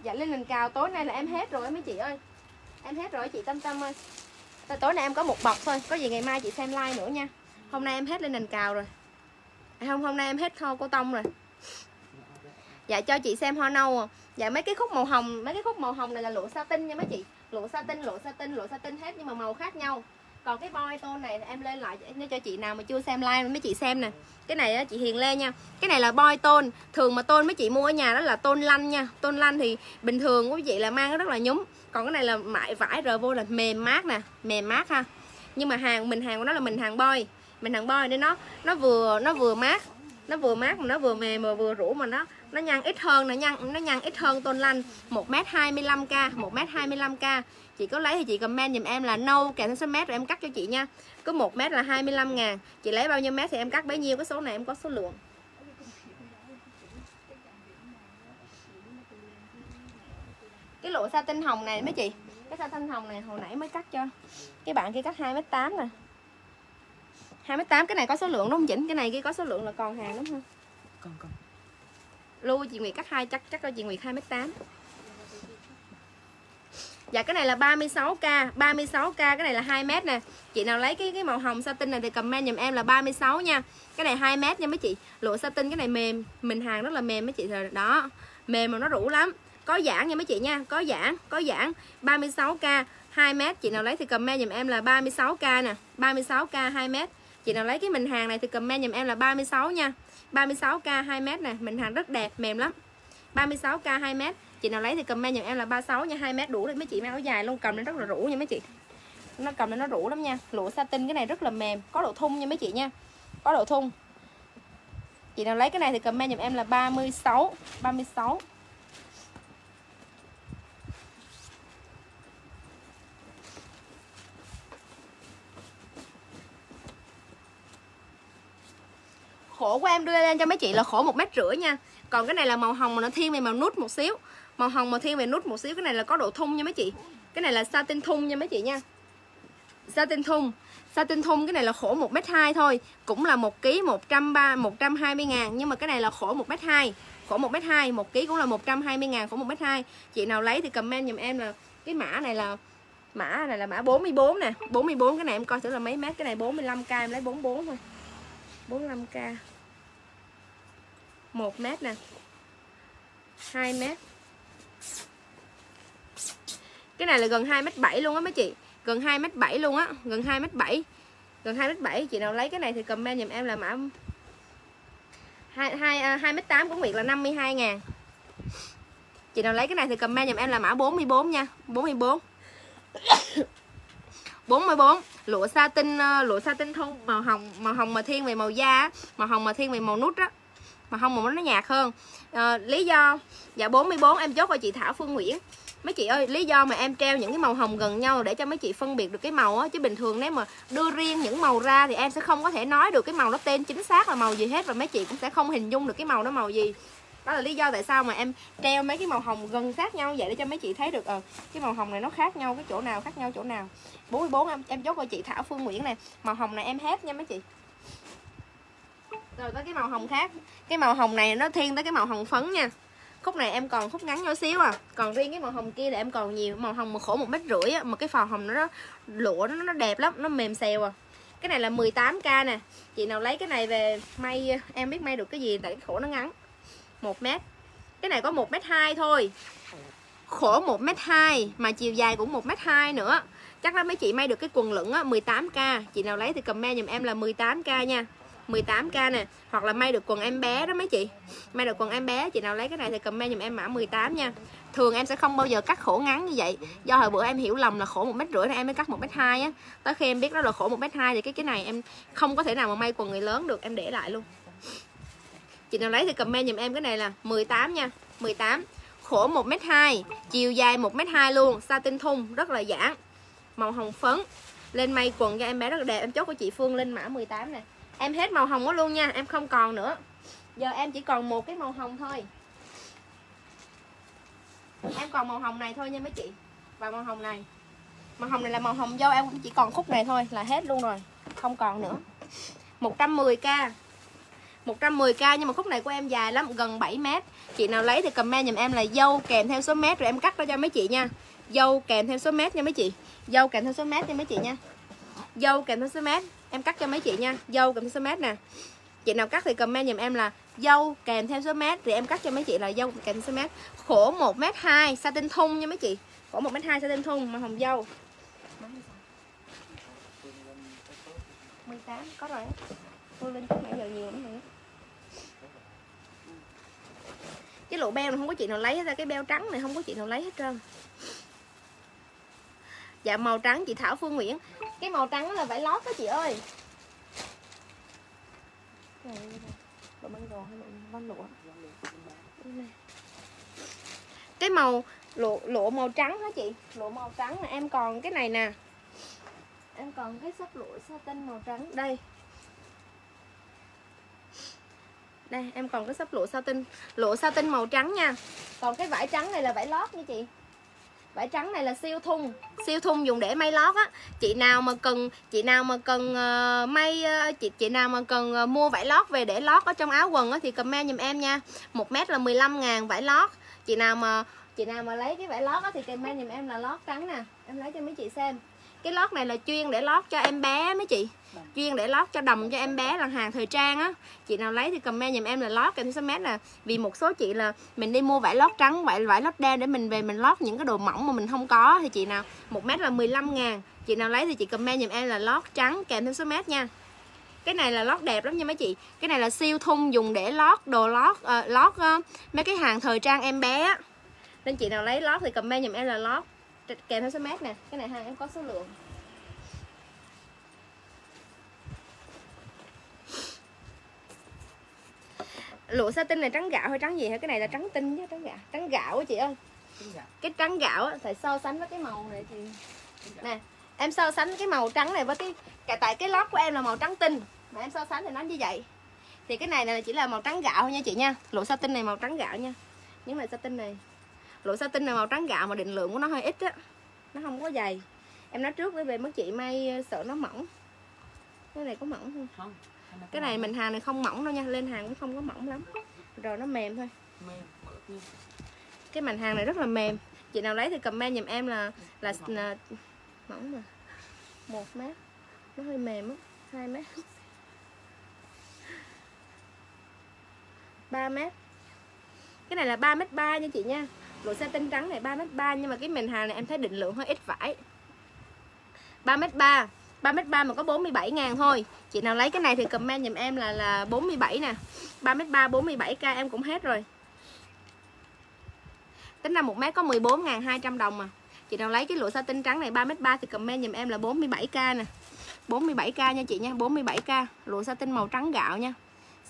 dạ lên mình cào tối nay là em hết rồi mấy chị ơi. Em hết rồi chị tâm tâm ơi. Tối nay em có một bọc thôi. Có gì ngày mai chị xem like nữa nha. Hôm nay em hết lên nền cào rồi. À, không hôm nay em hết thô cô tông rồi. Dạ cho chị xem hoa nâu à. dạ mấy cái khúc màu hồng mấy cái khúc màu hồng này là lụa satin nha mấy chị. Lụa satin lụa satin lụa satin hết nhưng mà màu khác nhau còn cái boy tôn này em lên lại nó cho chị nào mà chưa xem like mấy chị xem nè. Cái này á, chị hiền lê nha. Cái này là boy tôn. Thường mà tôn mấy chị mua ở nhà đó là tôn lanh nha. Tôn lanh thì bình thường quý vị là mang rất là nhúng còn cái này là mại vải rồi vô là mềm mát nè, mềm mát ha. Nhưng mà hàng, mình hàng của nó là mình hàng boy. Mình hàng boy nên nó nó vừa nó vừa mát. Nó vừa mát mà nó vừa mềm mà vừa rũ mà nó nó nhăn ít hơn nó nhăn nó nhăn ít hơn tôn lanh. 1m25k 1m25k chị có lấy thì chị comment giùm em là nâu kèm theo số mét rồi em cắt cho chị nha. Cứ 1 mét là 25 ngàn. Chị lấy bao nhiêu mét thì em cắt bấy nhiêu cái số này em có số lượng. Cái lụa sa tinh hồng này mấy chị? Cái sa tinh hồng này hồi nãy mới cắt cho. Cái bạn kia cắt 2m8 nè. 2m8 cái này có số lượng đúng không chỉnh cái này kia có số lượng là còn hàng đúng không? Còn còn. Lưu chị Nguyệt cắt hai chắc chắc cho chị Nguyệt 2m8 Dạ cái này là 36k 36k cái này là 2m nè. Chị nào lấy cái cái màu hồng satin này thì comment giùm em là 36 nha. Cái này 2m nha mấy chị. Lụa satin, cái này mềm, Mình hàng rất là mềm mấy chị. Rồi, Đó, Mềm mà nó rủ lắm. Có giãn nha mấy chị nha, Có giãn Có giãn. 36k 2m Chị nào lấy thì comment giùm em là 36k nè 36k 2m Chị nào lấy cái mình hàng này thì comment giùm em là 36 nha. 36k 2m nè, Mình hàng rất đẹp, mềm lắm. 36k 2m chị nào lấy thì comment giùm em là 36 nha 2 mét đủ để mấy chị mang áo dài luôn, cầm lên rất là rũ nha mấy chị. Nó cầm lên nó rũ lắm nha. Lụa satin cái này rất là mềm, có độ thun nha mấy chị nha. Có độ thun. Chị nào lấy cái này thì comment giùm em là 36 36 khổ của em đưa lên cho mấy chị là khổ một mét rưỡi nha. Còn cái này là màu hồng mà nó thiên về màu nút một xíu màu hồng, màu thiên về nút một xíu. Cái này là có độ thun nha mấy chị. Cái này là satin thun nha mấy chị nha. Satin thun. Satin thun, cái này là khổ 1 m hai thôi. Cũng là một ký một trăm ba, một trăm hai mươi ngàn. Nhưng mà cái này là khổ 1 m hai. Khổ 1 m hai, một ký cũng là 120 ngàn, khổ 1 m hai. Chị nào lấy thì comment giùm em là cái mã này là, mã này là mã 44 nè. 44 cái này em coi thử là mấy mét. Cái này 45k em lấy 44 thôi. 45k 1 mét nè. 2 mét cái này là gần 2m7 luôn á mấy chị. Gần 2m7 luôn á. Gần 2m7 gần 2m7 chị nào lấy cái này thì comment giùm em à, là mã 2, 2, 2 mét 8 của Nguyệt là 52 ngàn. Chị nào lấy cái này thì comment giùm em là mã 44 nha. 44 44 lụa satin ờ, lụa satin thun màu hồng màu hồng mà thiên về màu da màu hồng mà thiên về màu nút á. Mà không màu nó nhạt hơn. À, lý do. Dạ 44 em chốt cho chị Thảo Phương Nguyễn mấy chị ơi, lý do mà em treo những cái màu hồng gần nhau để cho mấy chị phân biệt được cái màu á, chứ bình thường nếu mà đưa riêng những màu ra thì em sẽ không có thể nói được cái màu nó tên chính xác là màu gì hết và mấy chị cũng sẽ không hình dung được cái màu đó màu gì. Đó là lý do tại sao mà em treo mấy cái màu hồng gần sát nhau vậy để cho mấy chị thấy được ờ cái màu hồng này nó khác nhau cái chỗ nào, khác nhau chỗ nào. 44 em em chốt cho chị Thảo Phương Nguyễn nè, màu hồng này em hết nha mấy chị. Rồi tới cái màu hồng khác, cái màu hồng này nó thiên tới cái màu hồng phấn nha khúc này em còn khúc ngắn nhỏ xíu à. Còn riêng cái màu hồng kia là em còn nhiều màu hồng mà khổ một mét rưỡi á mà cái phò hồng nó lụa nó, nó đẹp lắm nó mềm xèo à. Cái này là 18k nè. Chị nào lấy cái này về may em biết may được cái gì tại cái khổ nó ngắn. Một mét. Cái này có một mét hai thôi. Khổ một mét hai mà chiều dài cũng một mét hai nữa. Chắc là mấy chị may được cái quần lửng á 18k chị nào lấy thì comment giùm em là 18k nha. 18k nè. Hoặc là may được quần em bé đó mấy chị. May được quần em bé, chị nào lấy cái này thì comment giùm em mã 18 nha. Thường em sẽ không bao giờ cắt khổ ngắn như vậy. Do hồi bữa em hiểu lầm là khổ một mét rưỡi nên em mới cắt một mét hai á. Tới khi em biết đó là khổ một mét hai thì cái cái này em không có thể nào mà may quần người lớn được, em để lại luôn. Chị nào lấy thì comment giùm em cái này là 18 nha. 18 khổ 1 mét 2 chiều dài 1 mét 2 luôn satin thun, rất là giãn màu hồng phấn. Lên may quần cho em bé rất là đẹp. Em chốt của chị Phương lên mã 18 nè em hết màu hồng đó luôn nha, em không còn nữa. Giờ em chỉ còn một cái màu hồng thôi. Em còn màu hồng này thôi nha mấy chị. Và màu hồng này. Màu hồng này là màu hồng dâu em cũng chỉ còn khúc này thôi là hết luôn rồi, không còn nữa. 110k 110k nhưng mà khúc này của em dài lắm, gần 7 mét. Chị nào lấy thì comment giùm em là dâu kèm theo số mét rồi em cắt ra cho mấy chị nha. Dâu kèm theo số mét nha mấy chị. Dâu kèm theo số mét nha mấy chị nha. Dâu kèm theo số mét em cắt cho mấy chị nha. Dâu kèm theo số mét nè. Chị nào cắt thì comment giùm em là dâu kèm theo số mét thì em cắt cho mấy chị là dâu kèm theo số mét. Khổ 1 mét 2 satin thun nha mấy chị. Khổ 1 mét 2 satin thun mà hồng dâu. 18 có rồi. Tôi lên chút nãy giờ nhiều lắm nữa cái lụa beo này không có chị nào lấy ra, cái beo trắng này không có chị nào lấy hết trơn dạ màu trắng chị Thảo Phương Nguyễn. Cái màu trắng là vải lót đó chị ơi. Cái màu lụa lụa màu trắng hả chị? Lụa màu trắng là em còn cái này nè. Em còn cái sắp lụa satin màu trắng. Đây. Đây, em còn cái sắp lụa satin lụa satin màu trắng nha. Còn cái vải trắng này là vải lót nha chị vải trắng này là siêu thun siêu thun dùng để may lót á. Chị nào mà cần chị nào mà cần uh, may uh, chị chị nào mà cần uh, mua vải lót về để lót ở trong áo quần á thì comment giùm em nha. Một mét là 15 ngàn vải lót. Chị nào mà chị nào mà lấy cái vải lót á thì comment giùm em là lót trắng nè. Em lấy cho mấy chị xem cái lót này là chuyên để lót cho em bé mấy chị. Chuyên để lót cho đầm cho em bé là hàng thời trang á. Chị nào lấy thì comment giùm em là lót. Kèm số mét là vì một số chị là mình đi mua vải lót trắng vải vải lót đen để mình về mình lót những cái đồ mỏng mà mình không có. Thì chị nào một mét là 15 ngàn. Chị nào lấy thì chị comment giùm em là lót trắng kèm thêm số mét nha. Cái này là lót đẹp lắm nha mấy chị. Cái này là siêu thun dùng để lót đồ lót uh, lót uh, mấy cái hàng thời trang em bé nên chị nào lấy lót thì comment giùm em là lót kèm theo số mét nè. Cái này hàng em có số lượng. Lụa satin này trắng gạo hay trắng gì hả? Cái này là trắng tinh chứ trắng gạo. Trắng gạo á chị ơi. Cái trắng gạo á phải so sánh với cái màu này thì nè em so sánh cái màu trắng này với cái tại cái lót của em là màu trắng tinh. Mà em so sánh thì nó như vậy. Thì cái này là chỉ là màu trắng gạo thôi nha chị nha. Lụa satin này màu trắng gạo nha. Những loại satin này lụa satin này màu trắng gạo mà định lượng của nó hơi ít á. Nó không có dày. Em nói trước với về mất chị may sợ nó mỏng. Cái này có mỏng không? Không cái này mình hàng này không mỏng đâu nha. Lên hàng cũng không có mỏng lắm. Rồi nó mềm thôi. Cái mảnh hàng này rất là mềm. Chị nào lấy thì comment giùm em là là, là mỏng mà. Một mét. Nó hơi mềm á. Hai mét. Ba mét. Cái này là 3 mét ba nha chị nha lụa satin trắng này 3m3 nhưng mà cái mền hàng này em thấy định lượng hơi ít vải 3m3 3m3 mà có 47 ngàn thôi. Chị nào lấy cái này thì comment giùm em là là 47 nè. 3m3 47k em cũng hết rồi. Tính ra một mét có 14 ngàn 200 đồng mà. Chị nào lấy cái lụa satin trắng này 3m3 thì comment giùm em là 47k nè. 47k nha chị nha 47k Lụa satin màu trắng gạo nha.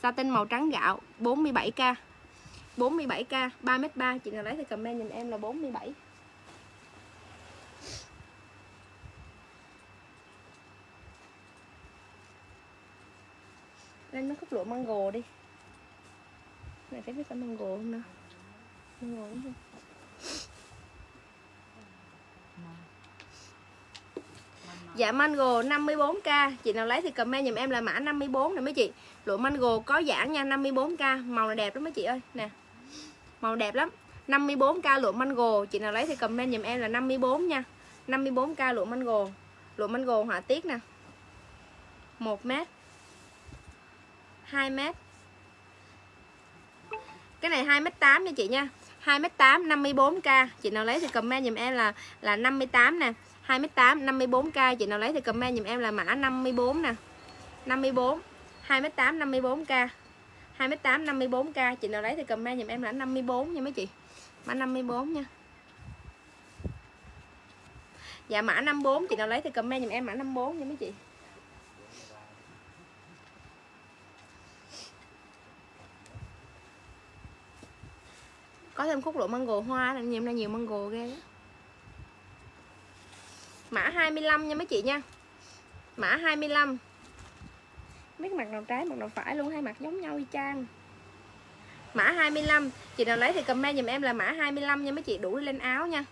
Satin màu trắng gạo 47k 47k 3m3 Chị nào lấy thì comment nhìn em là 47 lên mấy khúc lụa mango đi. Này phải biết phải mango không nữa mango đúng không? Dạ mango 54k Chị nào lấy thì comment giùm em là mã 54 nè mấy chị. Lụa mango có giãn nha 54k Màu này đẹp lắm mấy chị ơi. Nè. Màu đẹp lắm. 54k lụa mango. Chị nào lấy thì comment giùm em là 54 nha. 54k lụa mango. Lụa mango họa tiết nè. 1 mét. 2 mét. Cái này 2 mét 8 nha chị nha. 2 mét 8 54k Chị nào lấy thì comment giùm em là là 58 nè. 2 mét 8 54k chị nào lấy thì comment giùm em là mã 54 nè. 54 2 mét 8 54k 2m8 54k chị nào lấy thì comment giùm em là 54 nha mấy chị. Mã 54 nha. Dạ mã 54 chị nào lấy thì comment giùm em mã 54 nha mấy chị. Có thêm khúc lụa mango hoa này, nhiều nay nhiều mango ghê đó. Mã 25 nha mấy chị nha. Mã 25 Biết mặt nào trái, mặt nào phải luôn, Hai mặt giống nhau y chang. Mã 25 Chị nào lấy thì comment dùm em là mã 25 nha mấy chị, Đủ lên áo nha.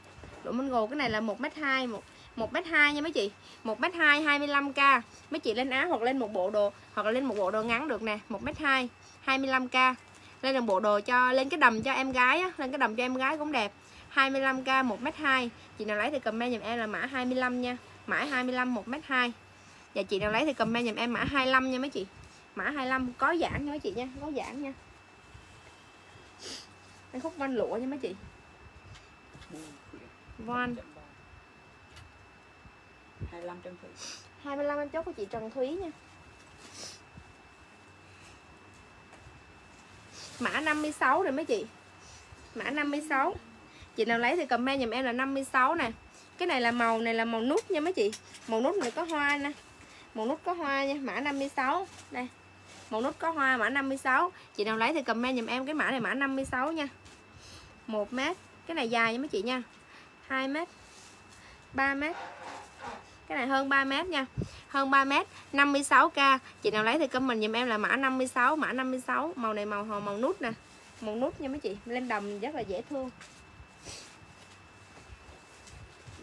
Độ gồ, cái này là 1m2 1 1m2 nha mấy chị. 1m2 25k Mấy chị lên áo hoặc lên một bộ đồ, Hoặc là lên một bộ đồ ngắn được nè 1m2 25k Lên một bộ đồ cho, Lên cái đầm cho em gái á, Lên cái đầm cho em gái cũng đẹp. 25k 1m2 Chị nào lấy thì comment dùm em là mã 25 nha. Mã 25 1m2 và chị nào lấy thì comment dùm em. Mã 25 nha mấy chị. Mã 25 có giãn nha mấy chị nha Có giãn nha. Đây khúc van lụa nha mấy chị. Van 25 trăm thủy. 25 em chốt của chị Trần Thúy nha. Mã 56 rồi mấy chị. Mã 56 Chị nào lấy thì comment giùm em là 56 nè. Cái này là màu này là màu nút nha mấy chị. Màu nút này có hoa nè một nút có hoa nha, Mã 56 Đây, một nút có hoa, mã 56 Chị nào lấy thì comment giùm em cái mã này, mã 56 nha. 1 mét, Cái này dài nha mấy chị nha. 2 mét 3 mét. Cái này hơn 3 mét nha. Hơn 3 mét 56k chị nào lấy thì comment giùm em là mã 56 mã 56 màu này màu màu nút nè. Màu nút nha mấy chị, lên đầm rất là dễ thương.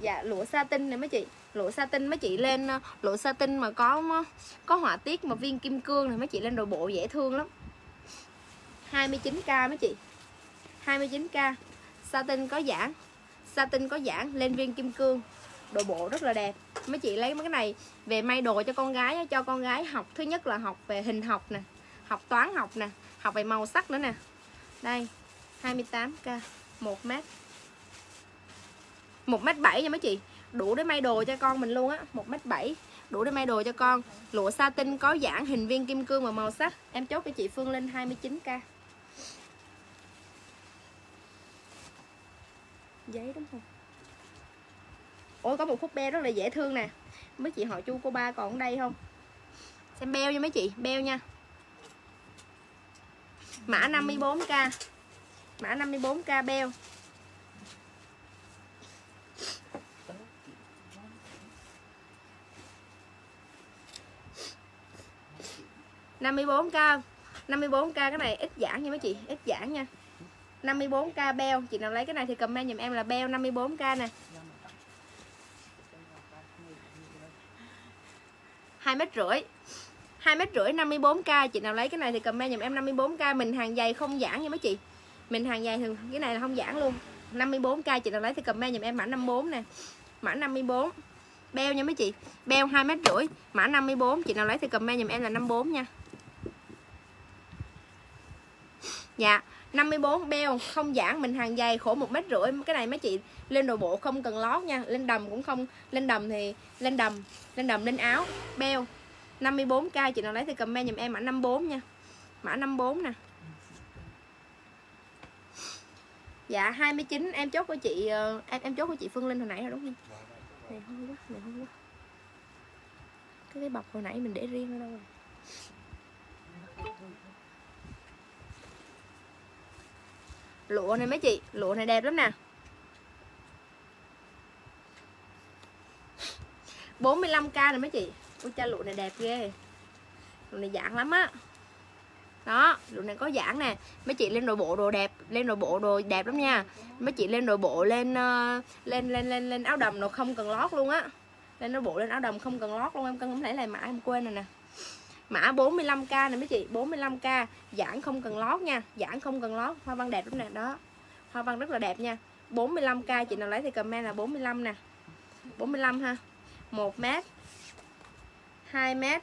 Dạ lụa satin này mấy chị lụa satin mấy chị lên ờ, lụa satin mà có ờ, có họa tiết mà viên kim cương này mấy chị lên đồ bộ dễ thương lắm. 29k mấy chị. 29k satin có giãn satin có giãn lên viên kim cương. Đồ bộ rất là đẹp. Mấy chị lấy mấy cái này về may đồ cho con gái cho con gái học. Thứ nhất là học về hình học nè, học toán học nè, học về màu sắc nữa nè. Đây 28k một mét. Một mét bảy nha mấy chị đủ để may đồ cho con mình luôn á, một mét bảy, đủ để may đồ cho con. Lụa satin có giãn hình viên kim cương và màu sắc. Em chốt cho chị Phương Linh 29k giấy đúng không? Ôi có một khúc beo rất là dễ thương nè. Mấy chị hỏi chu cô ba còn ở đây không? Xem beo nha mấy chị, beo nha. Mã 54k mã 54k beo. 54k 54k cái này ít giãn nha mấy chị ít giãn nha 54k beo chị nào lấy cái này thì comment giùm em là beo 54k nè hai mét rưỡi hai mét rưỡi 54k chị nào lấy cái này thì comment giùm em 54k mình hàng dày không giãn nha mấy chị mình hàng dày thường cái này là không giãn luôn 54k chị nào lấy thì comment giùm em mã 54 nè mã 54 beo nha mấy chị beo hai mét rưỡi mã 54 chị nào lấy thì comment giùm em là 54 nha Dạ 54 beo không giãn mình hàng dày khổ một mét rưỡi. Cái này mấy chị lên đồ bộ không cần lót nha lên đầm cũng không lên đầm thì lên đầm lên đầm lên áo. Beo 54k chị nào lấy thì comment giùm em mã 54 nha. Mã 54 nè. Dạ 29 em chốt của chị ờ, em em chốt của chị Phương Linh hồi nãy rồi đúng không? Này hôi quá này hôi quá. Cái cái bọc hồi nãy mình để riêng ở đâu rồi lụa này mấy chị? Lụa này đẹp lắm nè. 45k này mấy chị? Ôi cha lụa này đẹp ghê. Lụa này dạng lắm á. Đó lụa này có giãn nè. Mấy chị lên đồ bộ đồ đẹp lên đồ bộ đồ đẹp lắm nha. Mấy chị lên đồ bộ lên uh, lên lên lên lên áo đầm nó không cần lót luôn á. Lên nó bộ lên áo đầm không cần lót luôn em cần không thể lại mãi em quên rồi nè mã 45k nè mấy chị 45k giãn không cần lót nha giãn không cần lót, hoa văn đẹp lắm nè, đó. Hoa văn rất là đẹp nha. 45k chị nào lấy thì comment là 45 nè. 45 ha. 1 mét 2 mét.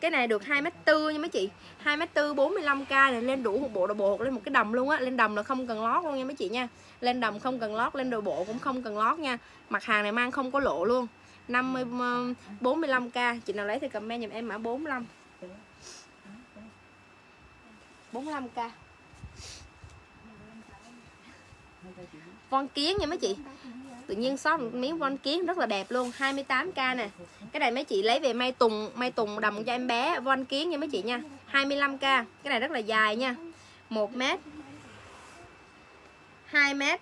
Cái này được 2 mét tư nha mấy chị. 2 mét tư 45k này lên đủ một bộ đồ bộ lên một cái đầm luôn á. Lên đầm là không cần lót luôn nha mấy chị nha. Lên đầm không cần lót, lên đồ bộ cũng không cần lót nha. Mặt hàng này mang không có lộ luôn. 50 45k chị nào lấy thì comment giùm em mã 45 45k von kiến nha mấy chị. Tự nhiên sót một miếng von kiến rất là đẹp luôn 28k nè. Cái này mấy chị lấy về may tùng may tùng đầm cho em bé von kiến nha mấy chị nha. 25k cái này rất là dài nha. 1 mét. 2 mét.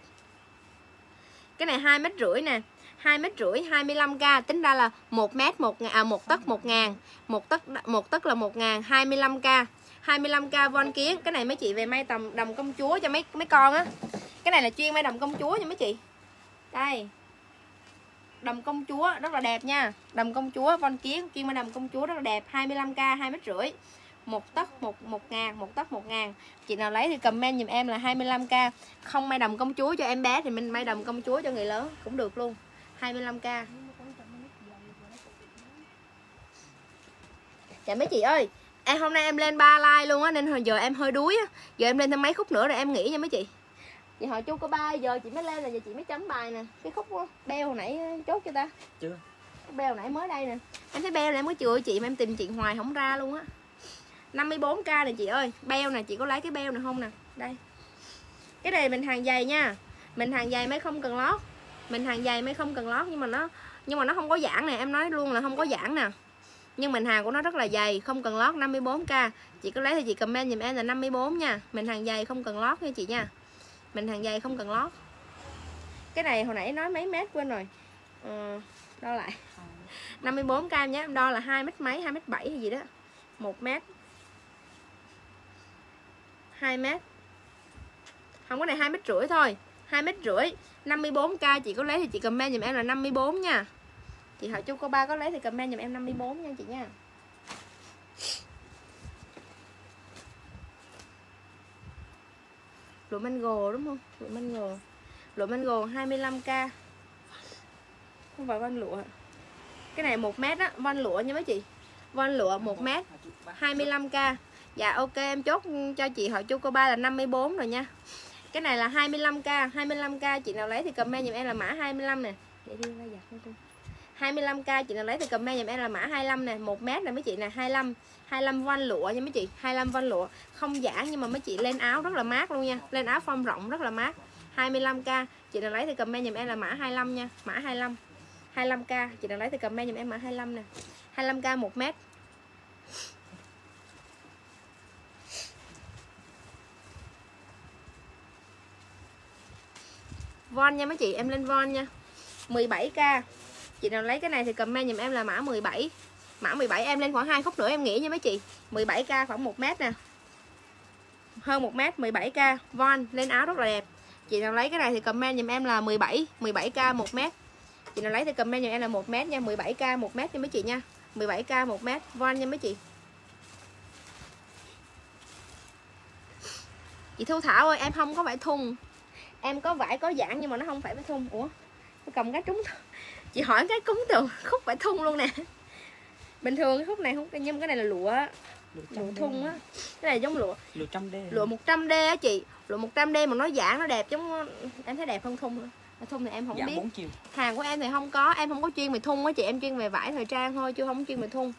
Cái này 2 mét rưỡi nè. 2 mét rưỡi 25k tính ra là 1 mét 1 à 1 tấc 1 ngàn. 1 tấc 1 tấc là 1 ngàn 25k 25k von kiến cái này mấy chị về may tầm đồng công chúa cho mấy mấy con á. Cái này là chuyên may đồng công chúa nha mấy chị. Đây. Đầm công chúa rất là đẹp nha. Đầm công chúa von kiến chuyên may đầm công chúa rất là đẹp. 25k 2 mét rưỡi. Một tấc, một một ngàn, một tấc, một ngàn. Chị nào lấy thì comment giùm em là 25k không may đầm công chúa cho em bé thì mình may đầm công chúa cho người lớn. Cũng được luôn. 25k Dạ mấy chị ơi em hôm nay em lên ba like luôn á nên hồi giờ em hơi đuối á. Giờ em lên thêm mấy khúc nữa rồi em nghỉ nha mấy chị. Chị hỏi chú có ba giờ chị mới lên là giờ chị mới chấm bài nè. Cái khúc beo hồi nãy chốt cho ta. Chưa. Beo hồi nãy mới đây nè. Em thấy beo là em mới chừa chị mà em tìm chị hoài không ra luôn á. 54k này chị ơi. Beo nè chị có lấy cái beo này không nè? Đây. Cái này mình hàng dày nha. Mình hàng dày mới không cần lót mình hàng dày mới không cần lót nhưng mà nó nhưng mà nó không có giãn nè em nói luôn là không có giãn nè. Nhưng mình hàng của nó rất là dày không cần lót 54k chị có lấy thì chị comment giùm em là 54 nha. Mình hàng dày không cần lót nha chị nha. Mình hàng dày không cần lót. Cái này hồi nãy nói mấy mét quên rồi. Ờ, đo lại. 54k nhé em đo là hai mét mấy hai mét bảy hay gì đó. Một mét. 2 mét. Không có này hai mét rưỡi thôi. Hai mét rưỡi. 54k chị có lấy thì chị comment giùm em là 54 nha. Chị hỏi chú cô ba có lấy thì comment giùm em 54 nha chị nha. Lụa mango đúng không? Lụa mango. Lụa mango 25k không phải van lụa. Cái này một mét á, van lụa nha mấy chị. Van lụa một mét 25k Dạ ok, em chốt cho chị hỏi chú cô ba là 54 rồi nha. Cái này là 25k 25k chị nào lấy thì comment giùm em là mã 25 nè. Để đi ra giặt không 25k chị nào lấy thì comment giùm em là mã 25 nè 1 mét nè mấy chị nè 25 25 van lụa nha mấy chị 25 van lụa. Không giả nhưng mà mấy chị lên áo rất là mát luôn nha, lên áo phong rộng rất là mát. 25k chị nào lấy thì comment giùm em là mã 25 nha, mã 25 25k chị nào lấy thì comment giùm em mã 25 nè. 25k 1 mét von nha mấy chị, em lên von nha. 17k chị nào lấy cái này thì comment giùm em là mã 17 mã 17 em lên khoảng hai khúc nữa em nghĩ nha mấy chị. 17k khoảng 1 mét nè. Hơn 1 mét 17k von, lên áo rất là đẹp. Chị nào lấy cái này thì comment giùm em là 17 17k 1 mét. Chị nào lấy thì comment giùm em là 1 mét nha 17k 1 mét nha mấy chị nha. 17k 1 mét, von nha mấy chị. Chị Thu Thảo ơi, em không có phải thun em có vải có dạng nhưng mà nó không phải phải thun. Ủa? Tôi cầm cái trúng chị hỏi cái cúng tường khúc phải thun luôn nè. Bình thường cái khúc này không nhưng cái này là lụa. Lụa thun á. Cái này giống lụa. Lụa trăm d lụa 100 d á chị. Lụa 100 d mà nó dạng nó đẹp giống em thấy đẹp hơn thun nữa. Thun thì em không dạ, biết. 4 chiều. hàng của em thì không có. Em không có chuyên về thun á chị. Em chuyên về vải thời trang thôi chứ không chuyên về thun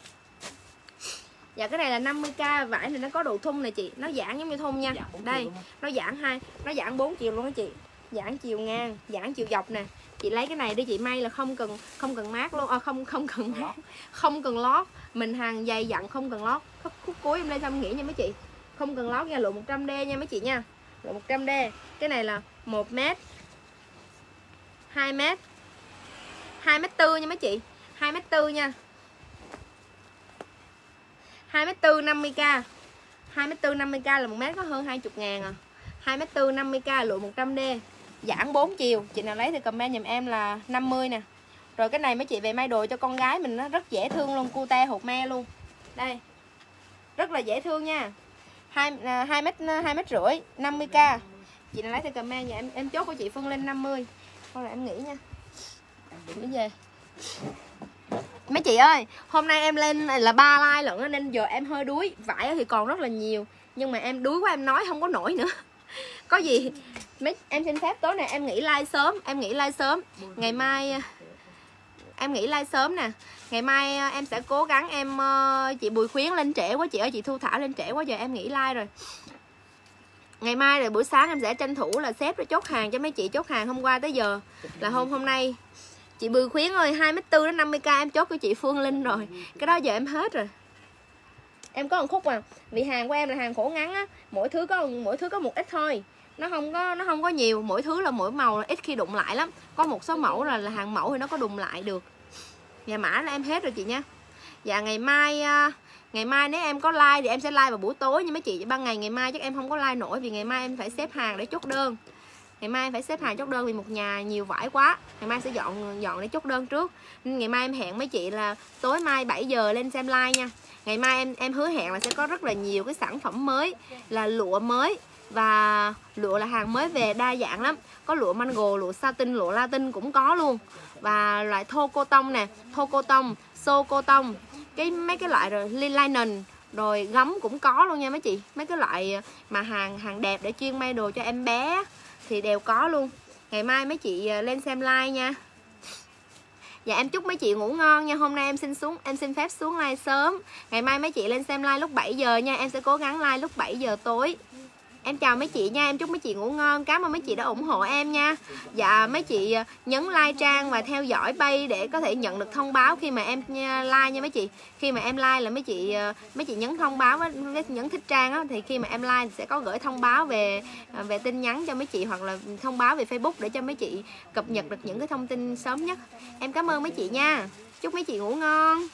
dạ cái này là 50k vải thì nó có độ thun này chị. Nó giãn giống như thun nha. Dạ, đây nó giãn hai nó giãn 4 chiều luôn đó chị. Giãn chiều ngang giãn chiều dọc nè. Chị lấy cái này để chị may là không cần không cần mát luôn. À, không không cần mát không cần lót. Mình hàng dày dặn không cần lót. Khúc, khúc cuối em lên tham nghĩ nha mấy chị. Không cần lót nha lụa 100 d nha mấy chị nha. Lụa 100 d. Cái này là 1 mét 2 mét 2 mét tư nha mấy chị. 2 mét tư nha 2m4 50k 2m4 50k là một mét có hơn 20 ngàn à. 2m4 50k lụa 100D giãn 4 chiều. Chị nào lấy thì comment giùm em là 50 nè. Rồi cái này mấy chị về may đồ cho con gái mình nó rất dễ thương luôn cute hột me luôn. Đây rất là dễ thương nha. Hai à, hai mét à, hai mét rưỡi 50k chị nào lấy thì comment nhà em em chốt của chị Phương lên 50 thôi là em nghĩ nha. Bây giờ mấy chị ơi, hôm nay em lên là ba like lận nên giờ em hơi đuối, vải thì còn rất là nhiều. Nhưng mà em đuối quá, em nói không có nổi nữa. Có gì, mấy, em xin phép tối nay em nghỉ like sớm, em nghỉ like sớm. Ngày mai, em nghỉ like sớm nè. Ngày mai ờ, em sẽ cố gắng em ờ, chị bùi khuyến lên trễ quá, chị ơi, chị thu thảo lên trễ quá, giờ em nghỉ like rồi. Ngày mai rồi buổi sáng em sẽ tranh thủ là xếp để chốt hàng cho mấy chị chốt hàng hôm qua tới giờ. Là hôm hôm nay chị bùi khuyến ơi, hai mét tư đến 50 k em chốt của chị phương linh rồi. Cái đó giờ em hết rồi. Em có một khúc mà, vì hàng của em là hàng khổ ngắn á, mỗi thứ có, mỗi thứ có một ít thôi. Nó không có, nó không có nhiều, mỗi thứ là mỗi màu là ít khi đụng lại lắm. Có một số mẫu là là hàng mẫu thì nó có đụng lại được. Nhà mã là em hết rồi chị nha. Dạ ngày mai à, ngày mai nếu em có like thì em sẽ like vào buổi tối nhưng mấy chị. Ban ngày ngày mai chắc em không có like nổi vì ngày mai em phải xếp hàng để chốt đơn ngày mai em phải xếp hàng chốt đơn vì một nhà nhiều vải quá. Ngày mai sẽ dọn dọn để chốt đơn trước. Nên ngày mai em hẹn mấy chị là tối mai 7 giờ lên xem like nha. Ngày mai em em hứa hẹn là sẽ có rất là nhiều cái sản phẩm mới, là lụa mới. Và lụa là hàng mới về đa dạng lắm. Có lụa mango, lụa satin, lụa latin cũng có luôn. Và loại thô cô tông nè, thô cô tông, xô cô tông. Cái mấy cái loại rồi linen rồi gấm cũng có luôn nha mấy chị. Mấy cái loại mà hàng hàng đẹp để chuyên may đồ cho em bé thì đều có luôn. Ngày mai mấy chị ờ, lên xem like nha. Dạ em chúc mấy chị ngủ ngon nha. Hôm nay em xin xuống, em xin phép xuống like sớm. Ngày mai mấy chị lên xem like lúc 7 giờ nha. Em sẽ cố gắng like lúc 7 giờ tối. Em chào mấy chị nha, em chúc mấy chị ngủ ngon Cảm ơn mấy chị đã ủng hộ em nha. Dạ mấy chị ờ, nhấn like trang và theo dõi bay Để có thể nhận được thông báo khi mà em ờ, like nha mấy chị. Khi mà em like là mấy chị ờ, mấy chị nhấn thông báo nhấn thích trang á Thì khi mà em like sẽ có gửi thông báo về về tin nhắn cho mấy chị Hoặc là thông báo về Facebook để cho mấy chị cập nhật được những cái thông tin sớm nhất. Em cảm ơn mấy chị nha. Chúc mấy chị ngủ ngon.